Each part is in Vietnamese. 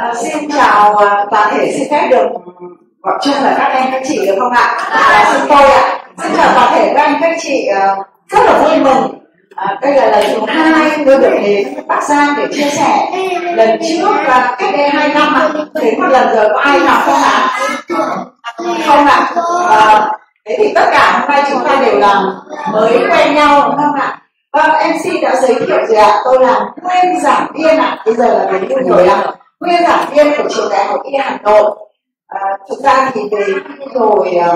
À, xin chào à, toàn thể xin phép được gọi chung là các anh các chị được không ạ? À, xin tôi ạ. Xin chào toàn thể các anh các chị à, rất là vui mừng. À, đây là lần thứ hai tôi được đến Bắc Giang để chia sẻ. Lần trước là cách đây hai năm ạ. Thế một lần rồi có ai nào không ạ? Không ạ. À, thế thì tất cả hôm nay chúng ta đều là mới quen nhau đúng không ạ? Vâng, MC đã giới thiệu rồi ạ. Tôi là nguyên giảng viên ạ. Bây giờ là về hưu rồi ạ nguyên giảng viên của trường đại học y hà nội. À, thực ra thì về rồi à,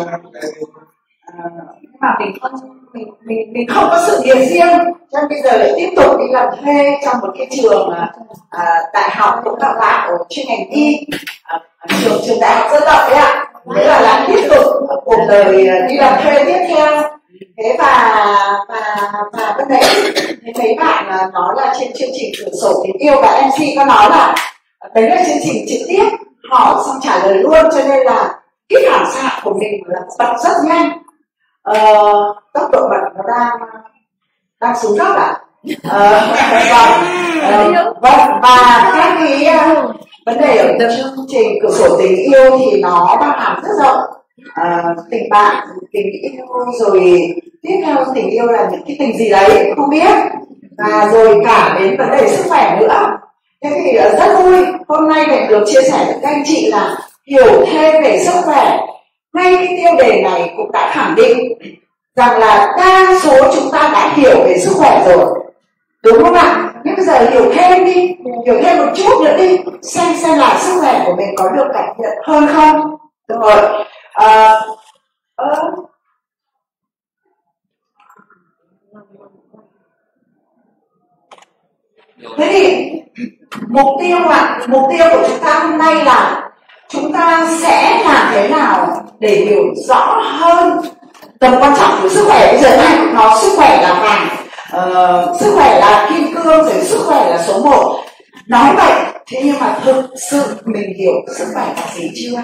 à, nhưng mà mình không mình, mình mình không có sự nghiệp riêng. Cho nên bây giờ lại tiếp tục đi làm thuê trong một cái trường à, à đại học cũng đào tạo ở chuyên ngành y à, à, trường trường đại học dân tộc đấy ạ. Thế là làm tiếp tục cuộc đời à, đi làm thuê tiếp theo. Thế và và và bên đấy thì mấy bạn nói là trên chương trình cửa sổ tình yêu và mc có nói là đấy là chương trình trực tiếp hỏi xong trả lời luôn cho nên là cái phản xạ của mình là bật rất nhanh. Ờ, tốc độ bật nó đang đang xuống dốc ạ. Ờ, vâng, ờ, vâng và các cái uh, vấn đề ở chương trình cửa sổ tình yêu thì nó bao hàm rất rộng. Uh, tình bạn tình yêu rồi tiếp theo tình yêu là những cái tình gì đấy không biết. Và rồi cả đến vấn đề sức khỏe nữa thế thì ờ, rất vui. Hôm nay mình được chia sẻ với các anh chị là hiểu thêm về sức khỏe. Ngay cái tiêu đề này cũng đã khẳng định rằng là đa số chúng ta đã hiểu về sức khỏe rồi. Đúng không ạ? Nhưng bây giờ hiểu thêm đi hiểu thêm một chút nữa đi xem xem là sức khỏe của mình có được cải thiện hơn không? Được rồi. À, à, thế thì mục tiêu là mục tiêu của chúng ta hôm nay là chúng ta sẽ làm thế nào để hiểu rõ hơn tầm quan trọng của sức khỏe bây giờ ai cũng nói sức khỏe là vàng uh, sức khỏe là kim cương rồi sức khỏe là số 1 nói vậy thế nhưng mà thực sự mình hiểu sức khỏe là gì chưa?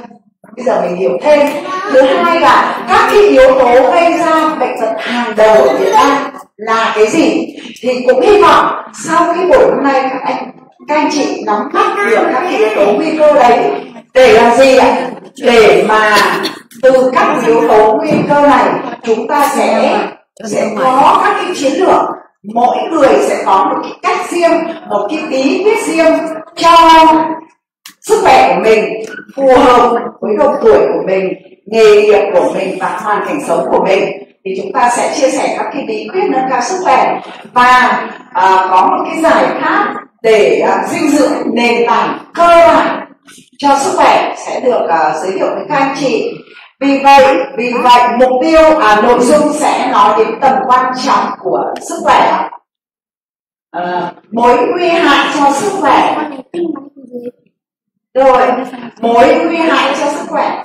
Bây giờ mình hiểu thêm. Thứ hai là các cái yếu tố gây ra bệnh tật hàng đầu ở việt nam là cái gì? Thì cũng hy vọng sau cái buổi hôm nay các anh các anh chị nắm bắt được các cái yếu tố nguy cơ đấy, để làm gì ạ? Để mà từ các yếu tố nguy cơ này, chúng ta sẽ sẽ có các cái chiến lược. Mỗi người sẽ có một cái cách riêng, một cái bí quyết riêng cho sức khỏe của mình phù hợp với độ tuổi của mình nghề nghiệp của mình và hoàn cảnh sống của mình. Thì chúng ta sẽ chia sẻ các cái bí quyết nâng cao sức khỏe và à, có một cái giải pháp để à, dinh dưỡng nền tảng cơ bản cho sức khỏe sẽ được à, giới thiệu với các anh chị. Vì vậy vì vậy mục tiêu à, nội dung sẽ nói đến tầm quan trọng của sức khỏe. À, mối nguy hại cho sức khỏe rồi mối nguy hại cho sức khỏe.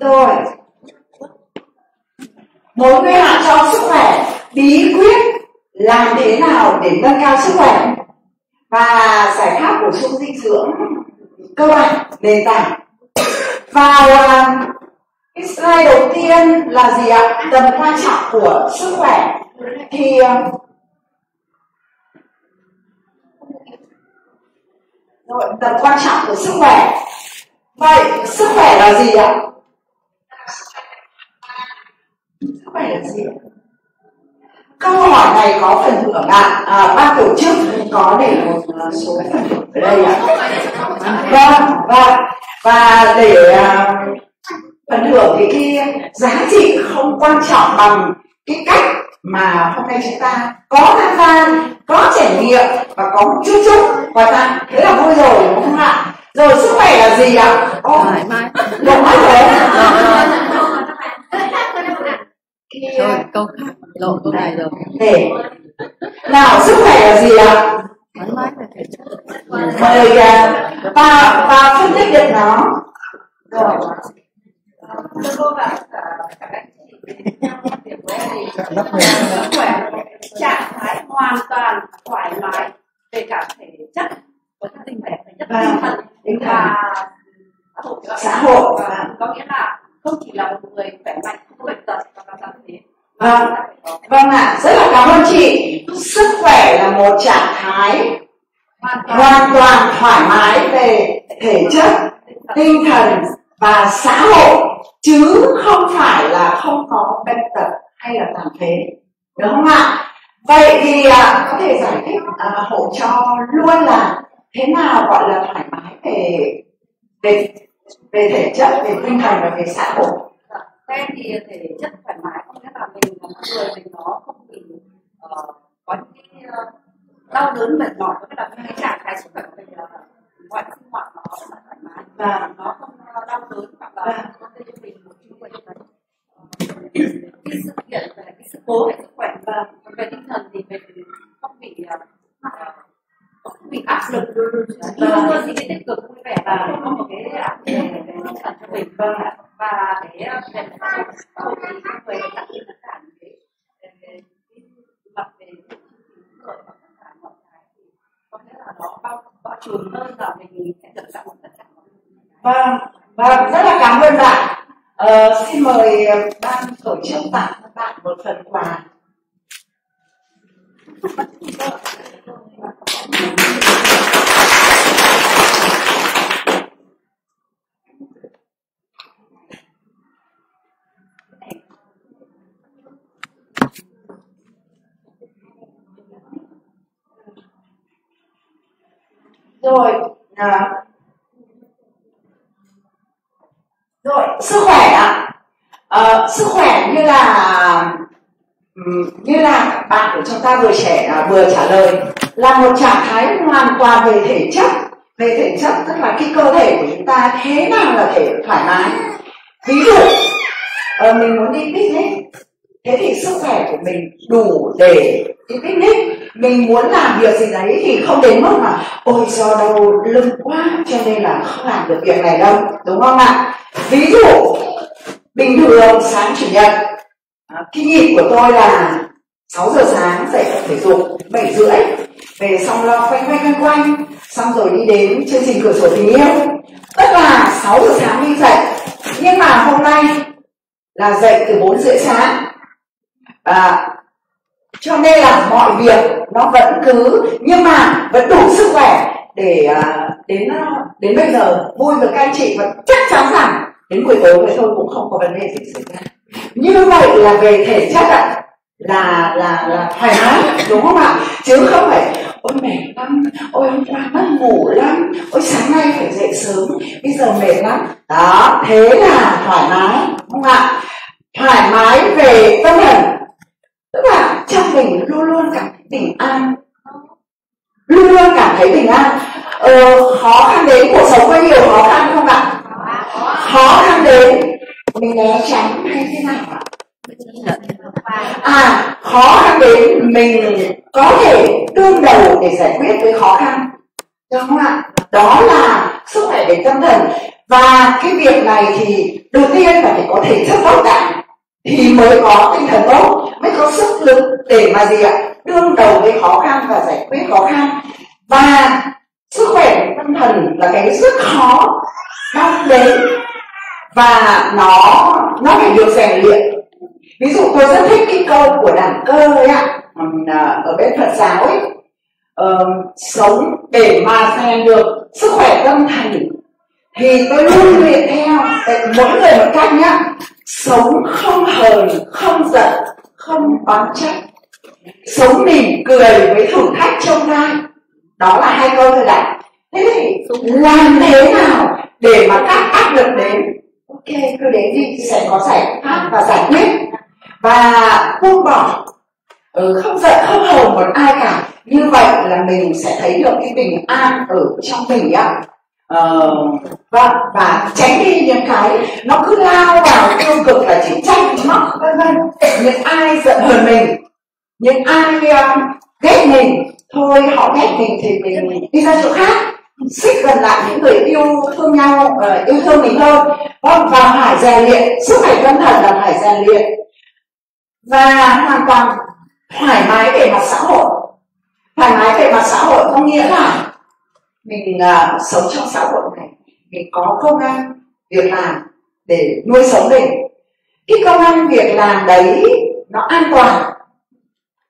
Rồi. Mối nguy hại cho sức khỏe. Bí quyết làm thế nào để nâng cao sức khỏe? Và giải pháp bổ sung dinh dưỡng cơ bản nền tảng. Vào cái slide đầu tiên là gì ạ? Tầm quan trọng của sức khỏe. Thì rồi tầm quan trọng của sức khỏe. Vậy sức khỏe là gì ạ? Sức khỏe là gì ạ? Câu hỏi này có phần thưởng ạ. À, ban tổ chức có để một à, số phần thưởng ở đây ạ. Vâng vâng. Và để à, phần thưởng thì cái giá trị không quan trọng bằng cái cách mà hôm nay chúng ta có tham gia có trải nghiệm và có một chút chút. Quà tặng thế là vui rồi đúng không ạ? Rồi sức khỏe là gì ạ? Thoải mái được mất rồi. Rồi câu khác. Lộ câu này rồi. Để. Nào sức khỏe là gì ạ? Thoải mái là thể chất mời và và phân tích được nó. Rồi. Thưa cô và các anh sức khỏe trạng thái hoàn toàn thoải mái về cả thể chất và cả tinh thần thể chất tinh thần và xã hội. Và có nghĩa là không chỉ là một người khỏe mạnh không có bệnh tật và làm sao thế. Vâng. Vâng ạ. Rất là cảm ơn chị. Sức khỏe là một trạng thái hoàn toàn thoải mái về thể chất tinh thần và xã hội chứ không phải là không có bệnh tật hay là tàn phế đúng không ạ? Vậy thì à, có thể giải thích à, hộ cho luôn là thế nào gọi là thoải mái về về về thể chất về tinh thần và về xã hội? Dạ, em thì thể chất thoải mái không nghĩa là mình là người mình nó không bị uh, có những cái uh, đau đớn mệt mỏi có nghĩa là cái trạng thái sức khỏe của mình là mọi sinh hoạt nó thoải mái và nó không uh, đau đớn hoặc là Vâng. không gây cho mình một chút bệnh tật cái sự kiện về cái sự cố về sức khỏe và về tinh thần thì mình không bị uh, uh, không bị áp lực luôn luôn suy nghĩ tích cực vui vẻ và không có một cái áp lực về tinh thần cho mình vâng ạ và để ờ, về xã hội thì người đặc biệt là cả những cái cái mặt về cái người và tất cả mọi cái thì có nghĩa là nó bao bao trùm hơn là mình sẽ được tặng tất cả vâng vâng rất là cảm ơn bạn. Ờ, xin mời ờ, ban tổ chức tặng cho bạn một phần quà rồi à, rồi sức khỏe ạ. À, sức khỏe như là như là bạn của chúng ta vừa trẻ à, vừa trả lời là một trạng thái hoàn toàn về thể chất. Về thể chất tức là cái cơ thể của chúng ta thế nào là thể thoải mái. Ví dụ ờ, mình muốn đi picnic thế thì sức khỏe của mình đủ để đi picnic. Mình muốn làm việc gì đấy thì không đến mức mà ôi do đau lưng quá cho nên là không làm được việc này đâu. Đúng không ạ? Ví dụ bình thường sáng chủ nhật à, cái nhịp của tôi là 6 giờ sáng dậy tập thể dục 7 rưỡi. Về xong lo quanh quanh quanh quanh. Xong rồi đi đến chương trình cửa sổ tình yêu. Tức là 6 giờ sáng đi dậy. Nhưng mà hôm nay là dậy từ 4 rưỡi sáng à, cho nên là mọi việc nó vẫn cứ nhưng mà vẫn đủ sức khỏe để à, đến à, đến bây giờ vui với các anh chị và chắc chắn rằng đến buổi tối với tôi cũng không có vấn đề gì xảy ra. Như vậy là về thể chất ạ là là là thoải mái đúng không ạ? Chứ không phải ôi mệt lắm ôi hôm qua mất ngủ lắm ôi sáng nay phải dậy sớm bây giờ mệt lắm. Đó thế là thoải mái đúng không ạ? Thoải mái về tâm thần tức là trong mình luôn luôn cảm thấy bình an. Luôn luôn cảm thấy bình an. Ờ, khó khăn đến cuộc sống có nhiều khó khăn không ạ? Khó khăn đến mình né tránh hay thế nào ạ? À khó khăn đến mình có thể đương đầu để giải quyết với khó khăn. Đúng không ạ? Đó là sức khỏe về tâm thần. Và cái việc này thì đầu tiên là phải có thể chất tốt đã thì mới có tinh thần tốt có sức lực để mà gì ạ? Đương đầu với khó khăn và giải quyết khó khăn. Và sức khỏe tâm thần là cái rất khó mang đến. Và nó nó phải được rèn luyện. Ví dụ tôi rất thích cái câu của đảng cơ ấy ạ. À, ở bên phật giáo ấy uh, sống để mà rèn được sức khỏe tâm thần. Thì tôi luôn luyện theo mỗi người một cách nhá. Sống không hờn không giận không oán trách sống mỉm cười với thử thách trong gai. Đó là hai câu thôi đã thế thì làm thế nào để mà các áp lực đến? Ok cứ đến đi sẽ có giải pháp và giải quyết. Và buông bỏ. Ừ, không giận không hờn một ai cả. Như vậy là mình sẽ thấy được cái bình an ở trong mình á ờ, và, và tránh đi những cái nó cứ lao vào tiêu cực là chỉ trách móc vân vân. Những ai giận hờn mình những ai uh, ghét mình thôi họ ghét mình thì mình đi ra chỗ khác. Xích gần lại những người yêu thương nhau uh, yêu thương mình hơn. Vâng và phải rèn luyện sức khỏe tâm thần là phải rèn luyện và hoàn toàn thoải mái về mặt xã hội. Thoải mái về mặt xã hội có nghĩa là mình uh, sống trong xã hội này mình có công an việc làm để nuôi sống mình. Cái công an việc làm đấy nó an toàn.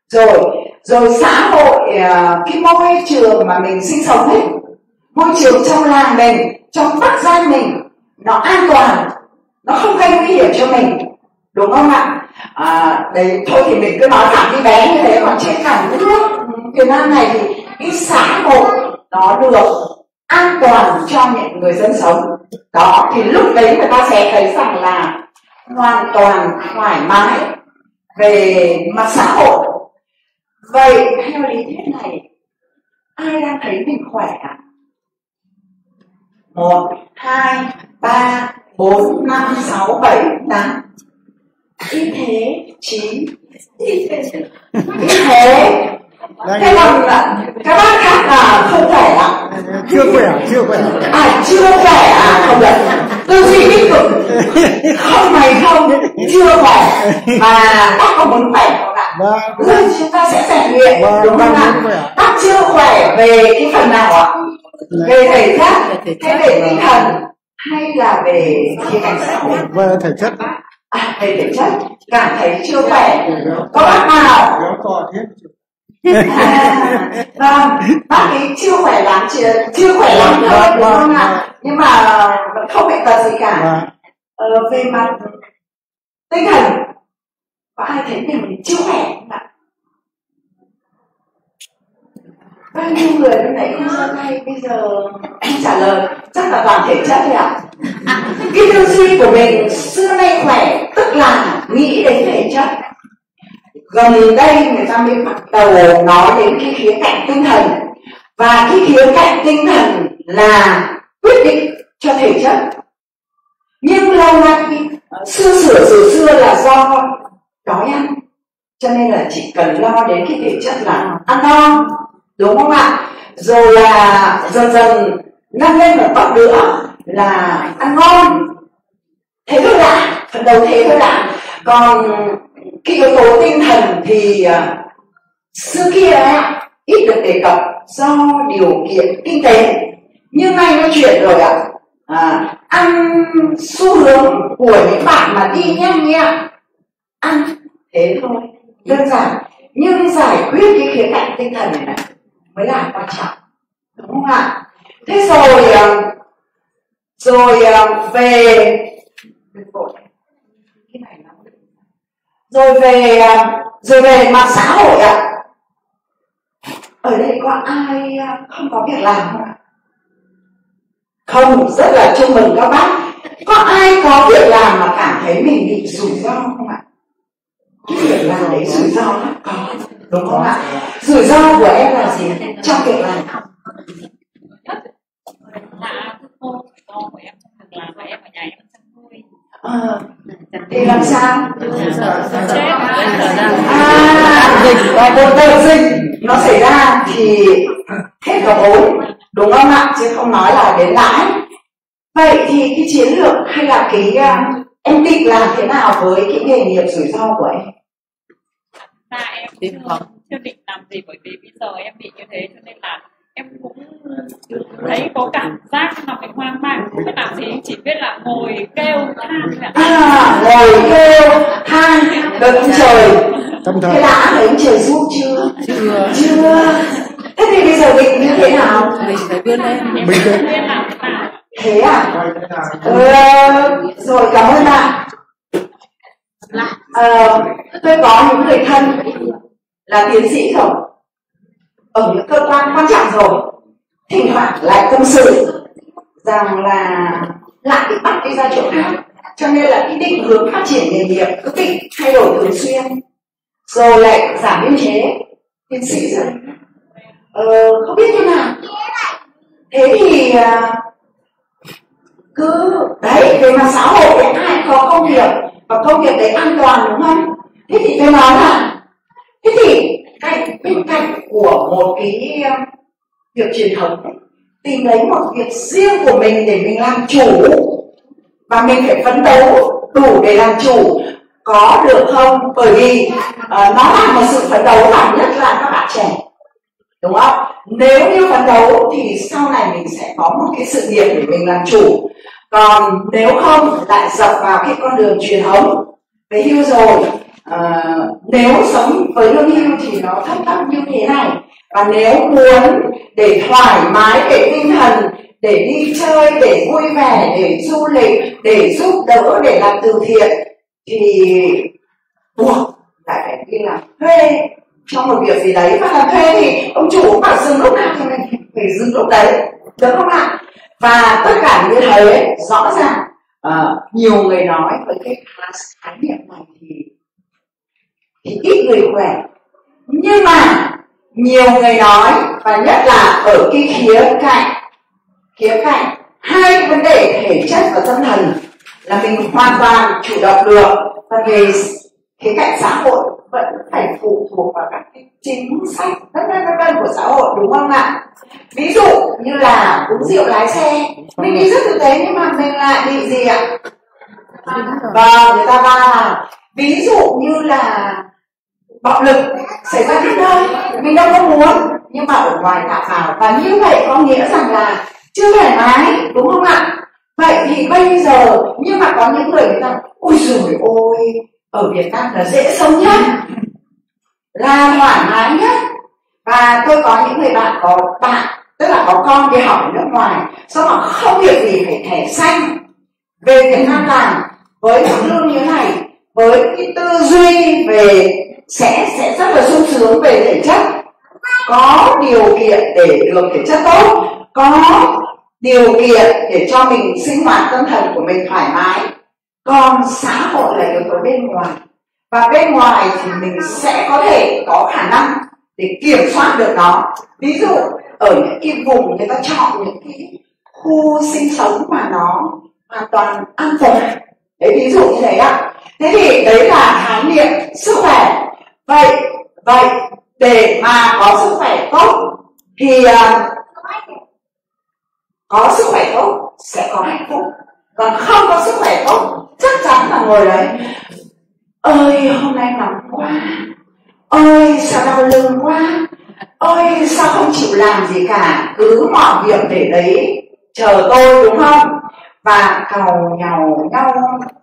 Rồi rồi xã hội uh, cái môi trường mà mình sinh sống ấy môi trường trong làng mình trong bắc giang mình nó an toàn. Nó không gây nguy hiểm cho mình đúng không ạ? À, đấy thôi thì mình cứ nói thẳng đi bé như thế còn trên cả nước Việt Nam này thì cái xã hội nó được an toàn cho những người dân sống. Đó, thì lúc đấy người ta sẽ thấy rằng là hoàn toàn thoải mái về mặt xã hội. Vậy, theo lý thuyết này, ai đang thấy mình khỏe ạ? Một, hai, ba, bốn, năm, sáu, bảy, tám. Y thế, chín y thế thế còn các bác khác là không khỏe ạ. Chưa khỏe chưa khỏe à? Chưa khỏe à? Không được. Tư duy tích cực. Không mày không chưa khỏe. Mà bác có muốn khỏe không ạ. Vâng. Rồi chúng ta sẽ rèn luyện Vâng, đúng không ạ? bác chưa khỏe về cái phần nào ạ? Về thể chất hay về tinh thần hay là về khía cạnh xã hội? Và thể chất. À về thể chất. Cảm thấy chưa khỏe. Có bác nào vâng bác ấy chưa khỏe lắm chưa chưa khỏe lắm Vâng, thôi đúng vâng, không ạ? Nhưng mà vẫn không bệnh tật gì cả. Ờ, về mặt tinh thần có ai thấy mình chưa khỏe không ạ? Bao nhiêu người bên nãy không giơ tay bây giờ không trả lời chắc là toàn thể chất thôi ạ. Cái tư duy của mình xưa nay khỏe tức là nghĩ đến thể chất gần đây người ta mới bắt đầu nói đến cái khía cạnh tinh thần. Và cái khía cạnh tinh thần là quyết định cho thể chất. Nhưng lâu nay, xưa sửa từ xưa là do đói ăn. Cho nên là chỉ cần lo đến cái thể chất là ăn no. Đúng không ạ? Rồi là dần dần nâng lên một bậc nữa là ăn ngon. Thế thôi đã phần đầu thế thôi đã còn cái yếu tố tinh thần thì à, xưa kia ít được đề cập do điều kiện kinh tế. Nhưng nay nó chuyển rồi ạ. À, ăn xu hướng của những bạn mà đi nhanh nhẹ ăn thế thôi đơn giản. Nhưng giải quyết cái khía cạnh tinh thần này, này mới là quan trọng đúng không ạ? Thế rồi à, rồi à, về Đừng vội. cái này nó rồi về à, rồi về mặt xã hội ạ. Ở đây có ai à, không có việc làm không ạ? Không rất là chúc mừng các bác. Có ai có việc làm mà cảm thấy mình bị rủi ro không ạ? Cái việc làm đấy rủi ro lắm. Có. Đúng không ạ. Rủi ro của em là gì? Trong việc làm. Là cô con của em không được làm và em ở nhà em ờ, thì làm sao? Chết à và một đợt dịch nó xảy ra thì hết cả vốn đúng không ạ? Chứ không nói là đến lãi. Vậy thì cái chiến lược hay là cái uh, em định làm thế nào với cái nghề nghiệp rủi ro của em? Ra em chưa, chưa định làm gì bởi vì bây giờ em bị như thế cho nên là em cũng thấy có cảm giác mà mình hoang mang. Không biết làm gì chỉ biết là ngồi kêu than à ngồi kêu than đợi ông trời. Tâm thế thời đã thấy ông trời giúp chưa? Chưa. Chưa. Thế thì bây giờ định như thế nào? Mình phải vươn lên Mình cứ- biết làm thế thế à? Ờ, rồi cảm ơn bạn. Ờ, tôi có những người thân là tiến sĩ rồi ở những cơ quan quan trọng rồi. Thỉnh thoảng lại tâm sự rằng là lại bị bắt đi ra chỗ khác. Cho nên là cái định hướng phát triển nghề nghiệp cứ bị thay đổi thường xuyên. Rồi lại giảm biên chế tiến sĩ rồi ờ, không biết như nào. Thế thì à, cứ đấy về mặt xã hội thì ai có công việc và công việc đấy an toàn đúng không? Thế thì tôi nói là thế thì cạnh bên cạnh của một cái um, việc truyền thống tìm lấy một việc riêng của mình để mình làm chủ. Và mình phải phấn đấu đủ để làm chủ. Có được không? Bởi vì uh, nó là một sự phấn đấu và nhất là các bạn trẻ. Đúng không? Nếu như phấn đấu thì sau này mình sẽ có một cái sự nghiệp để mình làm chủ. Còn nếu không lại dập vào cái con đường truyền thống. Về hưu rồi à, nếu sống với lương hưu thì nó thấp thấp như thế này. Và nếu muốn để thoải mái để tinh thần để đi chơi để vui vẻ để du lịch để giúp đỡ để làm từ thiện thì buộc lại phải đi làm thuê. Trong một việc gì đấy và làm thuê thì ông chủ cũng phải dừng lúc nào thì mình phải dừng lúc đấy được không ạ? Và tất cả như thế rõ ràng uh, nhiều người nói với cái khái niệm này thì thì ít người khỏe. Nhưng mà, nhiều người nói và nhất là ở cái khía cạnh khía cạnh hai vấn đề thể chất và tâm thần là mình hoàn toàn chủ động được. Và về khía cạnh xã hội vẫn phải phụ thuộc vào các cái chính sách, vân vân vân vân của xã hội, đúng không ạ? Ví dụ như là uống rượu lái xe. Mình đi rất thực tế, nhưng mà mình lại bị gì ạ? Vâng người ta va ví dụ như là bạo lực xảy ra khắp nơi. Mình đâu có muốn, nhưng mà ở ngoài tạo vào và như vậy có nghĩa rằng là chưa thoải mái, đúng không ạ? Vậy thì bây giờ, nhưng mà có những người người ta, ôi rồi ôi ở Việt Nam là dễ sống nhất là thoải mái nhất. Và tôi có những người bạn có, bạn, tức là có con đi học ở nước ngoài, xong họ không việc gì phải thẻ xanh, về Việt Nam làm, với mức lương như thế này, với cái tư duy về sẽ sẽ rất là sung sướng về thể chất. Có điều kiện để được thể chất tốt, có điều kiện để cho mình sinh hoạt tâm thần của mình thoải mái. Còn xã hội là yếu tố bên ngoài. Và bên ngoài thì mình sẽ có thể có khả năng để kiểm soát được nó. Ví dụ, ở những cái vùng người ta chọn những cái khu sinh sống mà nó hoàn toàn an toàn. Đấy, ví dụ như thế ạ. Thế thì đấy là khái niệm sức khỏe vậy vậy, để mà có sức khỏe tốt thì à, có sức khỏe tốt sẽ có hạnh phúc. Còn không có sức khỏe tốt, chắc chắn là ngồi đấy. Ơi hôm nay nóng quá. Ơi sao đau lưng quá. Ơi sao không chịu làm gì cả. Cứ mọi việc để đấy. Chờ tôi, đúng không? Và cầu nhau nhau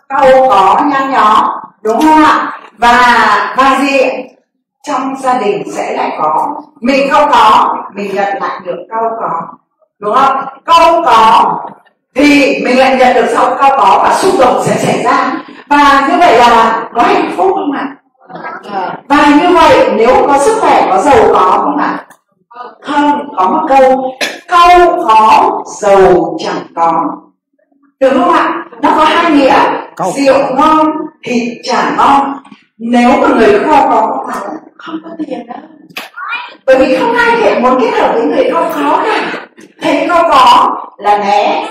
câu có nhăn nhó đúng không ạ? Và và gì trong gia đình sẽ lại có. Mình không có mình nhận lại được câu có. Đúng không? Câu có thì mình lại nhận được sau câu có và xung đột sẽ xảy ra. Và như vậy là có hạnh phúc không ạ? Và như vậy nếu có sức khỏe có giàu có không ạ? Không có một câu câu khó giàu chẳng có. Được không ạ? Nó có hai nghĩa. Rượu ngon thịt chả ngon nếu mà người không có không có không có tiền đâu bởi vì không ai thể muốn kết hợp với người không có cả. Thấy không có là né.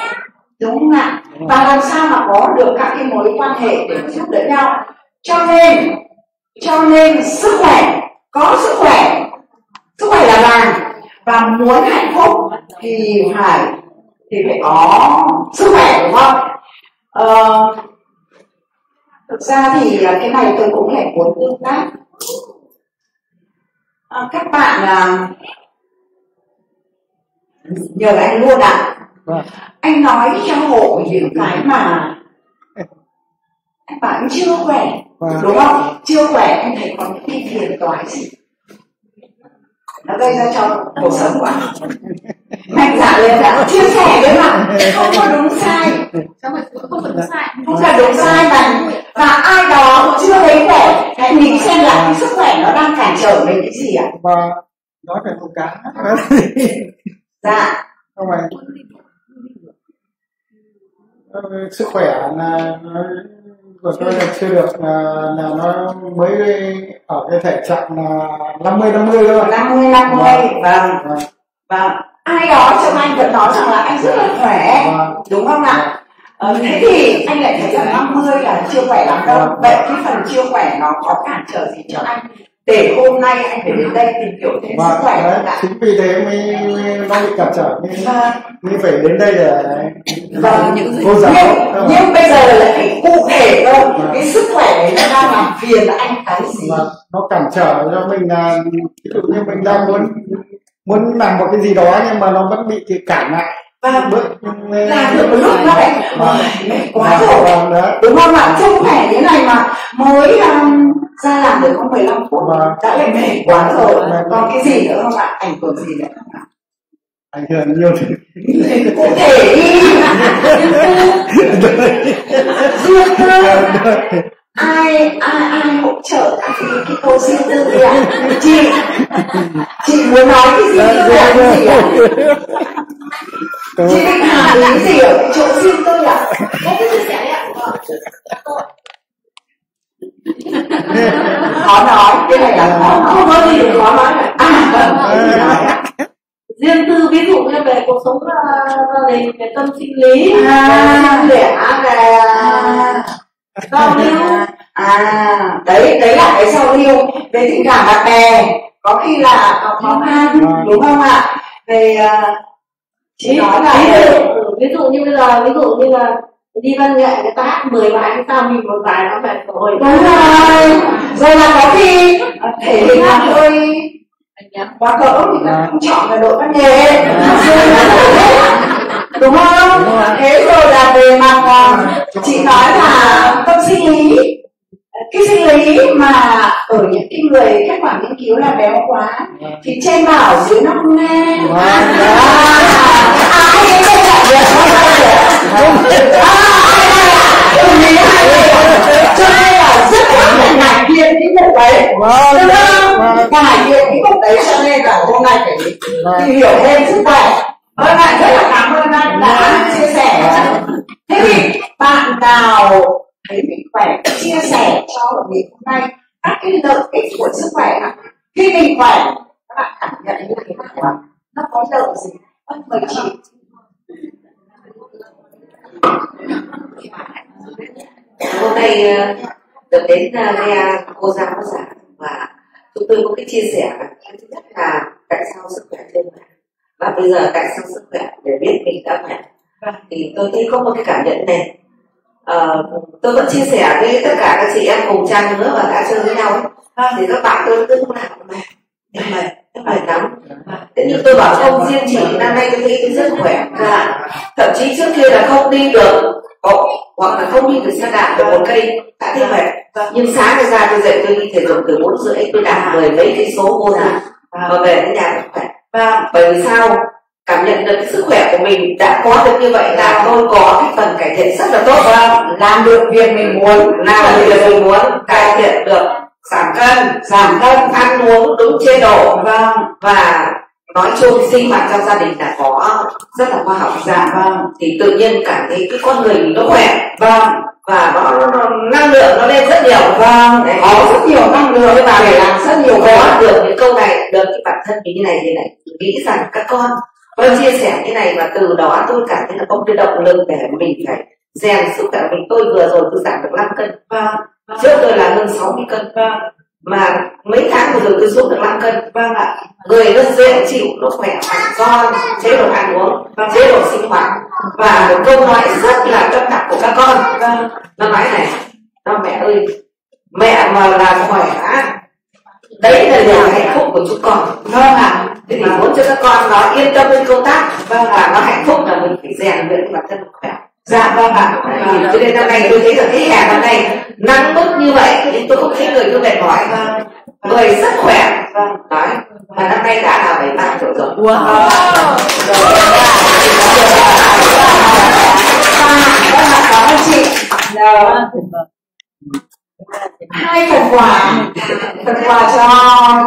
Đúng không ạ. Và làm sao mà có được các cái mối quan hệ để giúp đỡ nhau. Cho nên cho nên sức khỏe có sức khỏe. Sức khỏe là vàng. Và muốn hạnh phúc thì phải thì phải có sức khỏe đúng không? Ờ, thực ra thì à, cái này tôi cũng lại muốn tương tác. À, các bạn à, nhờ anh luôn ạ Vâng. anh nói cho hộ những cái mà anh bảo anh chưa khỏe Vâng. đúng không? Chưa khỏe anh thấy có những cái phiền toái gì? Nó gây ra cho cuộc sống của anh mạnh dạn lên đã chia sẻ với mà không có đúng sai. Không phải đúng sai. Không phải đúng sai mà và ai đó chưa thấy khỏe hãy nghĩ xem là cái sức khỏe nó đang cản trở mình cái gì ạ? Và nói về câu cá dạ. Không phải. Ờ, sức khỏe là nó- của tôi là chưa được là, là nó mới ở cái thể trạng là 50 50 thôi. Năm mươi năm mươi. Vâng. Vâng. Ai đó trong anh vẫn nói rằng là anh rất là khỏe. Vâng. đúng không ạ? Ờ, thế thì anh lại thấy rằng 50 là chưa khỏe lắm đâu. Vâng. vậy cái phần chưa khỏe nó có cản trở gì cho anh? Để hôm nay anh phải đến đây tìm hiểu thêm sức khỏe đấy, chính vì thế mới, mới nó bị cản trở. Nên vâng. mới phải đến đây để Vâng, cô giáo. Nhưng, nhưng bây giờ là phải cụ thể cơ cái sức khỏe đấy nó đang làm phiền anh cái gì? Và nó cản trở cho mình là ví dụ như mình đang muốn muốn làm một cái gì đó nhưng mà nó vẫn bị cái cản lại. Và bước làm được một lúc nó lại Vâng. "Ôi, mệt quá Vâng, rồi. vâng, đúng không ạ? Không khỏe thế này mà. Mới um, ra làm được có 15 phút Vâng. đã lại mệt quá rồi. Vâng. còn cái gì nữa không ạ? Ảnh hưởng gì nữa không ạ? Ảnh hưởng nhiều thứ. Cụ thể đi. Riêng tư ai ai ai hỗ trợ cái, cái câu riêng tư đi ạ chị chị muốn nói cái gì tư ạ? cái gì ạ. Chị định hàm ý gì ở cái chỗ riêng tư ạ? Em cứ chia sẻ đấy ạ khó nói cái này là khó Không có gì để khó nói. Cả à vâng. Ạ riêng tư ví dụ như về cuộc sống uh, gia đình về tâm sinh lý À. về lẻ về giao lưu à đấy đấy là cái giao lưu về tình cảm bạn bè có khi là gặp khó khăn đúng không ạ? Về à, chị nói là ví dụ ví dụ như bây giờ ví dụ như là đi văn nghệ người ta hát 10 bài cái sao mình một bài nó phải rồi đúng rồi. Rồi là có khi à, thể hình là hơi quá cỡ thì là không chọn là đội văn nghệ đúng không? Thế rồi là về mặt à, chị nói là tâm sinh lý. Cái sinh lý mà ở những cái người kết quả nghiên cứu là béo quá thì trên bảo dưới nó không nghe Vâng. à ai không trả việc không ai đây đây ạ cho nên là rất thích là ngại viên cái mục đấy. Vâng, đúng không? Vâng. ngại viên cái mục đấy cho nên là hôm nay phải tìm hiểu thêm sức khỏe vâng ạ rất là cảm ơn anh đã chia sẻ. Thế thì bạn nào thấy mình khỏe chia sẻ cho hội nghị hôm nay các cái lợi ích của sức khỏe ạ. Khi mình khỏe các bạn cảm nhận như thế nào ạ? Nó có lợi gì? Vâng mời chị hôm nay ờ, được đến ờ, nghe cô giáo giảng và chúng tôi có cái chia sẻ thứ nhất là tại sao sức khỏe trên khỏe và bây giờ tại sao sức khỏe để biết mình đã khỏe? Thì tôi thấy có một cái cảm nhận này. Ờ, tôi vẫn chia sẻ với tất cả các chị em cùng trang nữa và đã chơi với nhau ấy. thì các bạn tôi cứ lúc nào cũng mệt em mệt em mệt lắm. Thế nhưng tôi bảo không riêng chị năm nay tôi thấy tôi rất khỏe. Dạ. thậm chí trước kia là không đi được có, hoặc là không đi được xe đạp được một cây đã thấy mệt. Nhưng sáng nay ra tôi dậy tôi đi thể dục từ bốn rưỡi tôi đạp mười mấy cây số vô ra và về đến nhà tôi khỏe bởi vì sao? Cảm nhận được sức khỏe của mình đã có được như vậy là tôi có cái phần cải thiện rất là tốt. Vâng. Làm được việc mình muốn làm được việc mình muốn. cải thiện được giảm cân giảm cân ăn uống đúng chế độ. Vâng. Và nói chung sinh hoạt trong gia đình là có rất là khoa học dạ vâng. Thì tự nhiên cảm thấy cái con người mình nó khỏe. Vâng và nó, nó, nó năng lượng nó lên rất nhiều. Vâng Đấy. có rất nhiều năng lượng. Nhưng mà để làm rất nhiều có cái được những câu này được cái bản thân mình như này như này nghĩ rằng các con tôi chia sẻ như này và từ đó tôi cảm thấy là có cái động lực để mình phải rèn sức khỏe mình. Tôi vừa rồi tôi giảm được 5 cân. Vâng trước tôi là hơn 60 cân. Vâng mà mấy tháng vừa rồi tôi xuống được 5 cân. Vâng ạ. Người nó dễ chịu nó khỏe mạnh do chế độ ăn uống và chế độ sinh hoạt. Và một câu nói rất là tâm đắc của các con. Vâng. Nó nói này nó mẹ ơi mẹ mà là khỏe đấy là điều hạnh phúc của chúng con. Vâng ạ. Thế thì muốn cho các con nó yên tâm lên công tác và nó hạnh phúc là mình phải rèn luyện bản thân khỏe dạ vâng ạ Đấy, cho nên năm nay tôi thấy là cái hè năm nay nắng bức như vậy nhưng tôi không thấy người tôi mệt mỏi vâng người rất khỏe vâng đấy và năm nay đã là bảy ba tuổi rồi Wow. vâng ạ cảm ơn chị Ờ, tuyệt vời hai phần quà phần quà cho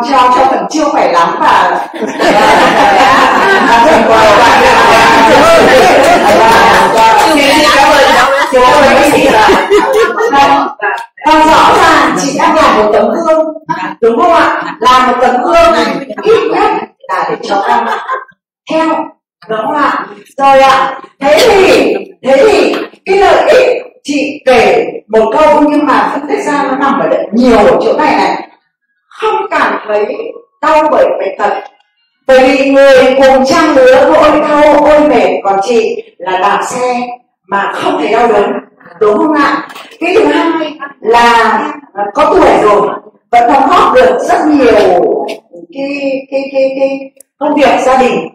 cho cho phần chưa khỏe lắm và phần quà Và rõ ràng chị đang làm một tấm gương đúng không ạ làm một tấm gương ít nhất là để cho con theo đúng không ạ rồi ạ thế thì thế thì cái lợi ích chị kể một câu nhưng mà phân tích ra nó nằm ở đây. Nhiều ở chỗ này này, không cảm thấy đau bởi bệnh tật. Bởi vì người cùng trang lứa ôi đau, ôi mệt, còn chị là đạp xe mà không thấy đau đớn đúng không ạ? Cái thứ hai là có tuổi rồi, vẫn đóng góp được rất nhiều cái cái cái cái công việc gia đình.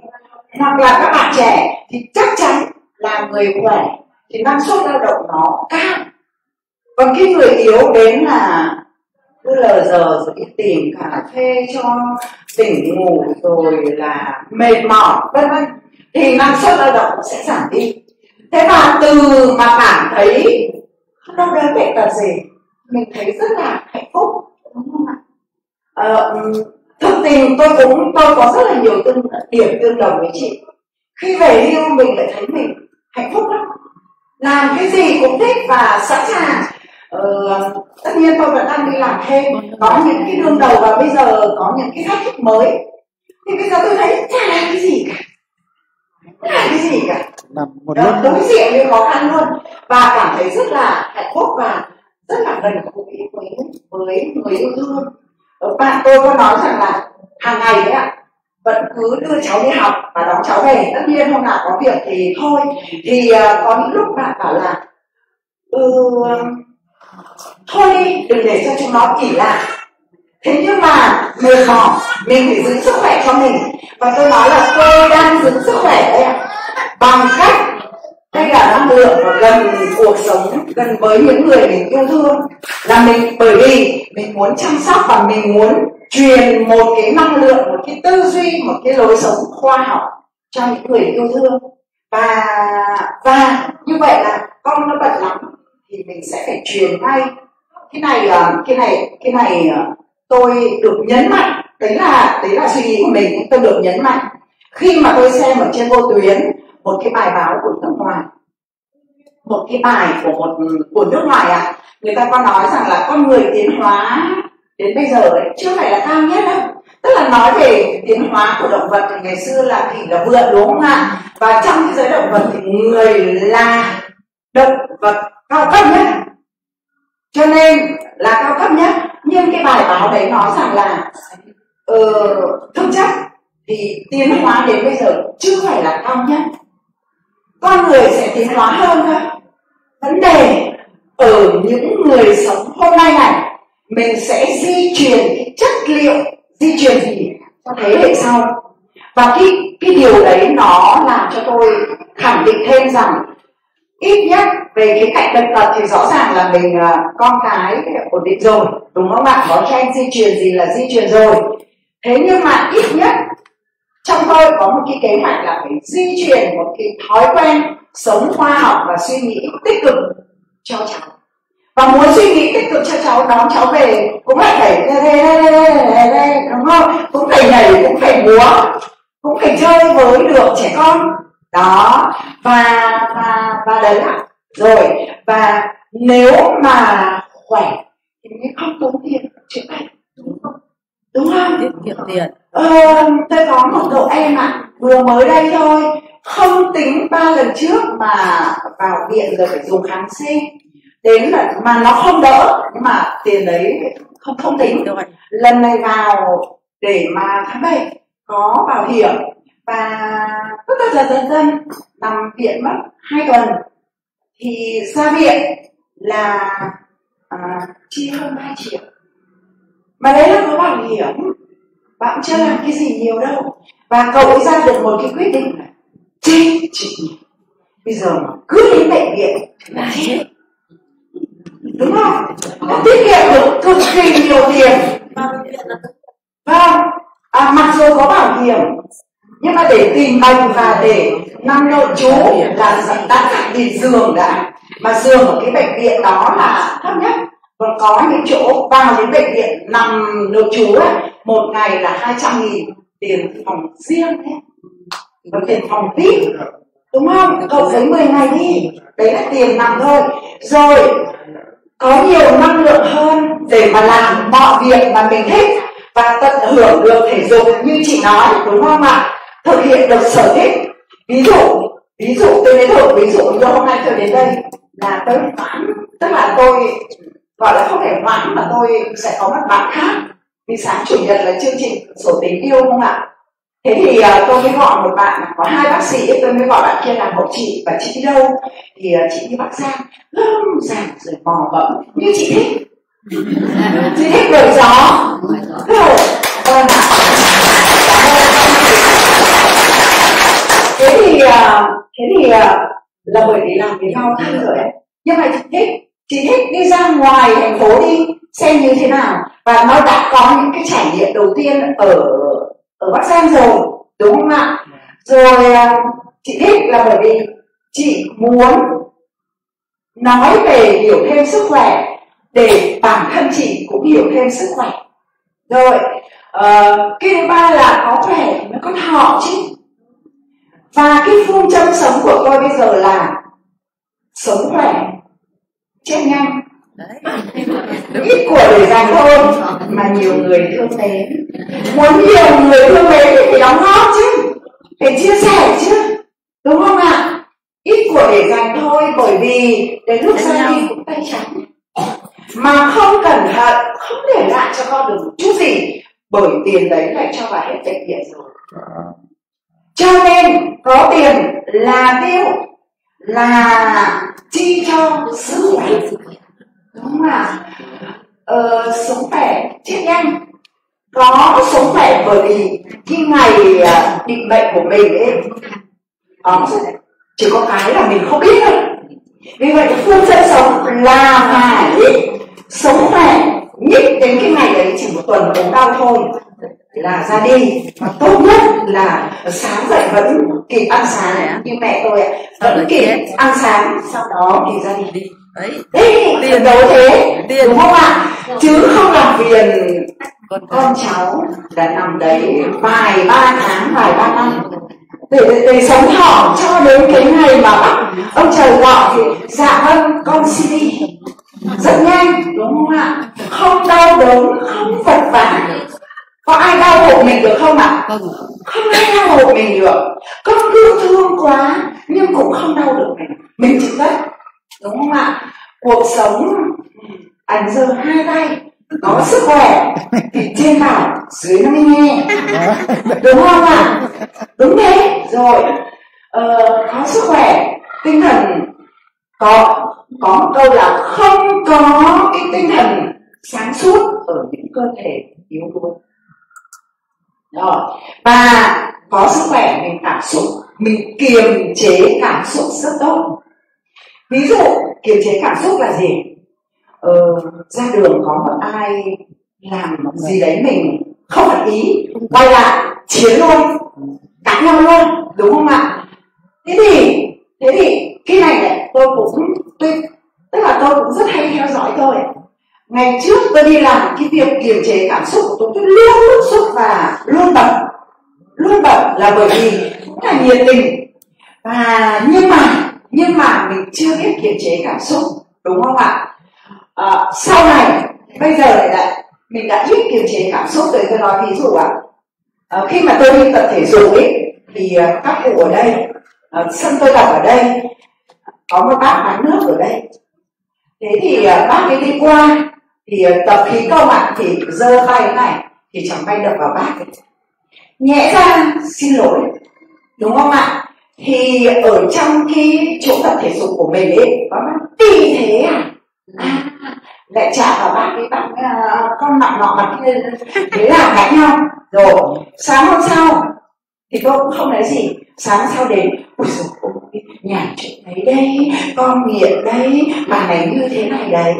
Hoặc là các bạn trẻ thì chắc chắn là người khỏe thì năng suất lao động nó cao. Còn cái người yếu đến là cứ lờ giờ rồi đi tìm cà phê cho tỉnh ngủ rồi là mệt mỏi vân vân. Thì năng suất lao động sẽ giảm đi. Thế mà từ mà cảm thấy không đau đớn bệnh tật gì? Mình thấy rất là hạnh phúc đúng không ạ? Ờ, thực tình tôi cũng tôi có rất là nhiều tương điểm tương đồng với chị. Khi về hưu mình lại thấy mình hạnh phúc lắm làm cái gì cũng thích và sẵn sàng. Ờ, tất nhiên tôi vẫn đang đi làm thêm. Có những cái đương đầu và bây giờ có những cái thách thức mới. Thì bây giờ tôi thấy chả làm cái gì cả. Chả làm cái gì cả. Một đó, đối diện với khó khăn luôn. Và cảm thấy rất là hạnh phúc và rất là gần gũi với với người yêu thương. Ờ, bạn tôi có nói rằng là hàng ngày đấy ạ vẫn cứ đưa cháu đi học và đón cháu về. Tất nhiên hôm nào có việc thì thôi. Thì à, có những lúc bạn bảo là ừ, à, thôi đi đừng để cho chúng nó ỉ lại. Thế nhưng mà mệt mỏi mình phải giữ sức khỏe cho mình. Và tôi nói là tôi đang giữ sức khỏe đấy ạ. Bằng cách hay là năng lượng và gần cuộc sống, gần với những người mình yêu thương. Là mình, bởi vì mình muốn chăm sóc và mình muốn truyền một cái năng lượng, một cái tư duy, một cái lối sống khoa học cho những người yêu thương. Và và như vậy là con nó bận lắm, thì mình sẽ phải truyền ngay. Cái này ờ, cái này cái này ờ, tôi được nhấn mạnh. Đấy là đấy là suy nghĩ của mình, tôi được nhấn mạnh. Khi mà tôi xem ở trên vô tuyến một cái bài báo của nước ngoài. Một cái bài của một ừ, của nước ngoài ạ à, người ta có nói rằng là con người tiến hóa đến bây giờ ấy, chưa phải là cao nhất đâu tức là nói về tiến hóa của động vật thì ngày xưa là thì là vượn đúng không ạ? Và trong thế giới động vật thì người là động vật cao cấp nhất. Cho nên là cao cấp nhất. Nhưng cái bài báo đấy nói rằng là uh, thực chất thì tiến hóa đến bây giờ chưa phải là cao nhất con người sẽ tiến hóa hơn thôi. Vấn đề ở những người sống hôm nay này, mình sẽ di truyền cái chất liệu, di truyền gì cho thế hệ sau. Và cái cái điều đấy nó làm cho tôi khẳng định thêm rằng ít nhất về cái cạnh bệnh tật thì rõ ràng là mình à, con cái ổn định rồi, đúng không ạ có gen di truyền gì là di truyền rồi. Thế nhưng mà ít nhất trong tôi có một cái kế hoạch là phải di truyền một cái thói quen sống khoa học và suy nghĩ tích cực cho cháu. Và muốn suy nghĩ tích cực cho cháu, đón cháu về cũng phải đây đây đây đây đây đây đúng không? Cũng phải nhảy, cũng phải múa, cũng phải chơi với được trẻ con. Đó, và và và đấy ạ. Rồi, và nếu mà khỏe thì mới không tốn tiền chữa bệnh, đúng không? Đúng không? Tiết kiệm tiền. Ờ, tôi có một cậu em ạ. Vừa mới đây thôi. Không tính ba lần trước mà vào viện rồi phải dùng kháng sinh. Đến là mà nó không đỡ nhưng mà tiền đấy không không tính. Rồi. Lần này vào để mà khám bệnh có bảo hiểm. Và tất tật dần dần dần nằm viện mất hai tuần. Thì ra viện là à, chi hơn 2 triệu mà đấy là có bảo hiểm. Bạn cũng chưa làm cái gì nhiều đâu. Và cậu ấy ra được một cái quyết định là chết chị. Bây giờ mà cứ đến bệnh viện là chết. Đúng không? Nó tiết kiệm được cực kỳ nhiều tiền. Vâng. À, mặc dù có bảo hiểm nhưng mà để tìm bệnh và để nằm nội trú là đã tìm giường đã. Mà giường ở cái bệnh viện đó là thấp nhất còn có những chỗ vào đến bệnh viện nằm nội trú ấy, một ngày là 200 nghìn tiền phòng riêng ấy. còn tiền phòng vip đúng không? Cậu giấy 10 ngày đi. Đấy là tiền nằm thôi. Rồi có nhiều năng lượng hơn để mà làm mọi việc mà mình thích và tận hưởng được thể dục như chị nói đúng không ạ? Thực hiện được sở thích. Ví dụ ví dụ tôi lấy thử ví dụ như hôm nay tôi đến đây là tôi toán tức là tôi gọi là không thể hoãn mà tôi sẽ có một bạn khác. Vì sáng chủ nhật là chương trình sổ tình yêu không ạ? Thế thì uh, tôi mới gọi một bạn có hai bác sĩ tôi mới gọi bạn kia làm hậu chị. Và chị đi đâu? Thì uh, chị đi bắc giang. Gom giảng rồi bò bẫm. Như chị thích. Chị thích đổi gió. Rồi vâng ạ. Thế thì uh, thế thì uh, là bởi vì làm với nhau thân rồi ấy. Nhưng mà chị thích chị thích đi ra ngoài thành phố đi xem như thế nào. Và nó đã có những cái trải nghiệm đầu tiên ở ở bắc giang rồi đúng không ạ? Rồi à, chị thích là bởi vì chị muốn nói về hiểu thêm sức khỏe để bản thân chị cũng hiểu thêm sức khỏe. Rồi uh, cái thứ ba là có khỏe mới có thọ chứ. Và cái phương châm sống của tôi bây giờ là sống khỏe chết nhanh. Ít của để dành thôi mà nhiều người thương mến. Muốn nhiều người thương mến thì phải đóng góp chứ. Phải chia sẻ chứ. Đúng không ạ? Ít của để dành thôi bởi vì đến lúc ra đi cũng tay trắng mà không cẩn thận không để lại cho con được một chút gì bởi tiền đấy lại cho vào hết bệnh viện rồi. Cho nên có tiền là tiêu là chi cho sức khỏe. Đúng không ạ? Ờ, sống khỏe chết nhanh. Có sống khỏe bởi vì khi ngày à, định bệnh của mình ấy đó chỉ có cái là mình không biết thôi. Vì vậy phương châm sống là phải sống khỏe. Nhất đến cái ngày đấy chỉ một tuần ốm đau thôi là ra đi. Và tốt nhất là sáng dậy vẫn kịp ăn sáng. Như mẹ tôi ạ vẫn kịp ăn sáng sau đó thì ra đi. Đấy. Tiền đấu thế tiền đúng không ạ? Chứ không làm phiền con, con cháu đã nằm đấy vài ba tháng vài ba năm. Để, để, để sống thọ cho đến cái ngày mà bắt ông trời gọi thì dạ vâng con xin đi. Rất nhanh đúng không ạ? Không đau đớn không vật vả có ai đau hộ mình được không ạ? Không không ai đau hộ mình được. Con cứ thương quá nhưng cũng không đau được mình. Mình chịu đất đúng không ạ? Cuộc sống ảnh giờ hai tay có sức khỏe thì trên bảo dưới nó mới nghe. Đúng không ạ? Đúng thế rồi ờ, có sức khỏe tinh thần có có một câu là không có cái tinh thần sáng suốt ở những cơ thể yếu đuối đó. Và có sức khỏe mình cảm xúc mình kiềm chế cảm xúc rất tốt. Ví dụ kiềm chế cảm xúc là gì? Ờ, ra đường có một ai làm gì đấy mình không hợp ý quay lại chiến luôn cãi nhau luôn đúng không ạ? Thế thì thế thì cái này này tôi cũng tôi tức là tôi cũng rất hay theo dõi tôi ngày trước tôi đi làm cái việc kiềm chế cảm xúc của tôi tôi luôn bức xúc và luôn bận. Luôn bận là bởi vì cũng là nhiệt tình. Và nhưng mà nhưng mà mình chưa biết kiềm chế cảm xúc đúng không ạ? À, sau này bây giờ lại lại mình đã biết kiềm chế cảm xúc rồi tôi nói ví dụ ạ. À, khi mà tôi đi tập thể dục ấy thì à, các cụ ở đây à, sân tôi tập ở đây có một bác bán nước ở đây. Thế thì à, bác ấy đi qua thì ờ, tập khí công mạng thì giơ tay này thì chẳng may đập vào bát ấy. Nhẽ ra xin lỗi đúng không ạ? Thì ở trong cái chỗ tập thể dục của mình ấy có nó tì thế à, à lại chạm vào bác cái bạn uh, ờ, con nặng nọ mặt kia. Thế là cãi nhau rồi sáng hôm sau thì tôi cũng không nói gì. Sáng sau đến ôi dồi ôi nhà chuyện đấy đây con nghiện đây bà này như thế này đấy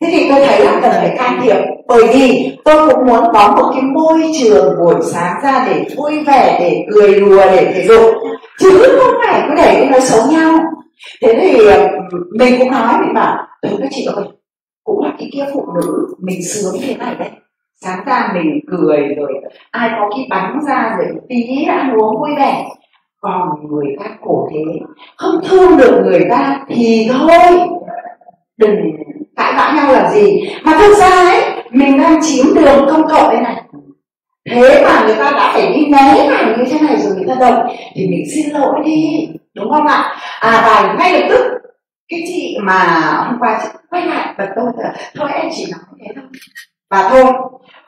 thế thì tôi thấy là cần phải can thiệp, bởi vì tôi cũng muốn có một cái môi trường buổi sáng ra để vui vẻ, để cười đùa, để thể dục. Chứ không phải cứ để nó xấu nhau. Thế thì mình cũng nói, mình bảo tôi các chị ơi, cũng là cái kia phụ nữ, mình sướng thế này đấy. Sáng ra mình cười rồi, ai có cái bánh ra rồi tí ăn uống vui vẻ. Còn người khác khổ thế. Không thương được người ta thì thôi. Đừng cãi vã nhau làm gì? Mà thực ra ấy mình đang chiếm đường công cộng đây này. Thế mà người ta đã phải đi né này như thế này rồi người ta động thì mình xin lỗi đi đúng không ạ? À và ngay lập tức cái chị mà hôm qua chị quay lại và tôi là thôi em chỉ nói thế thôi. Và thôi.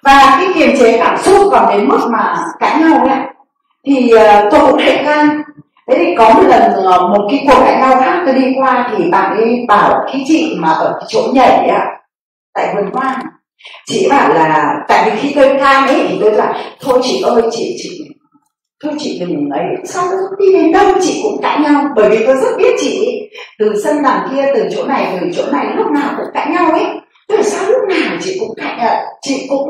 Và cái kiềm chế cảm xúc còn đến mức mà cãi nhau ấy thì uh, tôi cũng thể can thế thì có một lần ờ, một cái cuộc cãi nhau khác tôi đi qua thì bạn ấy bảo cái chị mà ở cái chỗ nhảy á tại vườn hoa. Chị bảo là, tại vì khi tôi can ấy thì tôi bảo, thôi chị ơi, chị chị, thôi chị đừng ấy sau đó đi đến đâu, chị cũng cãi nhau. Bởi vì tôi rất biết chị từ sân đằng kia, từ chỗ này, từ chỗ này, lúc nào cũng cãi nhau ấy. Tôi sao lúc nào chị cũng cãi chị cũng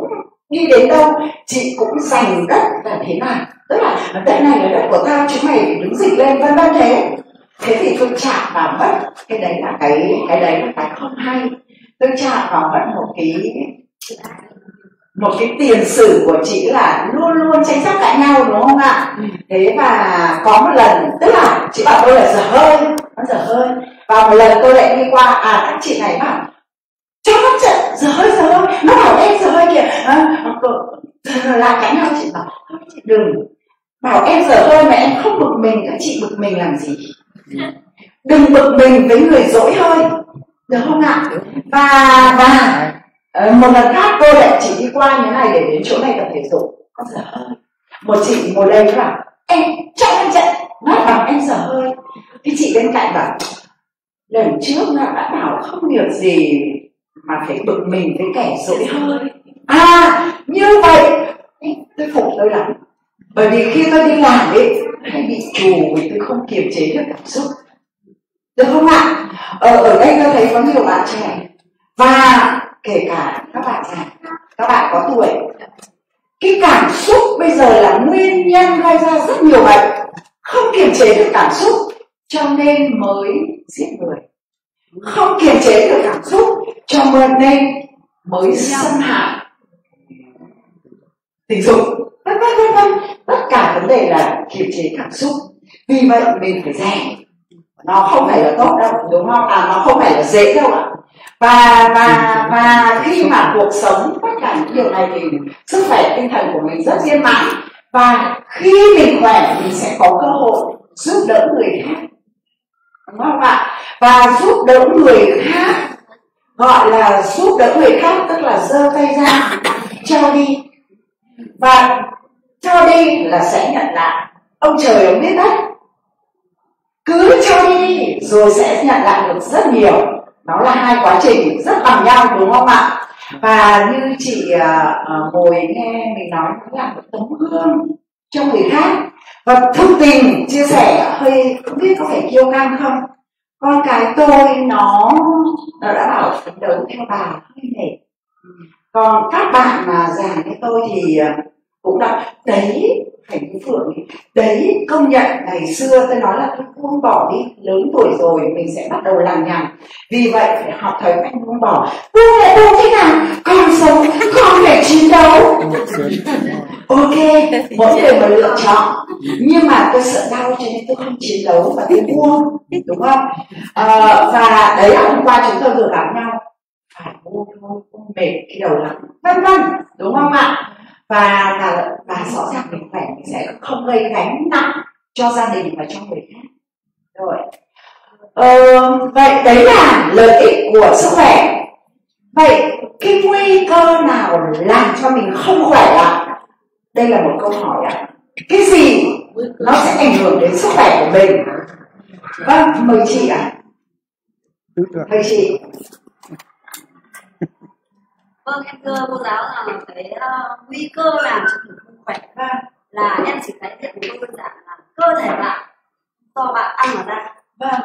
đi đến đâu, chị cũng giành đất là thế nào? Tức là đất này là đất của tao chúng mày đứng dịch lên vân vân thế. Thế thì tôi chạm vào mất. Cái đấy là cái cái đấy là cái không hay. Tôi chạm vào mất một cái một cái tiền sử của chị là luôn luôn tranh chấp cãi nhau đúng không ạ? Thế và có một lần tức là chị bảo tôi là dở hơi nó dở hơi. Và một lần tôi lại đi qua à các chị này bảo cho nó trận giờ hơi giờ hơi. Nó bảo em giờ hơi kìa. À, lại cãi nhau chị bảo thôi chị đừng bảo em giờ hơi mà em không bực mình, các chị bực mình làm gì? Đừng bực mình với người dỗi hơi. Được không ạ? Và và ờ, một lần khác cô lại chỉ đi qua như này để đến chỗ này tập thể dục. Con hơi. Một chị ngồi đây bảo, em, cho em chạy nói bảo, em giờ hơi. Cái chị bên cạnh bảo, lần trước nó đã bảo không việc gì mà phải bực mình với kẻ dỗi hơi. À như vậy. Tôi phục tôi lắm bởi vì khi tôi đi làm ấy, hay bị trù vì tôi không kiềm chế được cảm xúc. Được không ạ? Ở ở đây tôi thấy có nhiều bạn trẻ. Và kể cả các bạn già, các bạn có tuổi. Cái cảm xúc bây giờ là nguyên nhân gây ra rất nhiều bệnh. Không kiềm chế được cảm xúc, cho nên mới giết người. Không kiềm chế được cảm xúc, cho nên mới xâm hại tình dục vân vân vân vân. Tất cả vấn đề là kiềm chế cảm xúc. Vì vậy mình phải rèn nó không phải là tốt đâu, đúng không? À nó không phải là dễ đâu ạ. Và và và khi mà cuộc sống, tất cả những điều này thì sức khỏe tinh thần của mình rất viên mãn. Và khi mình khỏe, mình sẽ có cơ hội giúp đỡ người khác. Đúng không ạ? Và giúp đỡ người khác, gọi là giúp đỡ người khác, tức là giơ tay ra, cho đi và cho đi là sẽ nhận lại. Ông trời ông biết đấy. Cứ cho đi rồi sẽ nhận lại được rất nhiều. Nó là hai quá trình rất bằng nhau đúng không ạ? Và như chị uh, ngồi nghe mình nói nó là một tấm gương cho người khác. Và thông tình chia sẻ hơi không biết có phải kiêu căng không? Con cái tôi nó nó đã bảo phấn đấu theo bà hơi mệt còn các bạn mà già như tôi thì ờ, cũng đọc đấy phải như phượng đấy công nhận ngày xưa tôi nói là tôi buông bỏ đi lớn tuổi rồi mình sẽ bắt đầu làm nhằn vì vậy phải học thói quen buông bỏ. Buông lại buông thế nào? Con sống con phải chiến đấu. Ok mỗi người một lựa chọn. Nhưng mà tôi sợ đau cho nên tôi không chiến đấu và tôi buông đúng không? À, và đấy là hôm qua chúng tôi vừa gặp nhau phải buông thôi buông mệt cái đầu lắm. Vân vân đúng không ạ? Và và và rõ ràng mình khỏe mình sẽ không gây gánh nặng cho gia đình và cho người khác. Rồi. Ờ, vậy đấy là lợi ích của sức khỏe. Vậy cái nguy cơ nào làm cho mình không khỏe ạ? Đây là một câu hỏi ạ. Cái gì nó sẽ ảnh hưởng đến sức khỏe của mình? Vâng mời chị ạ. Mời chị vâng em thưa cô giáo là cái uh, nguy cơ làm cho mình không khỏe vâng là em chỉ niệm một đơn giản là cơ thể bạn do bạn ăn mà ra. Vâng.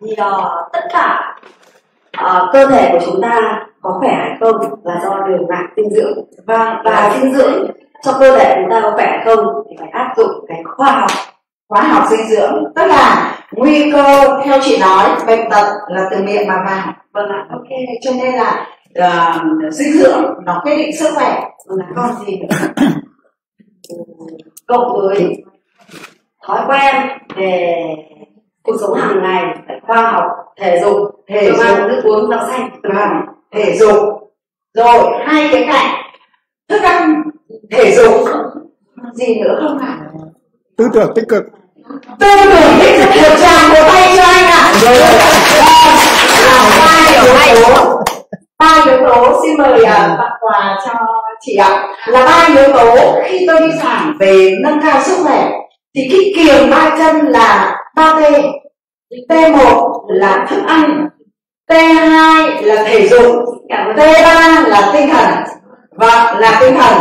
Thì uh, tất cả uh, cơ thể của chúng ta có khỏe hay không là do đường nạp dinh dưỡng. Vâng. Và dinh dưỡng cho cơ thể chúng ta có khỏe hay không thì phải áp dụng cái khoa học hóa học dinh dưỡng. Tức là nguy cơ theo chị nói bệnh tật là từ miệng mà vào. Vâng ạ. Ok cho nên là uh, dinh dưỡng nó quyết định sức khỏe ạ. còn gì? Nữa cộng với thói quen về cuộc sống hàng ngày khoa học thể dục thể cơm ăn dục nước uống rau xanh vâng thể dục. Rồi hai cái cạnh. Thức ăn. Thể dục. Gì nữa không ạ tư tưởng tích cực. Tư tưởng tích cực. Một tràng một tay cho anh ạ. Rồi. Là ba yếu tố ba yếu tố xin mời à, tặng quà cho chị ạ. Là ba yếu tố khi tôi đi giảng về nâng cao sức khỏe thì cái kiềng ba chân là ba t. T một là thức ăn t hai là thể dục t ba là tinh thần. Và là tinh thần.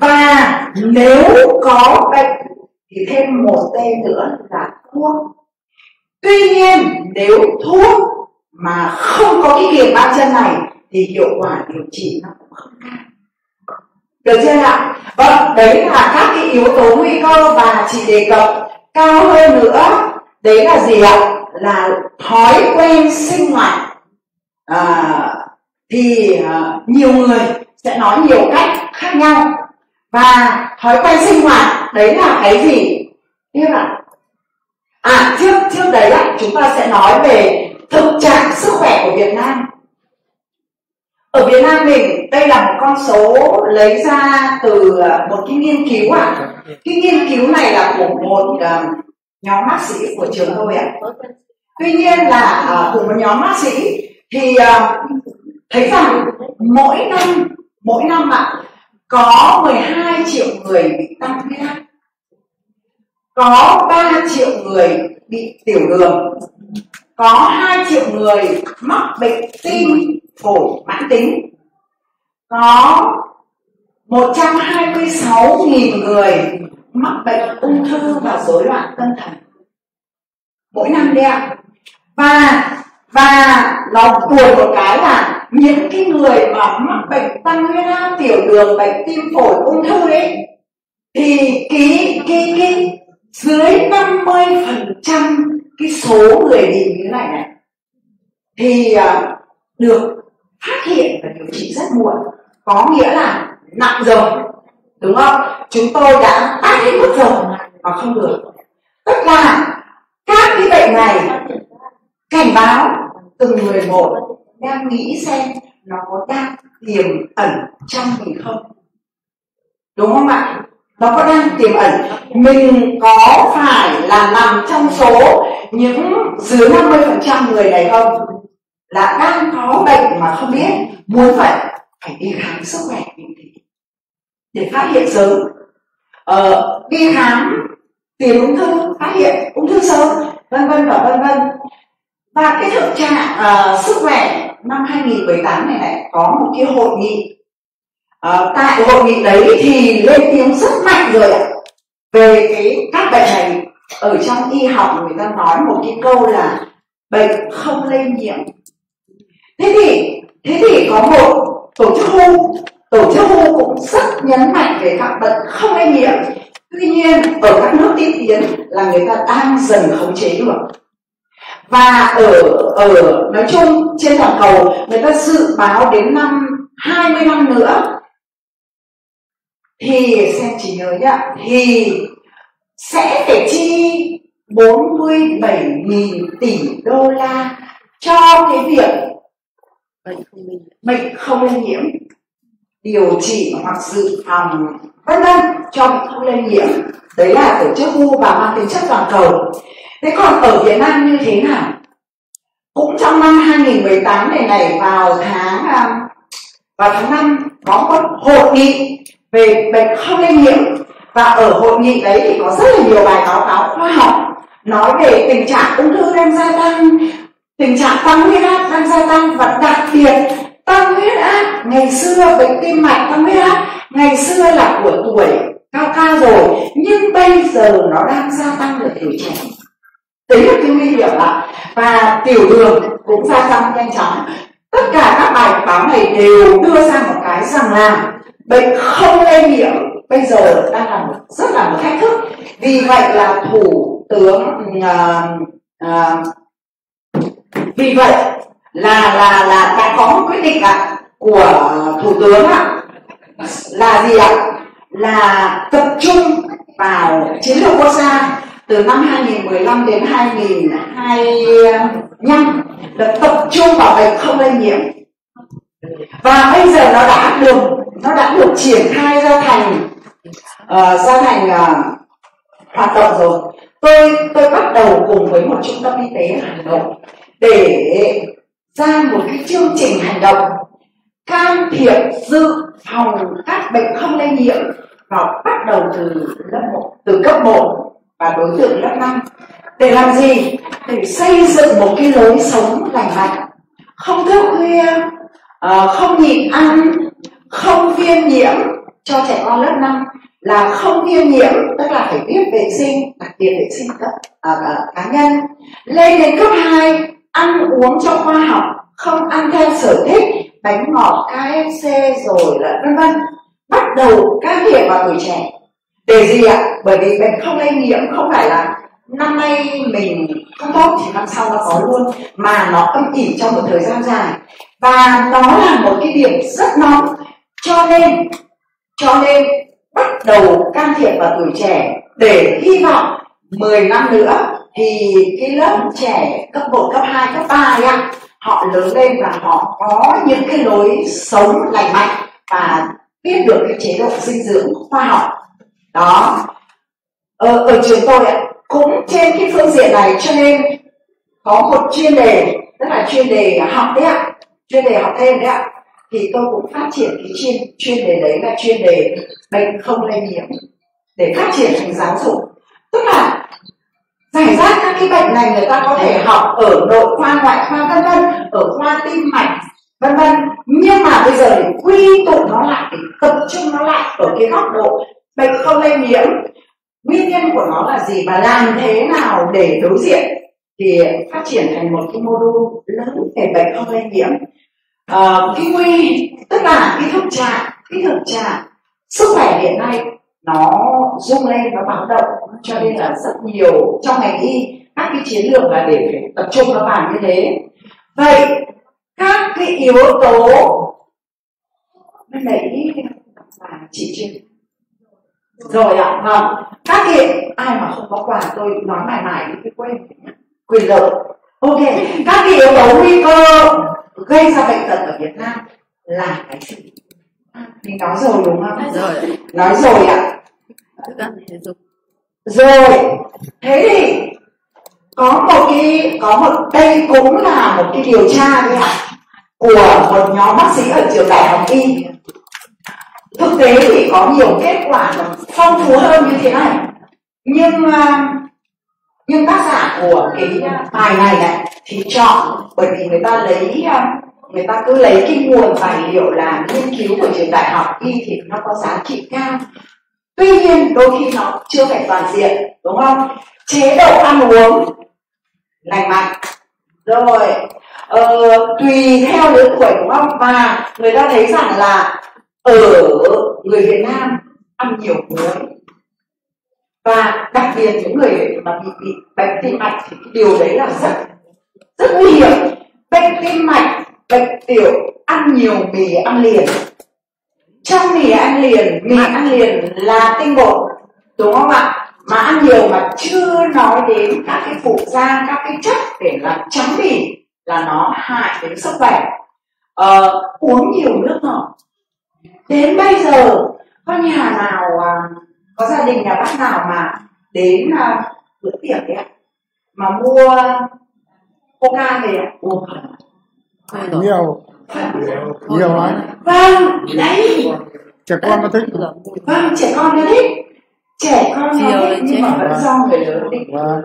Và nếu có bệnh thì thêm một t nữa là thuốc. Tuy nhiên nếu thuốc mà không có cái kiềng ba chân này thì hiệu quả điều trị nó cũng không cao được chưa ạ? Vâng đấy là các cái yếu tố nguy cơ và chị đề cập cao hơn nữa. Đấy là gì ạ? Là thói quen sinh hoạt. À, thì à, nhiều người sẽ nói nhiều cách khác nhau. Và thói quen sinh hoạt đấy là cái gì? Biết ạ? À trước trước đấy ạ chúng ta sẽ nói về thực trạng sức khỏe của Việt Nam ở Việt Nam mình đây là một con số lấy ra từ à, một cái nghiên cứu ạ à. cái nghiên cứu này là của một à, nhóm bác sĩ của trường tôi ạ à. tuy nhiên là uh, của một nhóm bác sĩ thì uh, thấy rằng mỗi năm mỗi năm ạ à, có 12 triệu người bị tăng huyết áp có 3 triệu người bị tiểu đường. Có 2 triệu người mắc bệnh tim phổi mãn tính. Có 126.000 người mắc bệnh ung thư và rối loạn tâm thần. Mỗi năm đấy ạ. Và và nó buồn một cái là những cái người mà mắc bệnh tăng huyết áp, tiểu đường, bệnh tim phổi, ung thư đấy thì cái cái cái dưới 50 phần trăm cái số người bị như này này, thì à, được phát hiện và điều trị rất muộn. Có nghĩa là nặng rồi, đúng không? Chúng tôi đã tắt hết mức rồi mà không được. Tức là các cái bệnh này cảnh báo từng người một đang nghĩ xem nó có đang tiềm ẩn trong mình không. Đúng không ạ? Nó có đang tiềm ẩn mình có phải là nằm trong số những dưới 50% người này không? Là đang có bệnh mà không biết muốn vậy phải đi khám sức khỏe để phát hiện sớm. Ờ, đi khám tìm ung thư phát hiện ung thư sớm vân vân và vân vân. Và cái thực trạng uh, sức khỏe năm 2018 này này có một cái hội nghị à, tại hội nghị đấy thì lên tiếng rất mạnh rồi ạ. Về cái các bệnh này ở trong y học người ta nói một cái câu là bệnh không lây nhiễm. Thế thì thế thì có một tổ chức WHO tổ chức WHO cũng rất nhấn mạnh về các bệnh không lây nhiễm. Tuy nhiên ở các nước tiên tiến là người ta đang dần khống chế được và ở ở nói chung trên toàn cầu người ta dự báo đến năm 20 năm nữa thì xem chỉ nhớ nhá. Thì sẽ phải chi 47.000 tỷ đô la cho cái việc bệnh không lây nhiễm. điều trị hoặc dự phòng vân vân cho bệnh không lây nhiễm. Đấy là tổ chức WHO và mang tính chất toàn cầu. Thế còn ở Việt Nam như thế nào? Cũng trong năm 2018 này này vào tháng à, vào tháng 5 có một hội nghị về bệnh không lây nhiễm. Và ở hội nghị đấy thì có rất là nhiều bài báo cáo khoa học nói về tình trạng ung thư đang gia tăng, tình trạng tăng huyết áp đang gia tăng và đặc biệt tăng huyết áp. Ngày xưa bệnh tim mạch tăng huyết áp, ngày xưa là của tuổi cao cao rồi, nhưng bây giờ nó đang gia tăng ở tuổi trẻ. Đấy là cái nguy hiểm ạ. Và tiểu đường cũng gia tăng nhanh chóng. Tất cả các bài báo này đều đưa ra một cái rằng là bệnh không lây nhiễm. Bây giờ đang là một rất là một thách thức. Vì vậy là thủ tướng uh, uh, vì vậy là là là đã có một quyết định ạ của thủ tướng ạ là gì ạ? Là tập trung vào chiến lược quốc gia từ năm 2015 đến 2025 là tập trung vào bệnh không lây nhiễm và bây giờ nó đã được nó đã được triển khai ra thành uh, ra thành uh, hoạt động rồi. Tôi tôi bắt đầu cùng với một trung tâm y tế hà nội để ra một cái chương trình hành động can thiệp dự phòng các bệnh không lây nhiễm và bắt đầu từ lớp 1, từ cấp 1 và đối tượng lớp 5 để làm gì? Để xây dựng một cái lối sống lành mạnh không thức khuya Ờ, không nhịn ăn không viêm nhiễm cho trẻ con lớp 5 là không viêm nhiễm tức là phải biết vệ sinh đặc biệt vệ sinh cấp uh, ờ, ờ, cá nhân. Lên đến cấp 2 ăn uống cho khoa học không ăn theo sở thích bánh ngọt KFC rồi là vân vân. Bắt đầu can thiệp vào tuổi trẻ. Để gì ạ? Bởi vì bệnh không lây nhiễm không phải là năm nay mình không tốt thì năm sau nó có luôn mà nó âm ỉ trong một thời gian dài. Và nó là một cái điểm rất nóng. Cho nên cho nên bắt đầu can thiệp vào tuổi trẻ để hy vọng 10 năm nữa thì cái lớp trẻ cấp 1, cấp 2, cấp 3 ạ họ lớn lên và họ có những cái lối sống lành mạnh và biết được cái chế độ dinh dưỡng khoa học. Đó. Ờ, ở trường tôi ạ cũng trên cái phương diện này cho nên có một chuyên đề tức là chuyên đề học đấy ạ, chuyên đề học thêm đấy ạ. Thì tôi cũng phát triển cái chuyên chuyên đề đấy là chuyên đề bệnh không lây nhiễm để phát triển thành giáo dục. Tức là giải rác các cái bệnh này người ta có thể học ở nội khoa, ngoại khoa, vân vân, ở khoa tim mạch, vân vân. Nhưng mà bây giờ để quy tụ nó lại để tập trung nó lại ở cái góc độ bệnh không lây nhiễm nguyên nhân của nó là gì và làm thế nào để đối diện thì phát triển thành một cái mô đun lớn về bệnh không lây nhiễm? À, cái nguy tức là cái thực trạng cái thực trạng sức khỏe hiện nay nó rung lên nó báo động cho nên là rất nhiều trong ngành y các cái chiến lược là để phải tập trung nó vào như thế. Vậy các cái yếu tố bên đấy là chị chuyên rồi ạ à, vâng. Các cái ai mà không có quà tôi nói mãi mãi cái quên. Quyền lợi ok các cái yếu tố nguy cơ gây ra bệnh tật ở Việt Nam là cái gì? Mình nói rồi đúng không? Rồi nói rồi ạ. Dục rồi thế thì có một cái có một đây cũng là một cái điều tra đấy ạ của một nhóm bác sĩ ở trường đại học y thực tế thì có nhiều kết quả phong phú hơn như thế này. Nhưng ờ, nhưng tác giả của cái bài này này thì chọn bởi vì người ta lấy ờ, người ta cứ lấy cái nguồn tài liệu là nghiên cứu của trường đại học y thì nó có giá trị cao. Tuy nhiên đôi khi nó chưa phải toàn diện đúng không? Chế độ ăn uống lành mạnh. Rồi ờ, tùy theo lứa tuổi đúng không? Và người ta thấy rằng là ở người Việt Nam ăn nhiều muối. Và đặc biệt những người mà bị, bị bệnh tim mạch thì cái điều đấy là rất rất nguy hiểm. Bệnh tim mạch bệnh tiểu ăn nhiều mì ăn liền. Trong mì ăn liền mì ăn liền là tinh bột đúng không ạ? Mà ăn nhiều mà chưa nói đến các cái phụ gia các cái chất để làm trắng mì là nó hại đến sức khỏe. Ờ, uống nhiều nước ngọt đến bây giờ có nhà nào à, có gia đình nhà bác nào mà đến à, bữa tiệc ấy ạ? Mà mua coca về ạ? Rồi. nhiều. Nhiều lắm. vâng đấy. Trẻ con nó thích. Vâng trẻ con nó thích. Trẻ con nó thích nhưng mà vẫn do người lớn thích và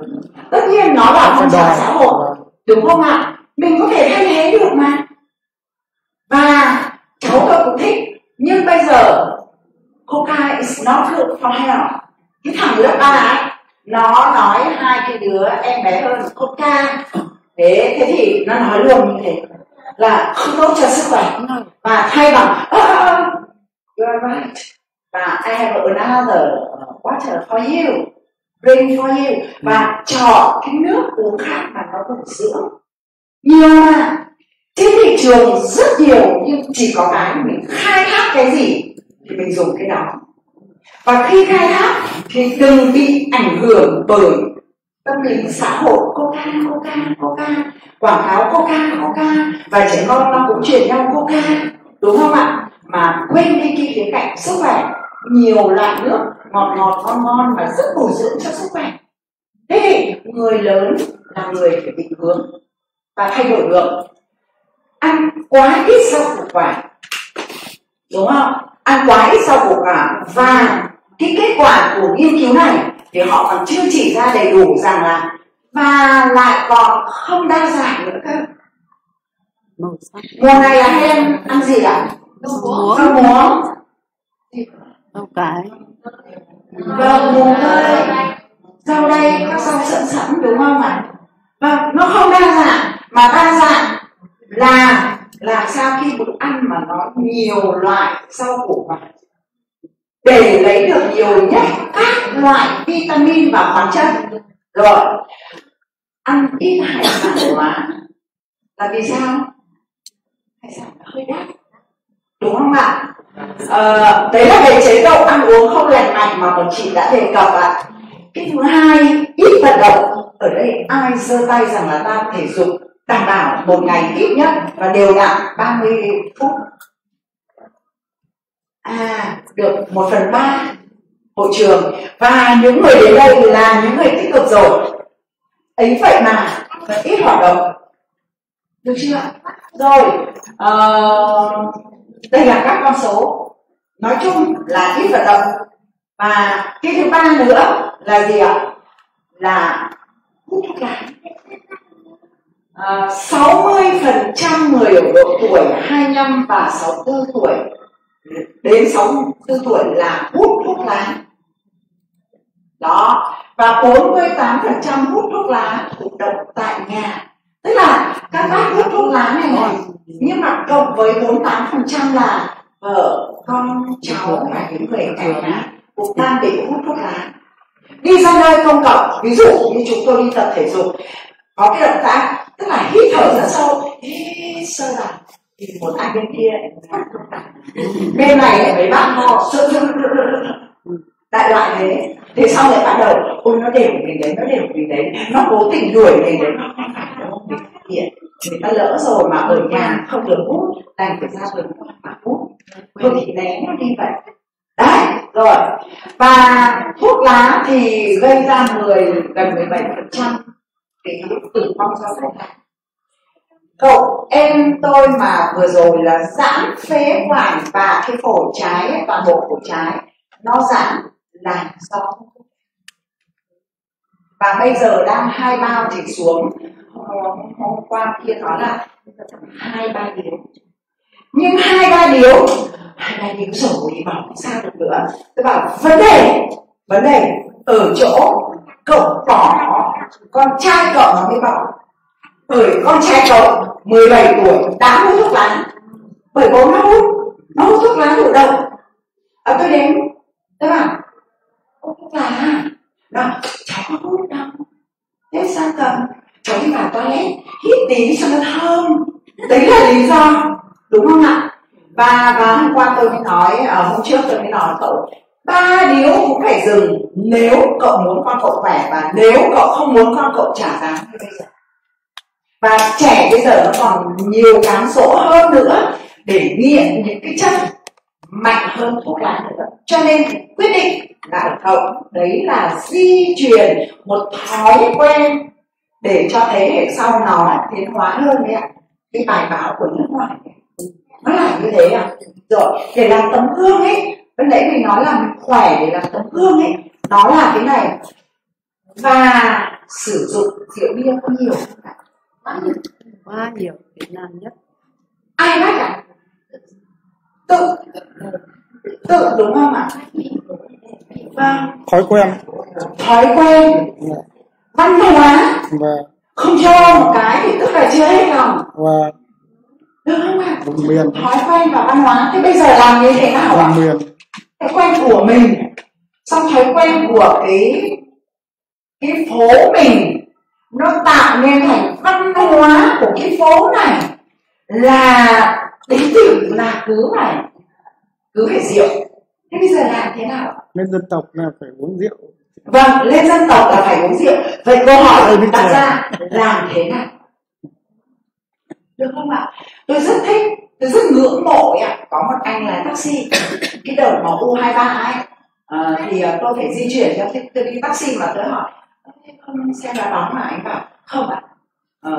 tất nhiên nó là phong trào xã hội. Đúng không ạ? Mình có thể thay thế được mà. Và cháu tôi cũng thích nhưng bây giờ coca is not good for health. Cái thằng lớp ba ấy nó nói hai cái đứa em bé hơn coca. Thế thế thì nó nói luôn như thế. Là không tốt cho sức khỏe. Và thay bằng oh, you're right. Và I have another uh, water for you. Drink for you. Và chọn cái nước uống khác mà nó bổ dưỡng. Nhiều mà trên thị trường rất nhiều, nhưng chỉ có cái mình khai thác cái gì thì mình dùng cái đó. Và khi khai thác thì đừng bị ảnh hưởng bởi tâm lý xã hội. Coca coca coca. Quảng cáo coca coca. Và trẻ con nó cũng truyền nhau coca, đúng không ạ? Mà quên đi cái khía cạnh sức khỏe. Nhiều loại nước ngọt ngọt, ngon ngon và rất bổ dưỡng cho sức khỏe. Thế thì người lớn là người phải định hướng và thay đổi được ăn quá ít rau củ quả. Đúng không? Ăn quá ít rau củ quả và cái kết quả của nghiên cứu này thì họ còn chưa chỉ ra đầy đủ rằng là và lại còn không đa dạng nữa cơ. Mùa này là hay ăn ăn gì ạ? Rau muống. Rau cái. rau muống ơi rau đây các rau sẵn sẵn đúng không ạ? Vâng nó không đa dạng mà đa dạng là làm sao khi bữa ăn mà nó nhiều loại rau củ quả để lấy được nhiều nhất các loại vitamin và khoáng chất. Rồi ăn ít hải sản quá là vì sao? Hải sản nó hơi đắt. Đúng không ạ? Ờ, đấy là về chế độ ăn uống không lành mạnh mà bọn chị đã đề cập ạ. Cái thứ hai ít vận động. Ở đây ai giơ tay rằng là ta thể dục đảm bảo một ngày ít nhất và đều đặn 30 phút. À được một phần ba hội trường. Và những người đến đây là những người tích cực rồi. Ấy vậy mà ít hoạt động. Được chưa? Rồi ờ, đây là các con số. Nói chung là ít vận động. Và cái thứ ba nữa là gì ạ? Là hút thuốc lá. À, 60% người ở độ tuổi 25 và 64 tuổi. Đến 64 tuổi là hút thuốc lá. Đó và 48% hút thuốc lá thụ động tại nhà. Tức là các bác hút thuốc lá này này nhưng mà cộng với 48% là vợ con cháu và những người cả nhà cũng đang bị hút thuốc lá. Đi ra nơi công cộng ví dụ như chúng tôi đi tập thể dục có cái động tác tức là hít thở ra sâu. Hít sâu vào thì một anh bên kia bên này mấy bác họ sơ sơ đại loại thế. Thế sau lại bắt đầu, ôi, nó đều mình đấy nó đều mình đấy nó cố tình đuổi mình đấy nó hiện. Người ta lỡ rồi mà ở nhà không được hút. Đành phải ra vườn mà hút. Thôi thì né nó đi vậy. Đấy, rồi. Và thuốc lá thì gây ra 10 gần 17 phần trăm cái tử vong do thuốc lá cậu em tôi mà vừa rồi là giãn phế quản và cái phổi trái và toàn bộ phổi trái nó giãn là do và bây giờ đang hai bao thì xuống. Hôm, qua kia nói là hai ba điếu. Nhưng hai ba điếu hai ba điếu rồi bảo sao được nữa. Tôi bảo vấn đề vấn đề ở chỗ cậu bỏ nó con trai cậu nó mới bảo bởi con trai cậu 17 tuổi đã hút thuốc lá. Bởi bố nó hút nó hút thuốc lá thụ động à, tôi đến tôi bảo hút thuốc lá à? nó cháu có hút đâu. Thế sao cầm cháu đi vào toilet hít tí cho nó thơm. Đấy là lý do đúng không ạ? Và và hôm qua tôi mới nói ở hôm trước tôi mới nói cậu ba điếu cũng phải dừng, nếu cậu muốn con cậu khỏe và nếu cậu không muốn con cậu trả giá như bây giờ. Và trẻ bây giờ nó còn nhiều cám dỗ hơn nữa để nghiện những cái chất mạnh hơn thuốc lá nữa. Cho nên quyết định là cậu, đấy là di truyền một thói quen để cho thế hệ sau nó tiến hóa hơn đấy ạ. Cái bài báo của nước ngoài ấy. nó là như thế ạ. Rồi, để làm tấm gương ấy bên nãy mình nói là mình khỏe để làm tấm gương ấy nó là cái này. Và sử dụng rượu bia có nhiều không ạ quá nhiều quá nhiều Việt Nam nhất. Ai mách à tự tự đúng không ạ? Vâng. Thói quen. Thói quen. Văn hóa. Và không cho một cái thì tức là chưa hết lòng. Và được không ạ? Miền. Thói quen và văn hóa. Thế bây giờ làm như thế nào ạ? Miền thói quen của mình. Xong thói quen của cái cái phố mình nó tạo nên thành văn hóa của cái phố này là đến từ là cứ phải cứ phải rượu. Thế bây giờ làm thế nào? Nên dân tộc là phải uống rượu. Vâng lên dân tộc là phải uống rượu. Vậy câu hỏi mình đặt ra làm thế nào? Được không ạ? Tôi rất thích tôi rất ngưỡng mộ ấy ạ. Có một anh là taxi cái đợt mà u 23 ấy. À, thì ờ, tôi phải di chuyển theo cái, cái taxi mà tôi hỏi không xem đá bóng mà? Anh bảo không ạ. À,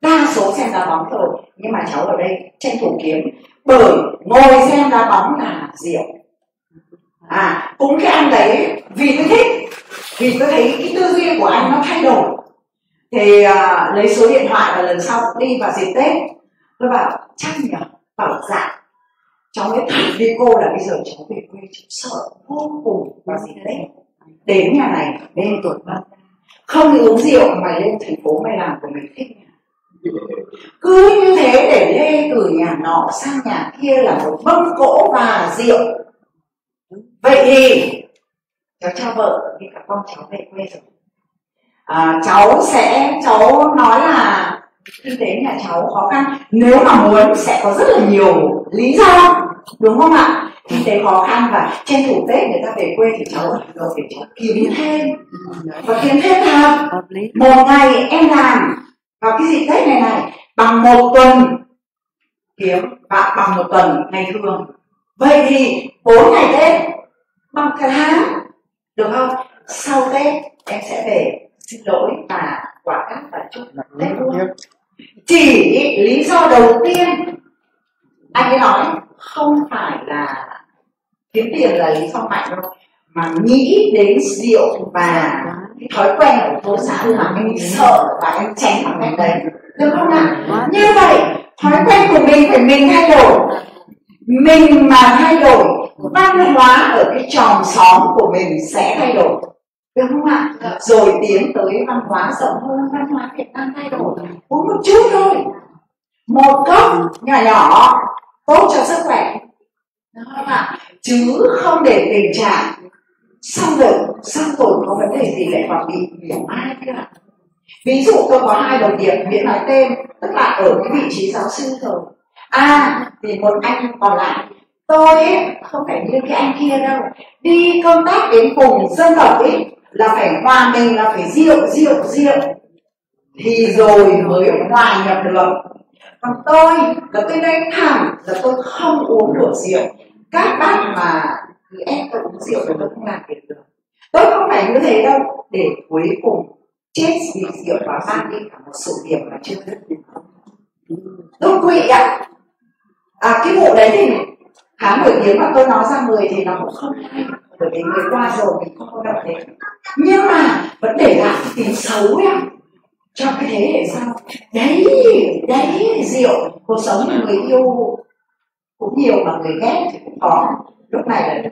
đa số xem đá bóng rồi nhưng mà cháu ở đây tranh thủ kiếm. Bởi ngồi xem đá bóng là rượu. À cũng cái anh đấy vì tôi thích vì tôi thấy cái tư duy của anh nó thay đổi. Thì à, lấy số điện thoại và lần sau đi vào dịp tết tôi bảo chắc bảo dạ cháu nói thật với cô là bây giờ cháu về quê cháu sợ vô cùng và gì đấy. Đến nhà này đến tuổi vâng không uống rượu mà lên thành phố mày làm của mình thích cứ như thế để lê từ nhà nọ sang nhà kia là một mâm cỗ và rượu. Vậy thì cháu cho vợ thì cả con cháu về quê rồi. À, cháu sẽ cháu nói là kinh tế nhà cháu khó khăn. Nếu mà muốn sẽ có rất là nhiều lý do đúng không ạ? Kinh tế khó khăn và tranh thủ tết người ta về quê thì cháu ở Hà Nội để cháu kiếm thêm. Và kiếm thêm nào một ngày em làm. Vào cái dịp tết này này? Bằng một tuần. Kiếm. Và bằng một tuần ngày thường. Vậy thì bốn ngày tết bằng cả tháng. Được không? Sau tết em sẽ về xin lỗi và quả cát và chúc là tết luôn chỉ lý do đầu tiên anh ấy nói không phải là kiếm tiền là lý do mạnh đâu mà nghĩ đến rượu và cái thói quen của phố xã mà anh sợ và anh tránh bằng cách đấy. Được không nào? Như vậy thói quen của mình phải mình thay đổi. Mình mà thay đổi văn hóa ở cái tròm xóm của mình sẽ thay đổi được không ạ? Rồi tiến tới văn hóa rộng hơn, văn hóa việt nam thay đổi. Uống một chút thôi. Một cốc nhỏ nhỏ, tốt cho sức khỏe. Đúng không ạ? Chứ không để tình trạng xong rồi xong rồi có vấn đề gì lại còn bị miệng ai cơ ạ ví dụ tôi có hai đồng nghiệp miễn nói tên, tức là ở cái vị trí giáo sư rồi. À thì một anh còn lại, tôi ấy, không phải như cái anh kia đâu. Đi công tác đến vùng dân tộc ấy là phải hòa mình, là phải rượu rượu rượu. Thì rồi mới hòa nhập được. Còn tôi là tôi nói thẳng là tôi không uống được rượu. Các bác mà cứ ép tôi uống rượu thì tôi không làm việc được. Tôi không phải như thế đâu. Để cuối cùng chết vì rượu và mang đi cả một sự việc mà chưa biết đột quỵ ạ. À cái vụ đấy thì khá nổi tiếng mà tôi nói ra 10 thì nó cũng không hay bởi vì người qua rồi mình không có đọc thế. Nhưng mà vẫn để lại cái tiếng xấu ấy cho cái thế hệ sau đấy đấy rượu. Cuộc sống mà người yêu cũng nhiều mà người ghét thì cũng có. Lúc này là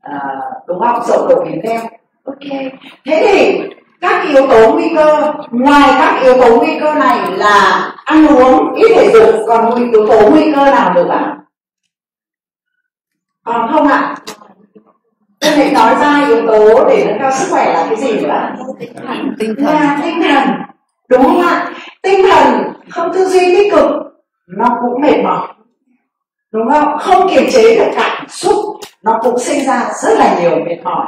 à, đúng không? Dậu đổ miếng đen ok. Thế thì các yếu tố nguy cơ ngoài các yếu tố nguy cơ này là ăn uống ít thể dục còn yếu tố nguy cơ nào nữa? Còn không ạ? Tôi hãy nói ra yếu tố để nâng cao sức khỏe là cái gì nữa tinh thần. Là tinh thần. Đúng không ạ? Tinh thần không tư duy tích cực nó cũng mệt mỏi. Đúng không? Không kiềm chế được cảm xúc nó cũng sinh ra rất là nhiều mệt mỏi.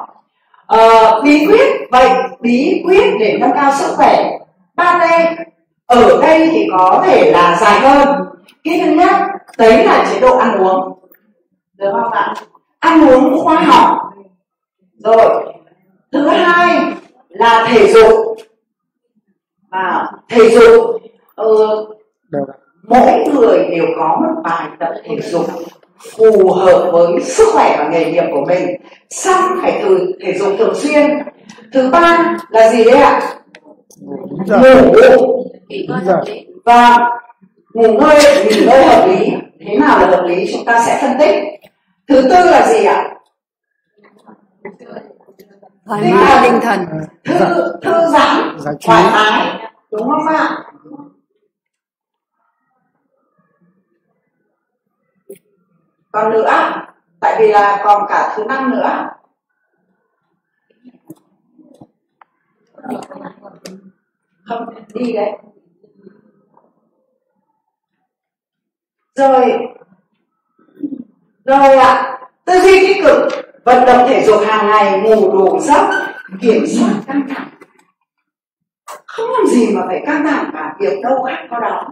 Ờ, bí quyết vậy bí quyết để nâng cao sức khỏe. Ba đây ở đây thì có thể là dài hơn. Cái thứ nhất đấy là chế độ ăn uống. Được không ạ? Ăn uống khoa học rồi. Thứ hai là thể dục. Và thể dục ờ, đều mỗi người đều có một bài tập thể dục phù hợp với sức khỏe và nghề nghiệp của mình. Xong phải từ thể dục thường xuyên. Thứ ba là gì đấy ạ? Ngủ và ngủ ngơi nghỉ ngơi hợp lý. Thế nào là hợp lý? Chúng ta sẽ phân tích. Thứ tư là gì ạ thoải mái thần. tinh thần thư thư giãn thoải mái đúng không ạ? Còn nữa tại vì là còn cả thứ năm nữa. Không đi đấy. Rồi. Rồi ạ. Tư duy tích cực vận động thể dục hàng ngày ngủ đủ giấc kiểm soát căng thẳng. Không làm gì mà phải căng thẳng cả việc đâu khác có đó.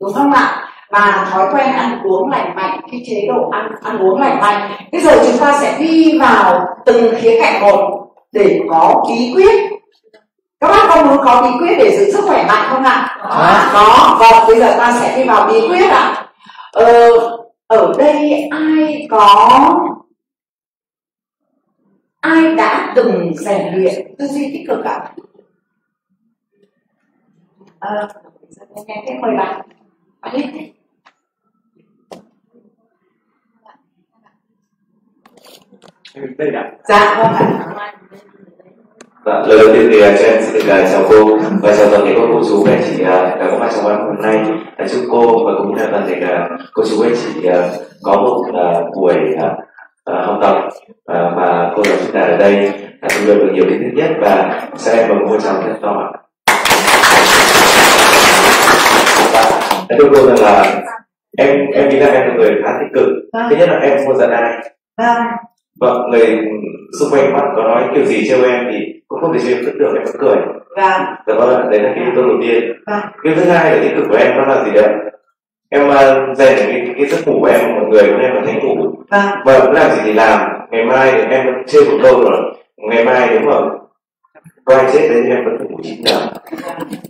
Đúng không ạ? Và thói quen ăn uống lành mạnh cái chế độ ăn ăn uống lành mạnh. Bây giờ chúng ta sẽ đi vào từng khía cạnh một để có bí quyết. Các bác có muốn có bí quyết để giữ sức khỏe mạnh không ạ? Có. có. Vâng bây giờ ta sẽ đi vào bí quyết ạ. Ờ, ở đây ai có ai đã từng rèn luyện tư duy tích cực ạ? Ờ, nghe thế mời bạn. Bạn đi đây ạ. Dạ vâng ạ. Dạ, lời đầu tiên thì à, cho em xin được à, chào cô và chào toàn thể các cô chú và anh chị à, đã có mặt trong ban hôm nay. À, chúc cô và cũng như là toàn thể à, cô chú anh chị à, có một à, buổi à, à, học tập à, mà cô giáo chúng ta ở đây đã thu được được nhiều kiến thức nhất và em một ngôi chào thật to ạ. Thưa cô rằng là em em nghĩ là em là người khá tích cực. Thứ nhất là em không giận ai. Vâng. Vâng người xung quanh mắt có nói kiểu gì trêu em thì cũng không thể chịu được được em vẫn cười. Vâng. Dạ vâng đấy là cái yếu tố đầu tiên. Vâng. Cái thứ hai là tích cực của em nó là gì đấy em uh, rèn cái cái giấc ngủ của em mọi người hôm nay vẫn thấy ngủ. Vâng. Và cứ làm gì thì làm. Ngày mai thì em chơi một câu rồi. Ngày mai nếu mà có ai chết đấy thì em vẫn phải ngủ chín giờ.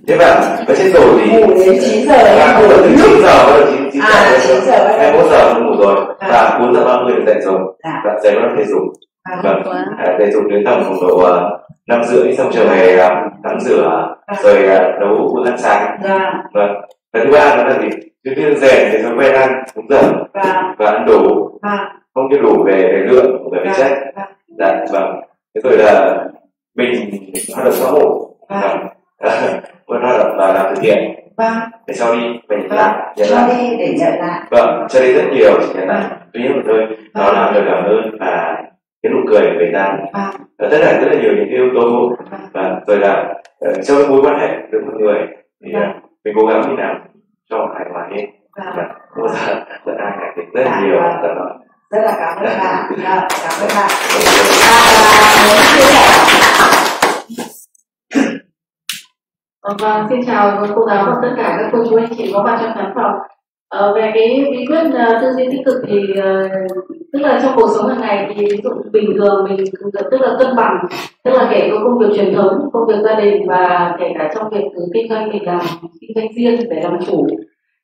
Thế và và chết rồi thì ngủ đến 9 giờ và em ngủ ngủ từ chín giờ bắt đầu chín chín à giờ 9 giờ em em bốn giờ em ngủ rồi. Và bốn giờ ba mươi dậy rồi. Dạ. và dậy bắt thể dục Vâng. vâng. à, thể dục đến tầm khoảng độ à, năm rưỡi xong trở về à, tắm rửa rồi à, bữa ăn sáng. Vâng vâng. Và thứ ba đó là gì thứ tư rèn cái thói quen ăn đúng giờ vâng. và ăn đủ. Vâng. Không như đủ về về lượng về chất. vâng. Dạ vâng. Thế rồi là mình hoạt động xã hội. Vâng. Vâng. Hoạt động và làm từ thiện vâng. Để sau đi mình vâng. làm nhận cho lại. đi để nhận lại. Vâng cho đi rất nhiều chỉ nhận lại. Tuy nhiên một thôi đó là lời cảm ơn và cái nụ cười của người ta vâng. Và tất cả rất là nhiều những cái yếu tố. Và rồi là ờ, trong cái mối quan hệ với mọi người. Thì ờ, mình cố gắng như nào cho hài hòa hết. Vâng. Và không bao giờ dẫn ai ngại việc rất là nhiều. dạ vâng. Rất là cảm ơn bạn Vâng, cảm ơn bạn à, Ờ, Vâng, xin chào cô giáo và tất cả các cô chú anh chị có mặt trong khán phòng. Ờ, về cái bí quyết uh, tư duy tích cực thì ờ, tức là trong cuộc sống hàng ngày thì ví dụ bình thường mình tức là cân bằng tức là kể có công việc truyền thống công việc gia đình và kể cả trong việc kinh doanh mình làm kinh doanh riêng để làm chủ.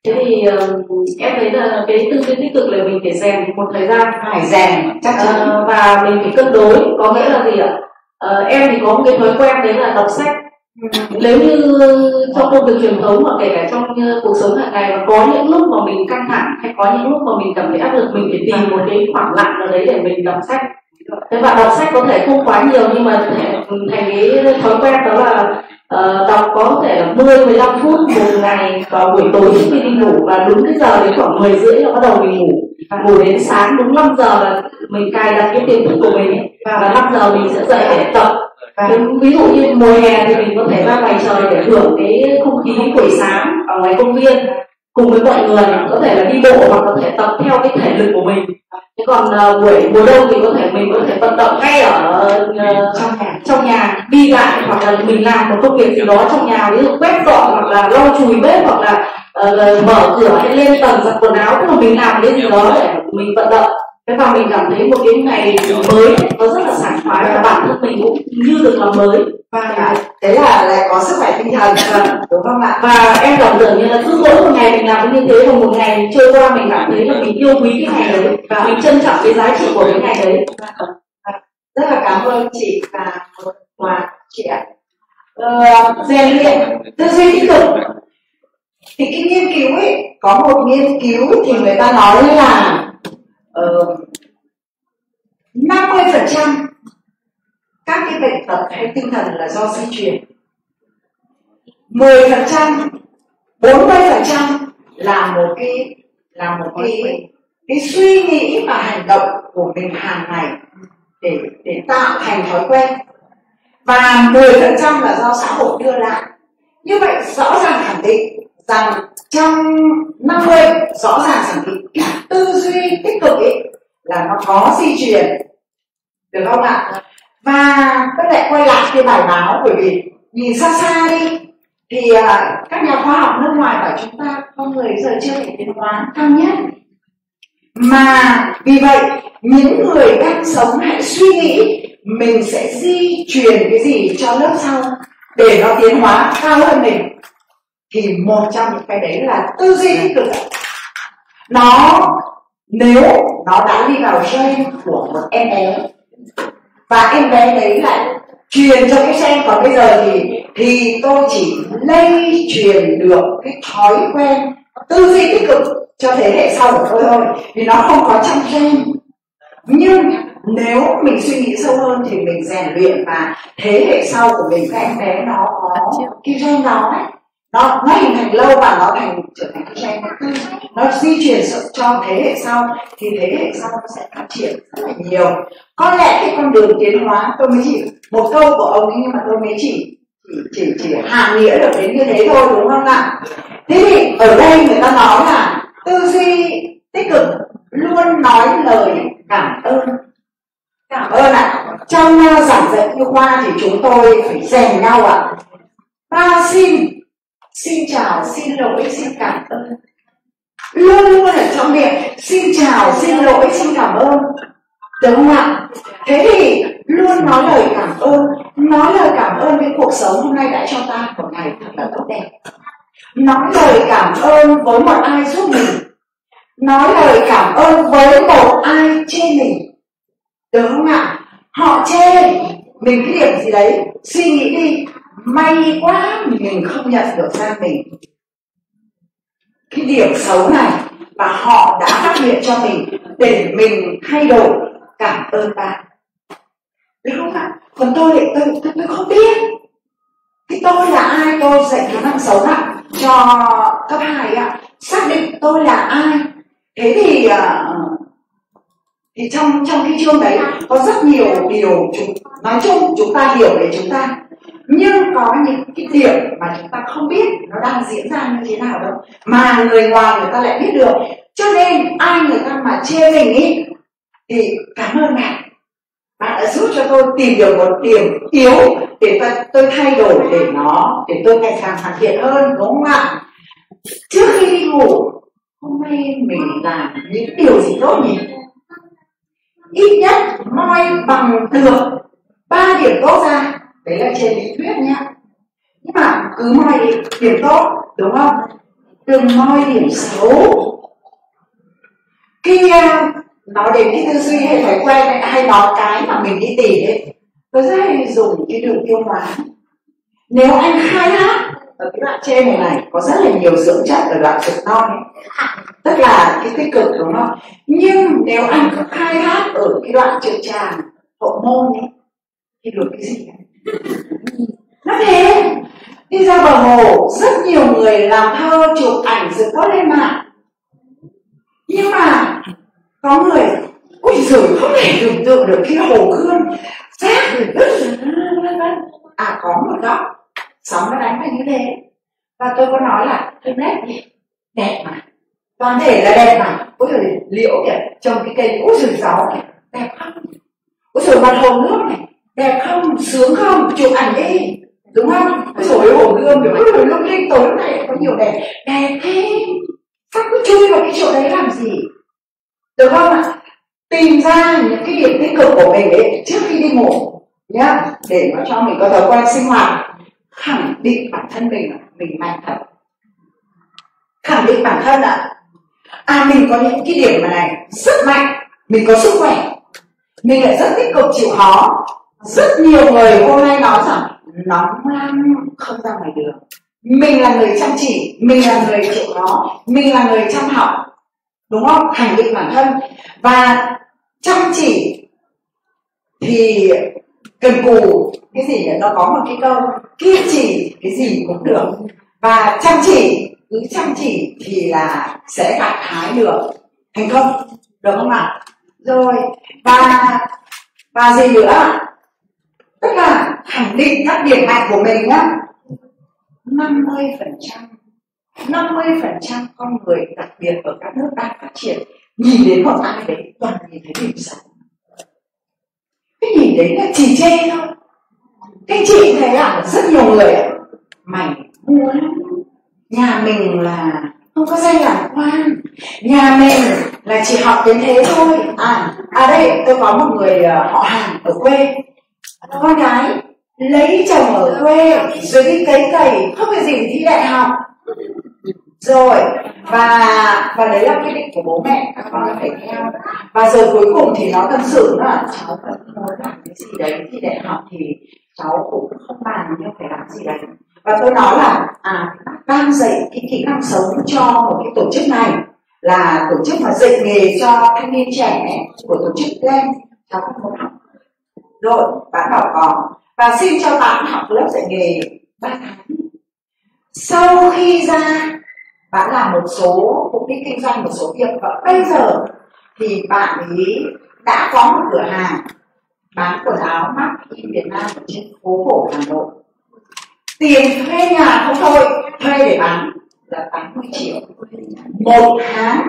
Thế thì ờ, em thấy là cái tư duy tích cực là mình phải rèn một thời gian. Phải rèn chắc chắn. Ờ, và mình phải cân đối có nghĩa là gì ạ? Ờ, em thì có một cái thói quen đấy là đọc sách nếu như trong công việc truyền thống hoặc kể cả trong ờ, cuộc sống hàng ngày mà có những lúc mà mình căng thẳng hay có những lúc mà mình cảm thấy áp lực mình phải tìm một cái khoảng lặng nào đấy để mình đọc sách. Thế và đọc sách có thể không quá nhiều nhưng mà thành cái thói quen đó là uh, đọc có thể là 10 15 phút một ngày vào buổi tối trước khi đi ngủ và đúng cái giờ đến khoảng 10 rưỡi là bắt đầu mình ngủ. Ngủ đến sáng đúng 5 giờ là mình cài đặt cái tiềm thức của mình và 5 giờ mình sẽ dậy để tập ví dụ như mùa hè thì mình có thể ra ngoài trời để hưởng cái không khí buổi sáng ở ngoài công viên. Cùng với mọi người có thể là đi bộ hoặc có thể tập theo cái thể lực của mình. Thế còn uh, buổi mùa đông thì có thể mình có thể vận động ngay ở uh, trong nhà. trong nhà đi lại hoặc là mình làm một công việc gì đó trong nhà ví dụ quét dọn hoặc là lau chùi bếp hoặc là uh, mở cửa hay lên tầng giặt quần áo tức là mình làm cái gì đó để mình vận động thế và mình cảm thấy một cái ngày mới nó rất là sảng khoái và bản thân mình cũng như được làm mới. Và đấy là lại có sức khỏe tinh thần đúng không ạ? Và em cảm tưởng như là cứ mỗi một ngày mình làm như thế và một ngày trôi qua mình cảm thấy là mình yêu quý cái ngày đấy và mình trân trọng cái giá trị của cái ngày đấy. Rất là cảm ơn chị và quà chị ạ. Ờ, rèn luyện. Tư duy tích cực. Thì cái nghiên cứu ấy có một nghiên cứu thì người ta nói là Ờ, năm 50 phần trăm các cái bệnh tật hay tinh thần là do di truyền. 10 phần trăm 40 phần trăm là một cái, là một cái cái suy nghĩ và hành động của mình hàng ngày để để tạo thành thói quen. Và 10 phần trăm là do xã hội đưa lại. Như vậy, rõ ràng khẳng định rằng trong 50 rõ ràng khẳng định cái tư duy tích cực ấy là nó có di truyền. Được không ạ? Và tôi lại quay lại cái bài báo bởi vì nhìn xa xa đi thì uh, các nhà khoa học nước ngoài bảo chúng ta con người giờ chưa thể tiến hóa cao nhất. Mà vì vậy những người đang sống hãy suy nghĩ mình sẽ di truyền cái gì cho lớp sau để nó tiến hóa cao hơn mình thì một trong những cái đấy là tư duy tích cực nó nếu nó đã đi vào gen của một em bé và em bé đấy lại truyền cho cái gen còn bây giờ thì thì tôi chỉ lây truyền được cái thói quen tư duy tích cực cho thế hệ sau của tôi thôi vì nó không có trong gen. Nhưng nếu mình suy nghĩ sâu hơn thì mình rèn luyện và thế hệ sau của mình các em bé nó có cái gen đó ấy nó nó hình thành lâu và nó thành trở thành cái gen. Nó di chuyển cho thế hệ sau thì thế hệ sau nó sẽ phát triển rất là nhiều. Có lẽ cái con đường tiến hóa tôi mới chỉ một câu của ông ấy nhưng mà tôi mới chỉ chỉ chỉ, chỉ hàm nghĩa được đến như thế thôi đúng không ạ? Thế thì ở đây người ta nói là tư duy tích cực luôn nói lời cảm ơn. Cảm ơn ạ. Trong ờ, giảng dạy y khoa thì chúng tôi phải rèn nhau ạ. Ba xin xin chào, xin lỗi, xin cảm ơn. Luôn luôn ở trong miệng. Xin chào, xin lỗi, xin cảm ơn. Đúng không ạ? Thế thì luôn nói lời cảm ơn. Nói lời cảm ơn với cuộc sống hôm nay đã cho ta một ngày thật là tốt đẹp. Nói lời cảm ơn với một ai giúp mình. Nói lời cảm ơn với một ai chê mình. Đúng không ạ? Họ chê mình cái điểm gì đấy? Suy nghĩ đi may quá mình không nhận được ra mình. Cái điểm xấu này và họ đã phát hiện cho mình để mình thay đổi cảm ơn bạn. Đúng không ạ? Còn tôi thì tôi, tôi, tôi không biết. Thì tôi là ai tôi dạy kỹ năng xấu ạ cho cấp hai ạ. Xác định tôi là ai. Thế thì ờ, thì trong trong cái chương đấy có rất nhiều điều chúng nói chung chúng ta hiểu để chúng ta nhưng có những cái điểm mà chúng ta không biết nó đang diễn ra như thế nào đâu, mà người ngoài người ta lại biết được. Cho nên ai người ta mà chê mình ý, thì cảm ơn bạn bạn đã giúp cho tôi tìm được một điểm yếu để ta, tôi thay đổi để nó, để tôi ngày càng hoàn thiện hơn, đúng không ạ? Trước khi đi ngủ, hôm nay mình làm những điều gì tốt nhỉ? Ít nhất moi bằng được ba điểm tốt ra đấy là trên lý thuyết nhá. Nhưng mà cứ moi điểm, điểm tốt đúng không? Đừng moi điểm xấu. Khi nói đến cái tư duy hay thói quen hay nói cái mà mình đi tìm ấy tôi rất hay dùng cái đường tiêu hóa. Nếu anh khai thác ở cái đoạn trên này này có rất là nhiều dưỡng chất ở đoạn trực non ấy. Tức là cái tích cực đúng không? Nhưng nếu anh cứ khai thác ở cái đoạn trực tràng hậu môn ấy thì được cái gì? Nó thế, đi ra vào hồ, rất nhiều người làm thơ chụp ảnh rồi post lên mạng. Nhưng mà, có người ui giời, không thể tưởng tượng được cái hồ gươm, rác rồi à có một góc, sóng nó đánh vào như thế. Và tôi có nói là cái nét đẹp mà, toàn thể là đẹp mà. Ôi giời, liễu kìa trồng cái cây, ôi giời, gió kìa, đẹp không ôi giời, mặt hồ nước này đẹp không, sướng không, chụp ảnh đi. Đúng không? Ôi trời hồ gươm rồi ôi lung linh tối này có nhiều đẹp. Đẹp thế. Sao cứ chui vào cái chỗ đấy làm gì? Được không ạ? Tìm ra những cái điểm tích cực của mình ấy trước khi đi ngủ, nhá. Để nó cho mình có thói quen sinh hoạt. Khẳng định bản thân mình là mình mạnh thật. Khẳng định bản thân ạ. À mình có những cái điểm mà này rất mạnh. Mình có sức khỏe. Mình lại rất tích cực chịu khó rất nhiều người hôm nay nói rằng nóng lắm không ra ngoài đường. Mình là người chăm chỉ, mình là người chịu khó mình là người chăm học, đúng không? Khẳng định bản thân. Và chăm chỉ thì cần cù. Cái gì nó có một cái câu, kiên trì cái gì cũng được. Và chăm chỉ, cứ chăm chỉ thì là sẽ gặt hái được. Thành công, được không ạ? Rồi, và và gì nữa? Tức là khẳng định các điểm mạnh của mình nhá. 50 phần trăm 50 phần trăm con người đặc biệt ở các nước đang phát triển nhìn đến một ai đấy, toàn nhìn thấy điểm xấu cái nhìn đấy là chỉ chê thôi. Cái chị thấy là rất nhiều người mày ngu lắm nhà mình là, không có danh làm quan. Nhà mình là chỉ học đến thế thôi. À à đây, tôi có một người ờ, họ hàng ở quê con gái, lấy chồng ở quê rồi đi cấy cày, không phải gì thi đại học. Rồi, và và đấy là quyết định của bố mẹ, các con phải theo. Và rồi cuối cùng thì nó tâm sự là cháu vẫn muốn làm cái gì đấy, thi đại học thì cháu cũng không bàn nhưng phải làm gì đấy. Và tôi nói là à đang dạy cái kỹ năng sống cho một cái tổ chức này là tổ chức mà dạy nghề cho thanh niên trẻ của tổ chức lên cháu không muốn học rồi bạn bảo có. Và xin cho bạn học lớp dạy nghề ba tháng. Sau khi ra bạn làm một số cũng đi kinh doanh một số việc. Và bây giờ thì bạn ấy đã có một cửa hàng bán quần áo mắc in Việt Nam ở trên phố cổ Hà Nội. Tiền thuê nhà không thôi thuê để bán là 80 triệu. Một tháng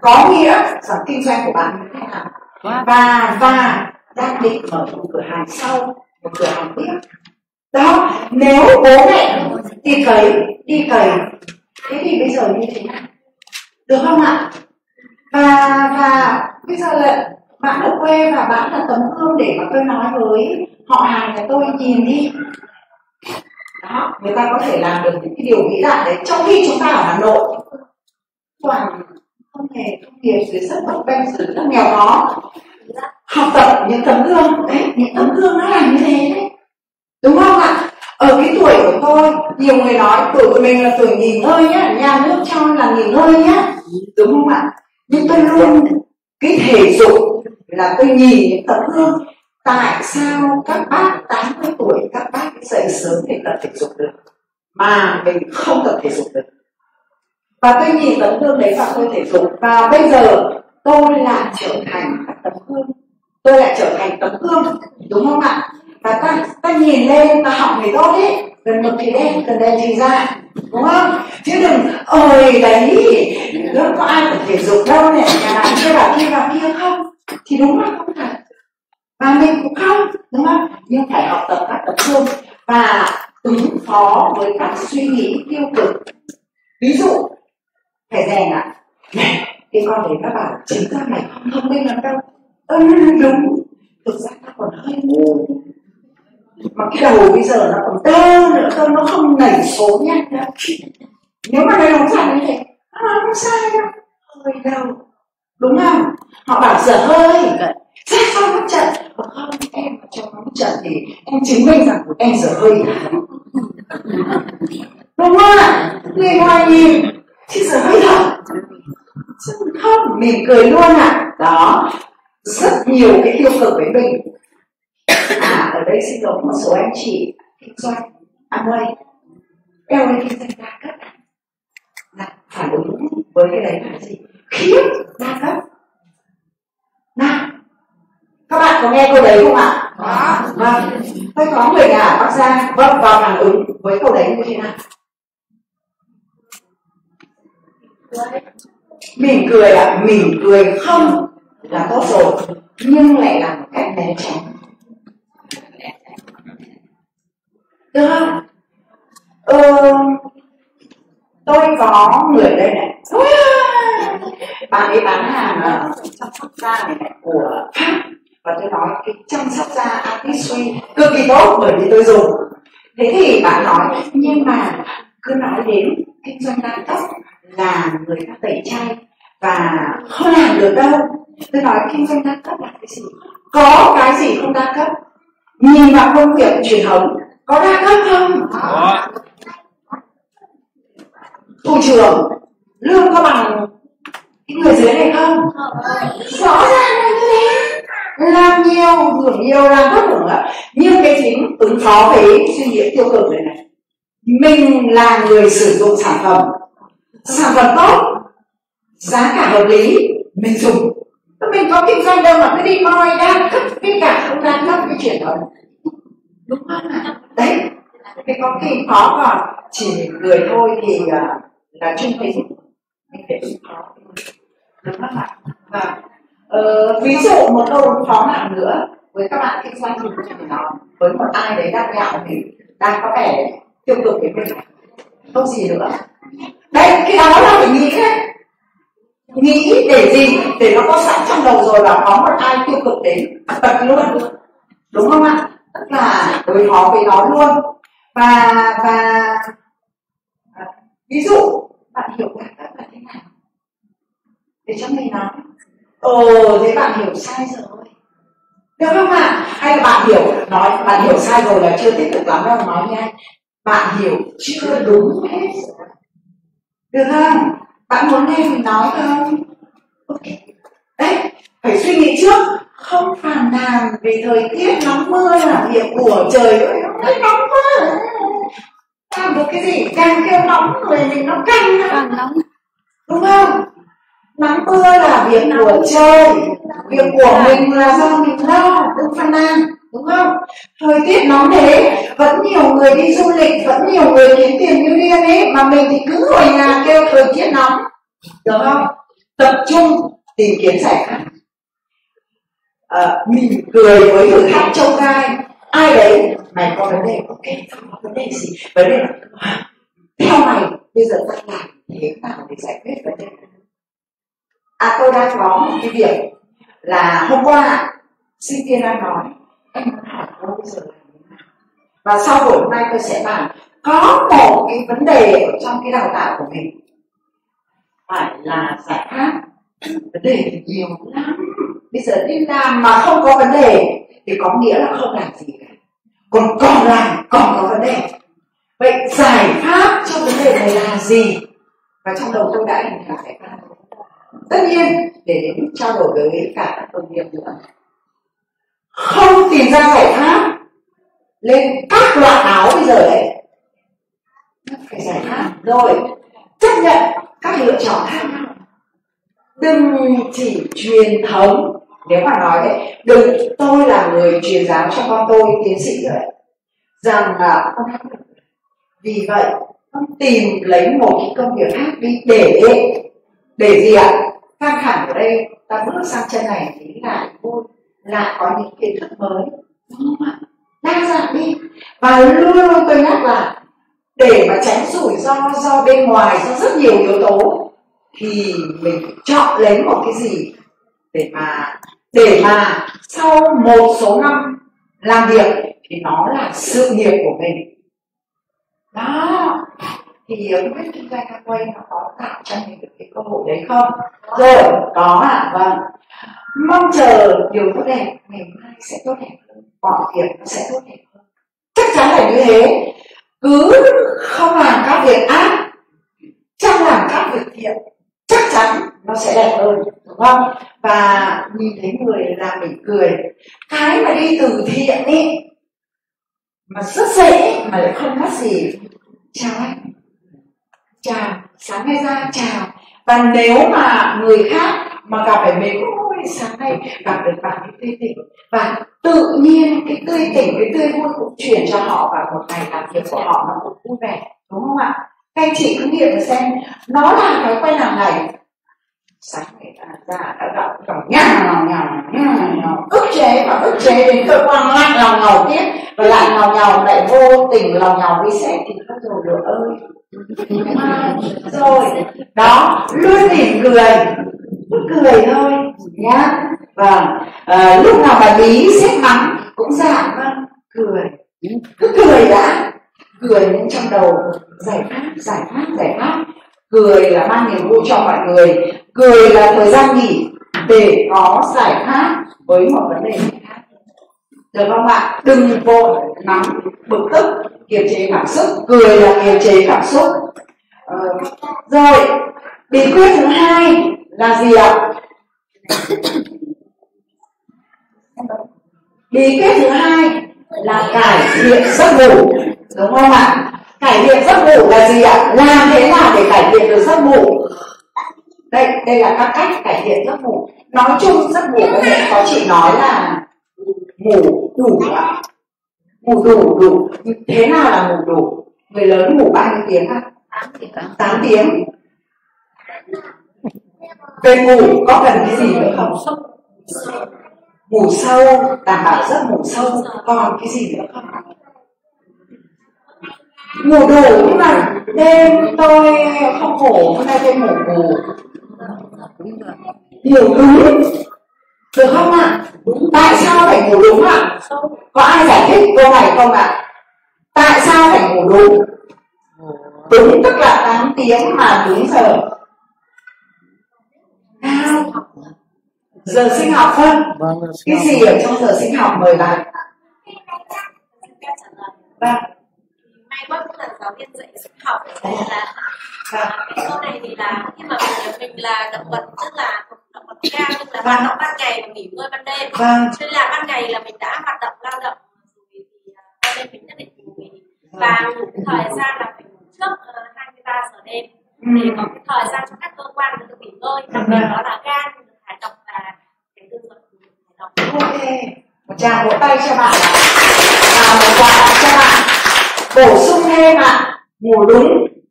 có nghĩa rằng kinh doanh của bạn như thế nào? Và và đang định mở một cửa hàng sau, một cửa hàng tiếp. Đó, nếu bố mẹ đi cấy đi cày, thế thì bây giờ như thế nào? Được không ạ? Và và bây giờ là bạn ở quê và bạn là tấm gương để mà tôi nói với họ hàng nhà tôi nhìn đi. Đó, người ta có thể làm được những cái điều vĩ đại đấy. Trong khi chúng ta ở hà nội, toàn không hề công nghiệp dưới sức bấp bênh, dưới rất nghèo khó học tập những tấm gương, đấy, những tấm gương nó làm như thế, đấy. Đúng không ạ? Ở cái tuổi của tôi, nhiều người nói tuổi của mình là tuổi nghỉ ngơi nhá, nhà nước cho là nghỉ ngơi nhá. Đúng không ạ? Nhưng tôi luôn, cái thể dục là tôi nhìn những tấm gương. Tại sao các bác 80 tuổi, các bác dậy sớm để tập thể dục được, mà mình không tập thể dục được? Và tôi nhìn tấm gương đấy và tôi thể dục. Và bây giờ tôi lại trở thành các tấm gương tôi lại trở thành tấm gương, đúng không ạ? Và ta ta nhìn lên, ta học người tốt ấy gần một thì đen gần đèn thì ra, đúng không? Chứ đừng ơi đấy lớp có ai phải thể dục đâu này nhà bạn kia vào kia vào kia không? Thì đúng là không thật và mình cũng không, đúng không? Nhưng phải học tập các tập gương và ứng phó với các suy nghĩ tiêu cực. Ví dụ phải rèn ạ. À. này, cái con đấy các bạn chính ra mày không thông minh lắm đâu ơ, đúng. Thực ra ta còn hơi ngu. Mà cái đầu bây giờ nó còn tơ nữa cơ, nó không nảy số nhanh đâu nếu mà đây nói rằng như thế, nó không sai đâu. Hơi đâu đúng không? Họ bảo dở hơi. Ra sau một trận. Không, em cho nó một trận thì em chứng minh rằng em dở hơi đúng không ạ? Người ngoài nhìn, thì dở hơi thật. Chứ không, mỉm cười luôn ạ. À. đó rất nhiều cái tiêu cực với mình. À ở đây xin lỗi một số anh chị kinh doanh Amway eo lên kinh doanh đa cấp là phản ứng với cái đấy là gì? Khiếp đa cấp. Nào các bạn có nghe câu đấy không ạ? Vâng. Tôi có người nhà bác gia vâng và phản ứng với câu đấy như thế nào? Mỉm cười ạ à? mỉm cười không là tốt rồi nhưng lại là một cách né tránh được không? Ừ, tôi có người đây này. Bạn ấy bán hàng ở chăm sóc da này, này của pháp. Và tôi nói cái chăm sóc da artistry cực kỳ tốt bởi vì tôi dùng. Thế thì bạn nói nhưng mà cứ nói đến kinh doanh đa cấp là người ta tẩy chay và không làm được đâu. Tôi nói kinh doanh đa cấp là cái gì? Có cái gì không đa cấp? Nhìn vào công việc truyền thống có đa cấp không? Có. Thủ trưởng lương có bằng cái người dưới này không? Rõ ràng là như thế. Làm nhiều hưởng nhiều làm thấp hưởng ạ nhưng cái chính ứng phó với suy nghĩ tiêu cực này này mình là người sử dụng sản phẩm. Sản phẩm tốt giá cả hợp lý mình dùng. Mình có kinh doanh đâu mà cứ đi moi đa cấp cái cả không đa cấp cái chuyện đó. Đúng không ạ? Đấy cái có khi khó còn chỉ người thôi thì uh, là trung tính. Mình phải đúng không ạ? Và uh, ví dụ một câu khó phó nào nữa với các bạn kinh doanh thì mình nói với một ai đấy đang gạo thì đang có vẻ tiêu cực thì mình không gì nữa. Đấy cái đó là phải nghĩ đấy nghĩ để gì? Để nó có sẵn trong đầu rồi là có một ai tiêu cực đến. Bật luôn. Đúng không ạ? Tức là đối phó với nó luôn. Và và à, ví dụ, bạn hiểu cảm giác là thế nào? Để cho mình nói. Ồ, thế bạn hiểu sai rồi. Được không ạ? À? hay là bạn hiểu, nói, bạn hiểu sai rồi là chưa tiếp tục lắm đâu nói nha bạn hiểu chưa đúng hết. Được không? Bạn muốn nghe mình nói không? Ok. Đấy phải suy nghĩ trước. Không phàn nàn vì thời tiết nóng mưa là việc của trời ơi nó nóng quá. Làm được cái gì? Càng kêu nóng người mình nó căng càng nóng. Đúng không? Nắng mưa là việc của trời. Việc của mình là do mình lo đừng phàn nàn đúng không? Thời tiết nóng thế vẫn nhiều người đi du lịch vẫn nhiều người kiếm tiền như điên ấy mà mình thì cứ ngồi nhà kêu thời tiết nóng. Được không? Tập trung tìm kiếm giải pháp. Ờ, à, mình cười với thử thách trong gai ai đấy? Mày có vấn đề ok không có vấn đề gì? Vấn đề là theo mày bây giờ ta làm thế nào để giải quyết vấn đề à tôi đang có một cái việc là hôm qua sinh viên đang nói em muốn hỏi cô bây giờ làm thế nào và sau buổi hôm nay tôi sẽ bàn có một cái vấn đề ở trong cái đào tạo của mình. Phải là giải pháp. Vấn đề thì nhiều lắm. Bây giờ đi làm mà không có vấn đề, thì có nghĩa là không làm gì cả. Còn còn làm còn có vấn đề. Vậy giải pháp cho vấn đề này là gì? Và trong đầu tôi đã hình thành giải pháp tất nhiên, để đến trao đổi với cả các đồng nghiệp nữa không tìm ra giải pháp. Lên các loại áo bây giờ đấy phải giải pháp. Rồi, chấp nhận các lựa chọn khác nhau. Đừng chỉ truyền thống. Nếu mà nói đấy, đừng, tôi là người truyền giáo cho con tôi, tiến sĩ rồi. Rằng là con vì vậy, con tìm lấy một cái công việc khác đi, để để gì ạ? Căng thẳng ở đây, ta bước sang chân này thì lại vui lại có những kiến thức mới. Đúng không ạ? Đa dạng đi. Và luôn luôn tôi nhắc là để mà tránh rủi ro do bên ngoài do rất nhiều yếu tố thì mình chọn lấy một cái gì để mà để mà sau một số năm làm việc thì nó là sự nghiệp của mình. Đó. Thì không biết kinh doanh quay nó có tạo cho mình được cái cơ hội đấy không? Rồi có ạ à, vâng mong chờ điều tốt đẹp, ngày mai sẽ tốt đẹp hơn bỏ việc sẽ tốt đẹp hơn. Chắc chắn là như thế. Cứ không làm các việc ác trong làm các việc thiện, chắc chắn nó sẽ đẹp hơn, đúng không? Và nhìn thấy người làm mình cười, cái mà đi từ thiện ý, mà rất dễ mà lại không mất gì. Chào anh. Chào, sáng nay ra, chào. Và nếu mà người khác mà gặp phải mình sáng nay gặp được bạn ấy tươi tỉnh. Và tự nhiên cái tươi tỉnh cái tươi vui cũng truyền cho họ vào một ngày làm việc của họ nó cũng vui vẻ đúng không ạ? Các anh chị cứ nghiệm xem nó là thói quen hàng ngày. Sáng ngày ta ra đã gặp nhang ngào nhào nhào nhào ức chế và ức chế đến cơ quan lại lòng ngầu tiếp. Và lại ngào nhào lại vô tình lòng nhào reset thì không rồi được ơi. Rồi đó luôn mỉm cười cứ cười thôi. Nhá. Vâng à, lúc nào mà lý xét mắng cũng giảm vâng cười. Cứ cười đã. Cười những trong đầu. Giải pháp giải pháp giải pháp cười là mang niềm vui cho mọi người. Cười là thời gian nghỉ để có giải pháp với một vấn đề khác. Được không ạ đừng vội nắm bực tức kiềm chế cảm xúc. Cười là kiềm chế cảm xúc. Ờ, rồi bí quyết thứ hai là gì ạ? Bí quyết thứ hai là cải thiện giấc ngủ. Đúng không ạ? Cải thiện giấc ngủ là gì ạ? Làm thế nào để cải thiện được giấc ngủ? Đây đây là các cách cải thiện giấc ngủ. Nói chung giấc ngủ có thể có chị nói là ngủ đủ ạ. Ngủ đủ đủ. Thế nào là ngủ đủ? Người lớn ngủ bao nhiêu tiếng ạ? 8 tiếng về ngủ có cần cái gì nữa không ngủ sâu, đảm bảo giấc ngủ sâu, còn cái gì nữa không? Ngủ đủ nhưng mà đêm tôi không ngủ, hôm nay tôi ngủ ngủ hiểu đúng. Được không ạ? Tại sao phải ngủ đúng ạ? Có ai giải thích câu này không ạ? Tại sao phải ngủ đúng? Đúng tức là 8 tiếng mà đúng giờ nào giờ sinh học phân cái gì ở trong giờ sinh học mời bạn? Vâng. May quá cũng là giáo viên dạy sinh học. Nên là à, cái câu này thì là khi mà mình mình là động vật tức là động vật cao nhưng là hoạt động ban ngày và nghỉ ngơi ban đêm. Vâng. Nên là ban ngày là mình đã hoạt động lao động. Rồi thì à, ban đêm mình nhất định mình nghỉ. Và ngủ cái thời gian là phải ngủ trước uh, 23 giờ đêm để có cái thời gian cho các cơ quan được nghỉ ngơi đặc biệt đó là gan thải độc và cái tư thải độc ok một tràng vỗ tay cho bạn và một quà cho bạn. Bổ sung thêm ạ. Ngủ đúng.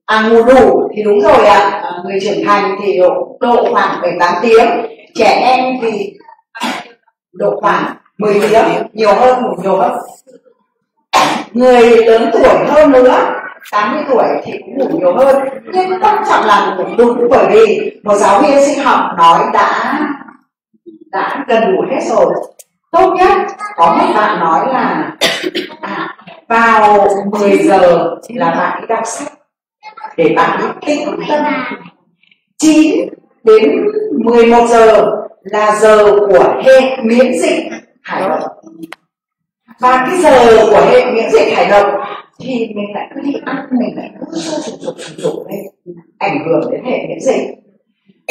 À ngủ đủ thì đúng rồi ạ. À, người trưởng thành thì độ độ khoảng bảy tám tiếng. Trẻ em thì độ khoảng 10 tiếng. Nhiều hơn ngủ nhiều hơn. Người lớn tuổi hơn nữa 80 tuổi thì cũng ngủ nhiều hơn. Nhưng quan trọng là ngủ đúng bởi vì một giáo viên sinh học nói đã đã gần ngủ hết rồi. Tốt nhất có một bạn nói là à, vào 10 giờ là bạn đi đọc sách để bạn đi tĩnh tâm. 9 đến 11 giờ là giờ của hệ miễn dịch hải độc và cái giờ của hệ miễn dịch hải độc thì mình lại cứ đi ăn, mình lại cứ sử dụng sử dụng lên ảnh hưởng đến hệ miễn dịch.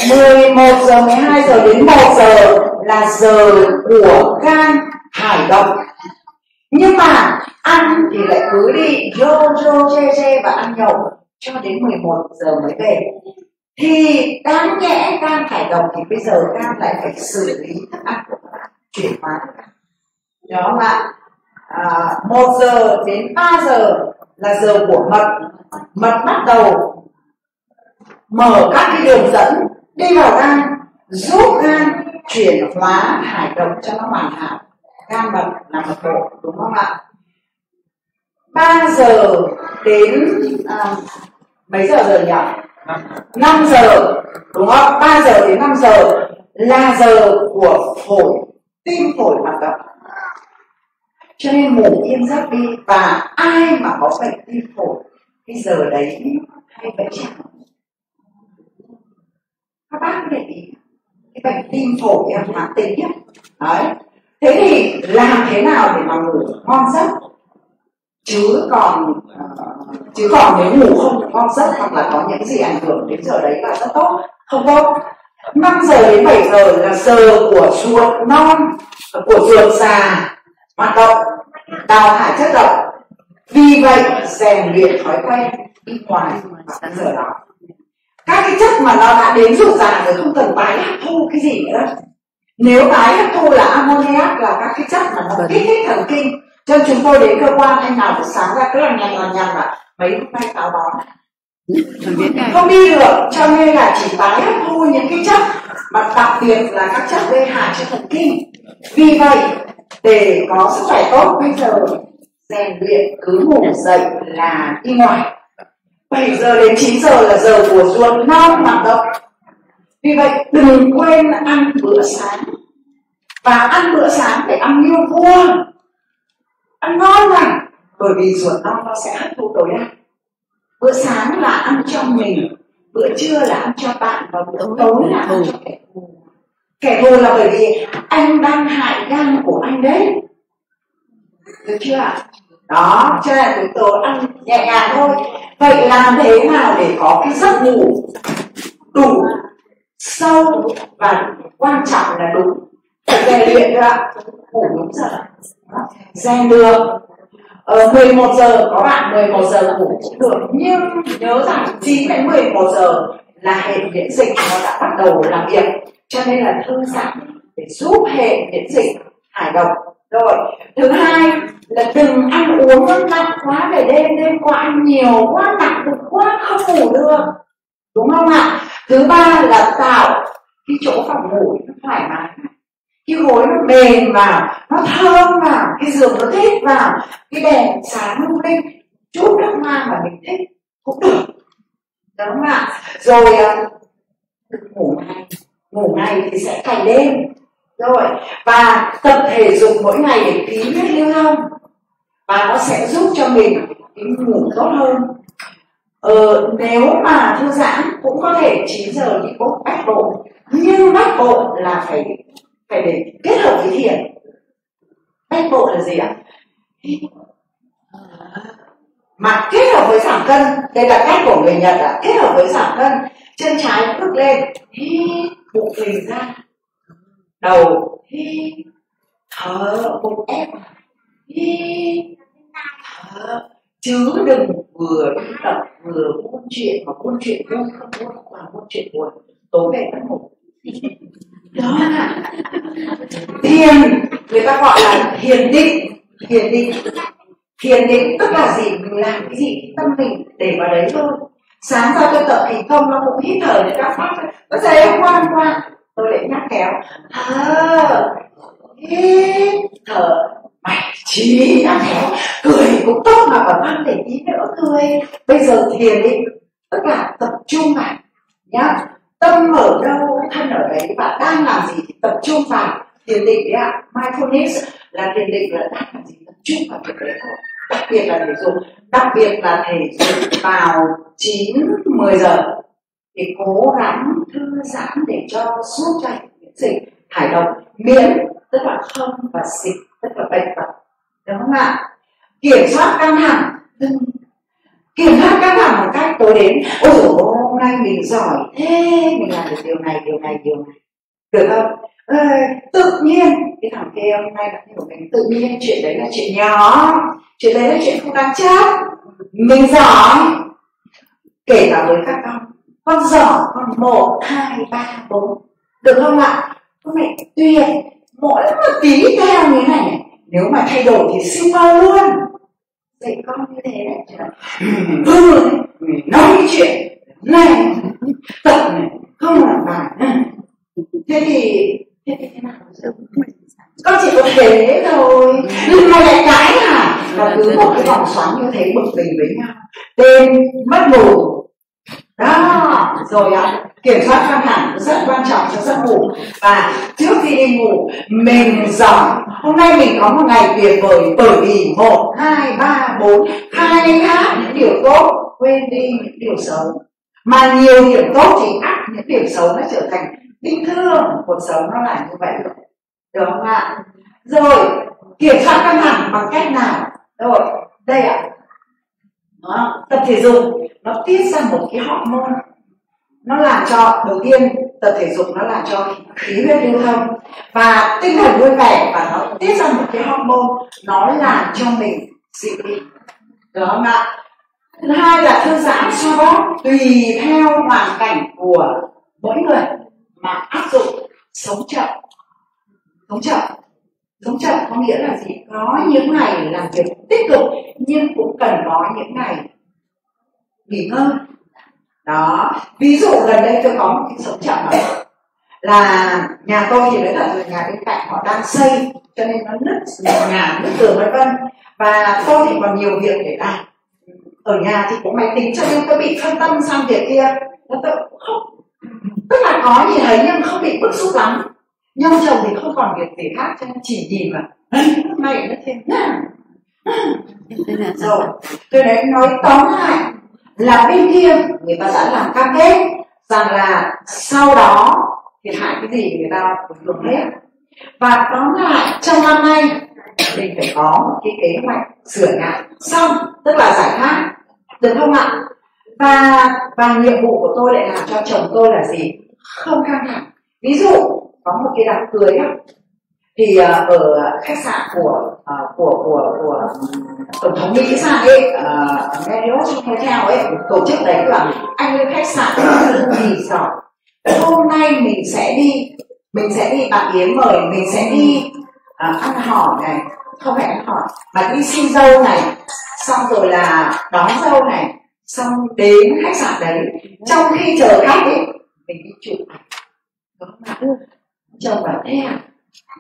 11 giờ 12 giờ đến 1 giờ là giờ của gan thải độc. Nhưng mà ăn thì lại cứ đi rô rô, che che và ăn nhậu cho đến 11 giờ mới về. Thì đáng nhẽ gan thải độc thì bây giờ gan lại phải xử lý thức ăn của bạn chuyển hóa. Đó ạ à, 1 giờ đến 3 giờ là giờ của mật. Mật bắt đầu mở các cái đường dẫn đi vào gan giúp gan chuyển hóa hải độc cho nó hoàn hảo gan mật là mật độ đúng không ạ? 3 giờ đến à, mấy giờ giờ nhỉ? 5 giờ đúng không? 3 giờ đến 5 giờ là giờ của phổi tim phổi hoạt động cho nên ngủ yên giấc đi và ai mà có bệnh tim phổi, cái giờ đấy hay bệnh chẳng các bác để ý, cái bệnh tim phổi em mãn tính nhé đấy. Thế thì làm thế nào để mà ngủ ngon giấc? Chứ còn ờ, chứ còn nếu ngủ không ngon giấc hoặc là có những gì ảnh hưởng đến giờ đấy là rất tốt, không tốt. 5 giờ đến 7 giờ là giờ của ruột non, của ruột già hoạt động đào thải chất độc. Vì vậy rèn luyện thói quen đi ngoài vào giờ đó. Các cái chất mà nó đã đến ruột già rồi không cần tái hấp thu cái gì nữa. Nếu tái hấp thu là ammoniac là các cái chất mà nó kích thích thần kinh. Cho chúng tôi đến cơ quan anh nào buổi sáng ra cứ là nhằn là nhằn là mấy hôm nay táo bón không đi được. Cho nên là chỉ tái hấp thu những cái chất mà đặc biệt là các chất gây hại cho thần kinh. Vì vậy để có sức khỏe tốt, bây giờ rèn luyện, cứ ngủ dậy là đi ngoài. 7 giờ đến 9 giờ là giờ của ruột non hoạt động. Vì vậy, đừng quên ăn bữa sáng. Và ăn bữa sáng phải ăn như vua. Ăn ngon mà, bởi vì ruột non nó sẽ hấp thu tối đa. Bữa sáng là ăn cho mình, bữa trưa là ăn cho bạn và bữa tối là ăn cho kẻ thù kẻ thù là bởi vì anh đang hại gan của anh đấy. Được chưa ạ? Đó cho nên chúng tôi ăn nhẹ nhàng thôi. Vậy làm thế nào để có cái giấc ngủ đủ sâu và quan trọng là đúng? Rèn luyện ạ. Ngủ đúng giờ. Rèn được. Ờ, 11 giờ có bạn 11 giờ ngủ cũng được. Nhưng nhớ rằng 9 đến 11 giờ là hệ miễn dịch nó đã bắt đầu làm việc cho nên là thư giãn để giúp hệ miễn dịch thải độc rồi, thứ hai là đừng ăn uống nó nặng quá về đêm đêm qua ăn nhiều quá, nặng được quá, không ngủ được. Đúng không ạ? Thứ ba là tạo cái chỗ phòng ngủ nó thoải mái. Cái gối nó mềm vào, nó thơm vào, cái giường nó thích vào, cái đèn sáng lung linh chút nước hoa mà mình thích cũng được. Đúng không ạ? Rồi à, đừng ngủ ngay ngủ ngày thì sẽ phải đêm. Rồi và tập thể dục mỗi ngày để khí huyết lưu thông. Và nó sẽ giúp cho mình cái ngủ tốt hơn. Ờ, nếu mà thư giãn cũng có thể 9 giờ đi bộ bách bộ. Nhưng bách bộ là phải phải để kết hợp với thiền. Bách bộ là gì ạ? Mà kết hợp với giảm cân đây là cách của người nhật ạ. Kết hợp với giảm cân chân trái bước lên bụng phình ra đầu hít thở, bụng ép. Hít thở. Chứ đừng vừa đi tập, vừa buôn chuyện, mà buôn chuyện buôn không buôn mà buôn chuyện buồn. Tối về nó ngủ. Đó. Là thiền, người ta gọi là thiền định. Thiền định. Thiền định tức là gì? Mình làm cái gì? Tâm mình để vào đấy thôi sáng ra tôi tập thì không nó cũng hít thở để các phát nó dễ ngoan qua tôi lại nhắc kéo. À, hít thở. Mày chỉ nhắc kéo. Cười cũng tốt mà còn ăn để tí nữa cười. Bây giờ thiền đi. Tức là tập trung lại nhá. Tâm ở đâu thân ở đấy. Bạn đang làm gì thì tập trung vào. Thiền định đấy ạ. Mindfulness là thiền định là đang làm gì? Tập trung vào việc đấy thôi đặc biệt là thể dục đặc biệt là thể dục vào 9 10 giờ. Thì cố gắng thư giãn để cho giúp cho miễn dịch, thải độc, miễn, tức là không và dịch, tức là bệnh tật. Đúng không ạ? Kiểm soát căng thẳng. Đừng kiểm soát căng thẳng một cách tối đến. Ôi dồi hôm nay mình giỏi thế, mình làm được điều này điều này điều này. Được không? Tự nhiên. Cái thằng kia hôm nay là hiểu mình tự nhiên chuyện đấy là chuyện nhỏ. Chuyện đấy là chuyện không đáng trách. Mình giỏi. Kể cả với các con. Con giỏi con một hai ba bốn. Được không ạ? Con này tuyệt. Mỗi một tí theo như này nếu mà thay đổi thì siêu mau luôn. Dạy con như thế này ừ nói chuyện này. Tập này. Không làm bài thế thì con chỉ có thế thôi. Nhưng mà lại cái à là cứ một cái vòng xoắn như thế bực mình với nhau. Đêm mất ngủ. Đó. Rồi ạ à, kiểm soát căng thẳng rất quan trọng cho giấc ngủ. Và trước khi đi ngủ mình giỏi hôm nay mình có một ngày tuyệt vời bởi vì một hai ba bốn khai thác những điều tốt quên đi những điều xấu. Mà nhiều điểm tốt thì ắt những điểm xấu nó trở thành bình thường cuộc sống nó là như vậy. Được không ạ rồi, kiểm soát căng thẳng bằng cách nào? Rồi, đây ạ. À. tập thể dục, nó tiết ra một cái hormone. Nó làm cho, đầu tiên, tập thể dục nó làm cho khí huyết lưu thông. Và tinh thần vui vẻ và nó tiết ra một cái hormone, nó làm cho mình dịu đi đó không ạ? Thứ hai là thư giãn xoa bóp, tùy theo hoàn cảnh của mỗi người mà áp dụng sống chậm. Sống chậm. Sống chậm có nghĩa là gì? Có những ngày làm việc tích cực, nhưng cũng cần có những ngày nghỉ ngơi. Đó. Ví dụ gần đây tôi có một cái sống chậm đó là nhà tôi thì đấy là nhà bên cạnh họ đang xây, cho nên nó nứt nhà nứt tường vân vân. Và tôi thì còn nhiều việc để làm. Ở nhà thì có máy tính cho nên tôi bị phân tâm sang việc kia. Nó tôi không tức là có gì thấy nhưng không bị bức xúc lắm. Nhưng chồng thì không còn việc gì khác cho nên chỉ nhìn vào. Mày nó thêm rồi tôi đấy nói tóm lại là bên kia người ta đã làm cam kết rằng là sau đó thiệt hại cái gì người ta cũng được hết. Và tóm lại trong năm nay mình phải có một cái kế hoạch sửa nhà. Xong tức là giải pháp được không ạ và và nhiệm vụ của tôi lại làm cho chồng tôi là gì? Không căng thẳng. Ví dụ có một cái đám cưới á, thì uh, ở khách sạn của uh, của của của tổng thống mỹ sang ấy uh, Marriott Hotel ấy tổ chức đấy là anh lên khách sạn thì giỏi hôm nay mình sẽ đi mình sẽ đi bạn yến mời mình sẽ đi uh, ăn hỏi này không phải ăn hỏi mà đi xin dâu này xong rồi là đón dâu này xong đến khách sạn đấy, trong khi chờ khách ấy, mình đi chụp ảnh. Đó mà chồng bảo thế à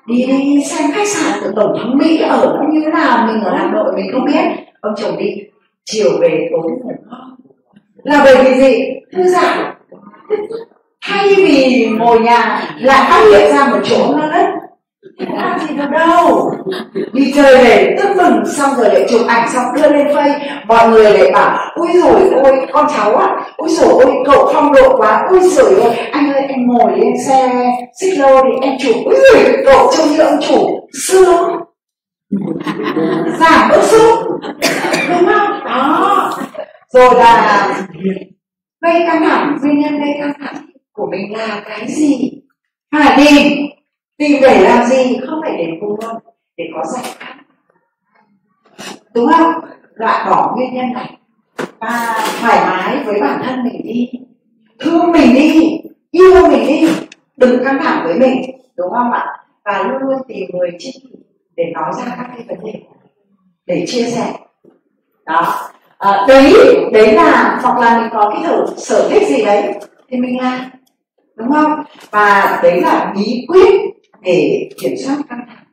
đi đi, xem khách sạn của tổng thống mỹ ở như thế nào, mình ở hà nội mình không biết. Ông chồng đi, chiều về tối ngủ ngon. Là bởi vì gì? Thư giãn. Thay vì ngồi nhà lại phát hiện ra một chỗ nó rất làm gì được đâu. Đi chơi về, tức mừng, xong rồi lại chụp ảnh, xong đưa lên phây mọi người lại bảo ui rồi ôi con cháu à ui rồi ôi cậu phong độ quá ui rồi ôi anh ơi, em ngồi lên xe, xích lô thì em chụp. Ui rồi cậu trông như ông chủ sướng giảm bức xúc đúng không? Đó. Rồi là gây căng thẳng, nguyên nhân gây căng thẳng của mình là cái gì? Phải tìm tìm để làm gì không phải để cùng luôn để có giải pháp đúng không? Loại bỏ nguyên nhân này. Và thoải mái với bản thân mình đi. Thương mình đi. Yêu mình đi. Đừng căng thẳng với mình. Đúng không ạ? Và luôn luôn tìm người tri để nói ra các cái vấn đề để chia sẻ. Đó. À, đấy đấy là hoặc là mình có cái thử sở thích gì đấy thì mình làm. Đúng không? Và đấy là bí quyết để kiểm soát căng thẳng.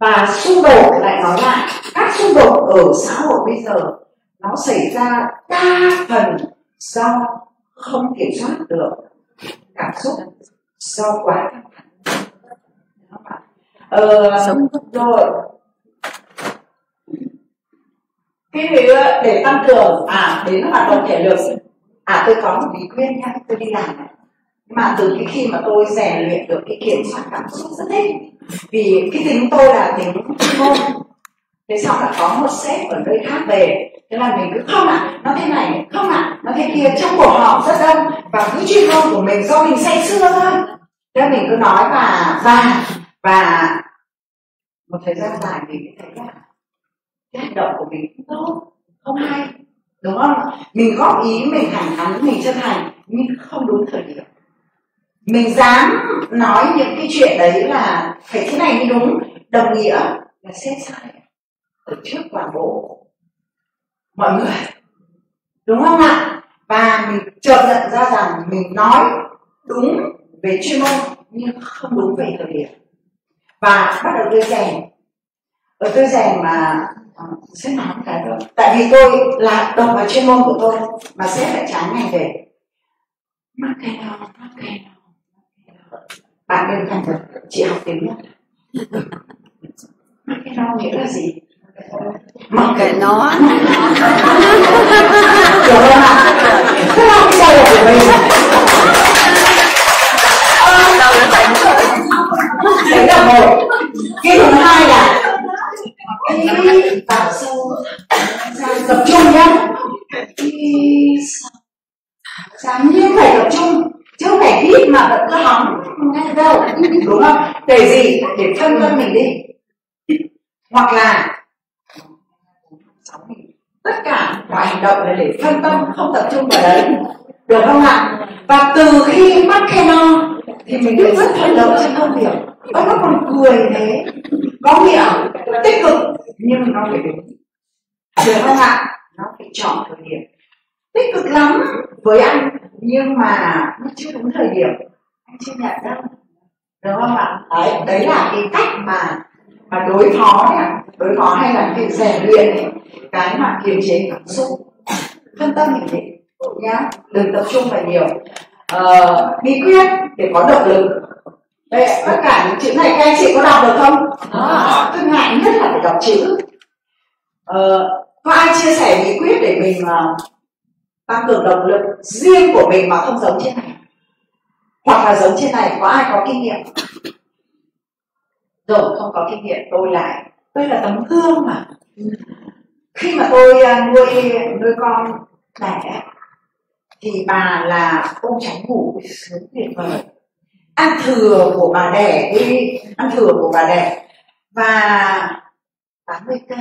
Và xung đột lại nói lại các xung đột ở xã hội bây giờ nó xảy ra đa phần do không kiểm soát được cảm xúc do quá căng thẳng. Ờ, rồi. Cái gì để tăng cường à đến hoạt động thể lực. À tôi có một bí quyết nhá tôi đi làm này mà từ cái khi mà tôi rèn luyện được cái kiểm soát cảm xúc rất thích. Vì cái tính tôi là tính môn thế xong là có một sếp ở nơi khác về. Thế là mình cứ không ạ à, nó thế này không ạ à, nó thế kia. Trong cuộc họp rất đông. Và cứ chuyên môn của mình do mình say sưa thôi. Thế mình cứ nói và và và một thời gian dài mình thấy là cái hành động của mình không tốt không hay. Đúng không? Mình góp ý mình thẳng thắn mình chân thành nhưng không đúng thời điểm mình dám nói những cái chuyện đấy là phải thế này mới đúng. Đồng nghĩa là xét sai ở trước toàn bộ mọi người. Đúng không ạ? Và mình chợt nhận ra rằng mình nói đúng về chuyên môn nhưng không đúng về thời điểm. Và bắt đầu tôi rèn. Ở tôi rèn mà à, sẽ nói cái rồi tại vì tôi là đồng vào chuyên môn của tôi mà sẽ lại trái ngành về. Mắc cái nào mắc cái nào bạn nên thành thật, chị học tiếng nhật. Cái nó nghĩa là gì? Mặc kệ nó. Hiểu không ạ. Cái đó cái sai của mình đấy là một. Cái thứ hai là cái tạo sâu tập trung nhá. Sáng nhưng phải tập trung chứ không phải hít mà vẫn cứ hóng. Nghe đâu. Đúng không? Để gì? Để phân vân mình đi. Hoặc là tất cả mọi hành động là để phân tâm, không tập trung vào đấy. Được không ạ? Và từ khi mắc khe no thì mình biết rất thuận lợi trong công việc. Ơ nó còn cười thế. Có nghĩa tích cực, nhưng nó phải đúng. Được không ạ? Nó phải chọn thời điểm. Tích cực lắm với anh nhưng mà nó chưa đúng thời điểm. Anh chưa nhận đâu. Đúng không ạ? Đấy đấy là cái cách mà mà đối phó này, đối phó hay là cái rèn luyện ấy, cái mà kiềm chế cảm xúc. Phân tâm thì thế. Nhá đừng tập trung vào nhiều. Ờ, bí quyết để có động lực. Đây tất cả những chữ này các anh chị có đọc được không? À, tôi ngại nhất là phải đọc chữ. Ờ, có ai chia sẻ bí quyết để mình uh, tăng cường động lực riêng của mình mà không giống trên này. Hoặc là giống trên này, có ai có kinh nghiệm? Rồi, không có kinh nghiệm, tôi lại tôi là tấm gương mà. Khi mà tôi à, nuôi nuôi con đẻ, thì bà là ông tránh ngủ sướng tuyệt vời. Ăn thừa của bà đẻ đi, ăn thừa của bà đẻ. Và 80 cân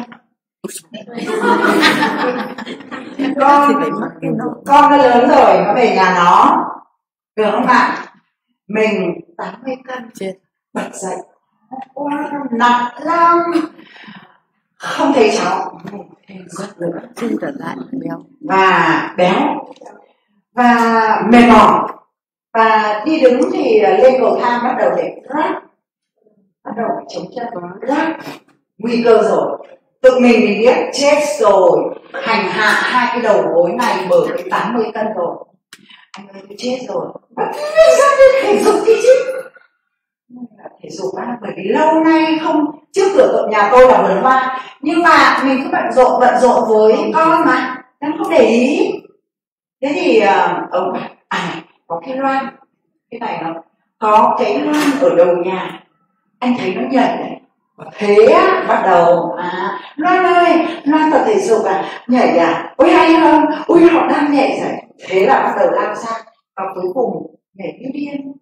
con con nó lớn rồi nó về nhà nó. Được không ạ mình 80 cân. Bật dậy. Quá nặng lắm. Không thấy cháu. Rất lớn xin trở lại béo. Và béo. Và mệt mỏi. Và đi đứng thì lên cầu thang bắt đầu để rát bắt đầu phải chống chân. Rát nguy cơ rồi tự mình mình biết chết rồi. Hành hạ hai cái đầu gối này mở cái 80 cân rồi. Anh ơi tôi chết rồi. Mà vì thể dục đi chứ. Thể dục á bởi vì lâu nay không trước cửa cậu nhà tôi là vườn hoa. Nhưng mà mình cứ bận rộn bận rộn với con mà. Nên không để ý. Thế thì uh, ông bảo à có cái loan. Cái này nó có cái loan ở đầu nhà. Anh thấy nó nhảy thế á, bắt đầu. À. Loan ơi loan tập thể dục à. Nhảy à? Ôi hay không ôi họ đang nhảy rồi thế là bắt đầu lao sang. Và cuối cùng nhảy như điên.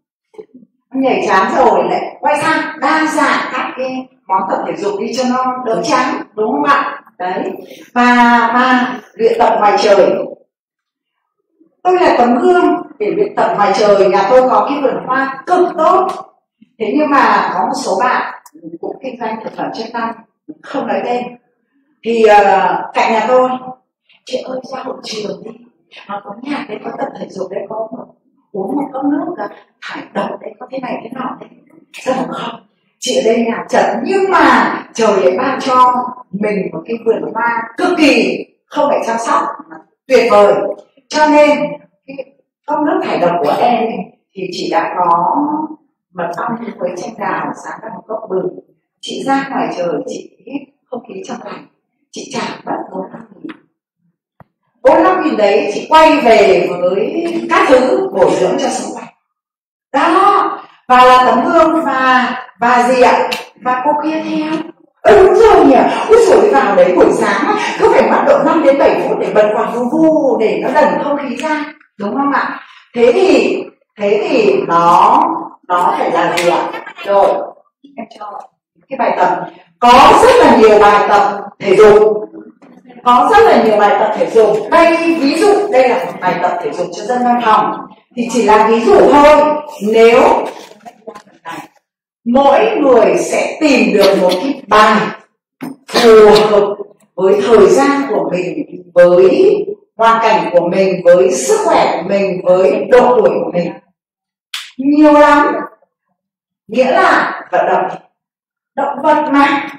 Nhảy chán rồi lại quay sang đa dạng các cái món tập thể dục đi cho nó đỡ chán đúng không ạ? Đấy. Và và luyện tập ngoài trời. Tôi là tấm gương để luyện tập ngoài trời nhà tôi có cái vườn hoa cực tốt. Thế nhưng mà có một số bạn cũng kinh doanh thực phẩm chức năng không nói tên. Thì ờ, uh, cạnh nhà tôi chị ơi ra hội trường đi. Nó có nhạc đấy có tập thể dục đấy có uống một cốc nước ờ, thải độc đấy có thế này thế nọ đấy. Rất là không chị ở đây nhà trận nhưng mà trời lại ban cho mình một cái vườn hoa cực kỳ không phải chăm sóc mà tuyệt vời. Cho nên cái cốc nước thải độc của em thì chị đã có mật ong với chanh đào sáng ra một cốc bừng. Chị ra ngoài trời chị hít không khí trong lành. Chị trả mất bốn năm nghìn. Bốn năm nghìn đấy chị quay về với các thứ bổ dưỡng cho sức khỏe đó. Và là tấm gương và và gì ạ? Và cô kia theo. Ừ, đúng rồi nhỉ. Ui rồi vào đấy buổi sáng cứ phải mất độ 5 đến 7 phút để bật quạt vu vu để nó đẩy không khí ra. Đúng không ạ? Thế thì thế thì nó nó phải là gì ạ? Rồi. Em cho cái bài tập. Có rất là nhiều bài tập thể dục. Có rất là nhiều bài tập thể dục. Đây, ví dụ, đây là một bài tập thể dục cho dân văn phòng. Thì chỉ là ví dụ thôi. Nếu mỗi người sẽ tìm được một cái bài phù hợp với thời gian của mình, với hoàn cảnh của mình, với sức khỏe của mình, với độ tuổi của mình nhiều lắm. Nghĩa là vận động. Động vật mà.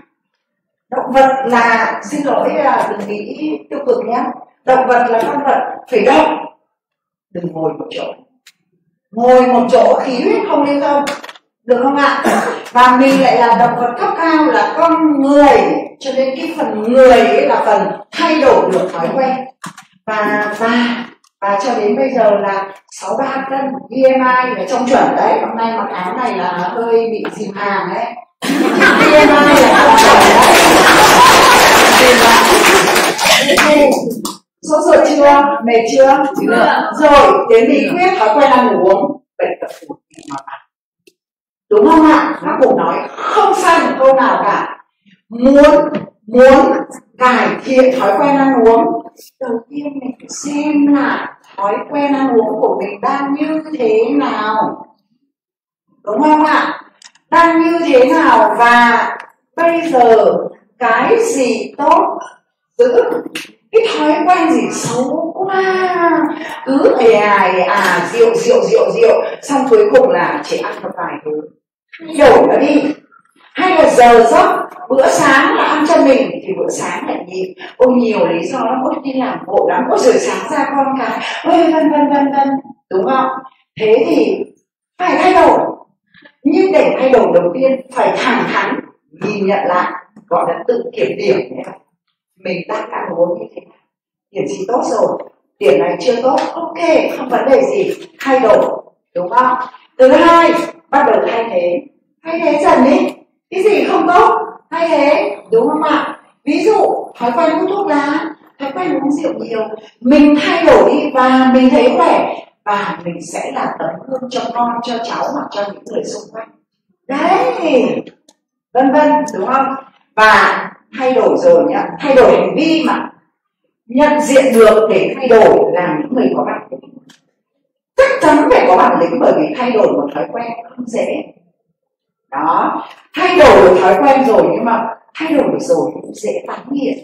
Động vật là, xin lỗi là đừng nghĩ tiêu cực nhé. Động vật là con vật phải động. Đừng ngồi một chỗ. Ngồi một chỗ khí huyết không lưu thông. Được không ạ? Và mình lại là động vật cấp cao, là con người. Cho nên cái phần người ấy là phần thay đổi được thói quen. Và và và cho đến bây giờ là 63 cân BMI là trong chuẩn đấy. Hôm nay mặc áo này là hơi bị dìm hàng đấy. BMI là trong chuẩn đấy. Sốt ruột chưa? Mệt chưa? Rồi đến bí quyết thói quen ăn uống bệnh tập phổi mà đúng không ạ? Bác bụng nói không sai một câu nào cả. Muốn muốn cải thiện thói quen ăn uống. Đầu tiên mình phải xem lại thói quen ăn uống của mình đang như thế nào. Đúng không ạ? Đang như thế nào và bây giờ cái gì tốt? Giữ cái thói quen gì xấu quá. Cứ ề à ề à rượu rượu rượu rượu. Xong cuối cùng là chỉ ăn một vài thứ. Hiểu nó đi? Hay là giờ giấc, bữa sáng là ăn cho mình thì bữa sáng lại nhịn ôi nhiều lý do lắm, ôi, đi làm bộ lắm, ôi rồi sáng ra con cái. Ôi, vân vân vân vân đúng không? Thế thì phải thay đổi. Nhưng để thay đổi đầu tiên, phải thẳng thắn nhìn nhận lại, gọi là tự kiểm điểm mình đang ăn uống như thế nào? Điểm gì tốt rồi? Điểm này chưa tốt, ok, không vấn đề gì. Thay đổi, đúng không? Thứ hai, bắt đầu thay thế. Thay thế dần đi cái gì không tốt thay thế? Đúng không ạ? Ví dụ, thói quen hút thuốc lá, thói quen uống rượu nhiều. Mình thay đổi đi và mình thấy khỏe, và mình sẽ là tấm gương cho con, cho cháu hoặc cho những người xung quanh. Đấy. Vân vân, đúng không? Và thay đổi rồi nhá, thay đổi hành vi mà nhận diện được để thay đổi làm những người có bản lĩnh. Chắc chắn phải có bản lĩnh bởi vì thay đổi một thói quen không dễ đó. Thay đổi thói quen rồi nhưng mà thay đổi rồi cũng dễ tái nghiện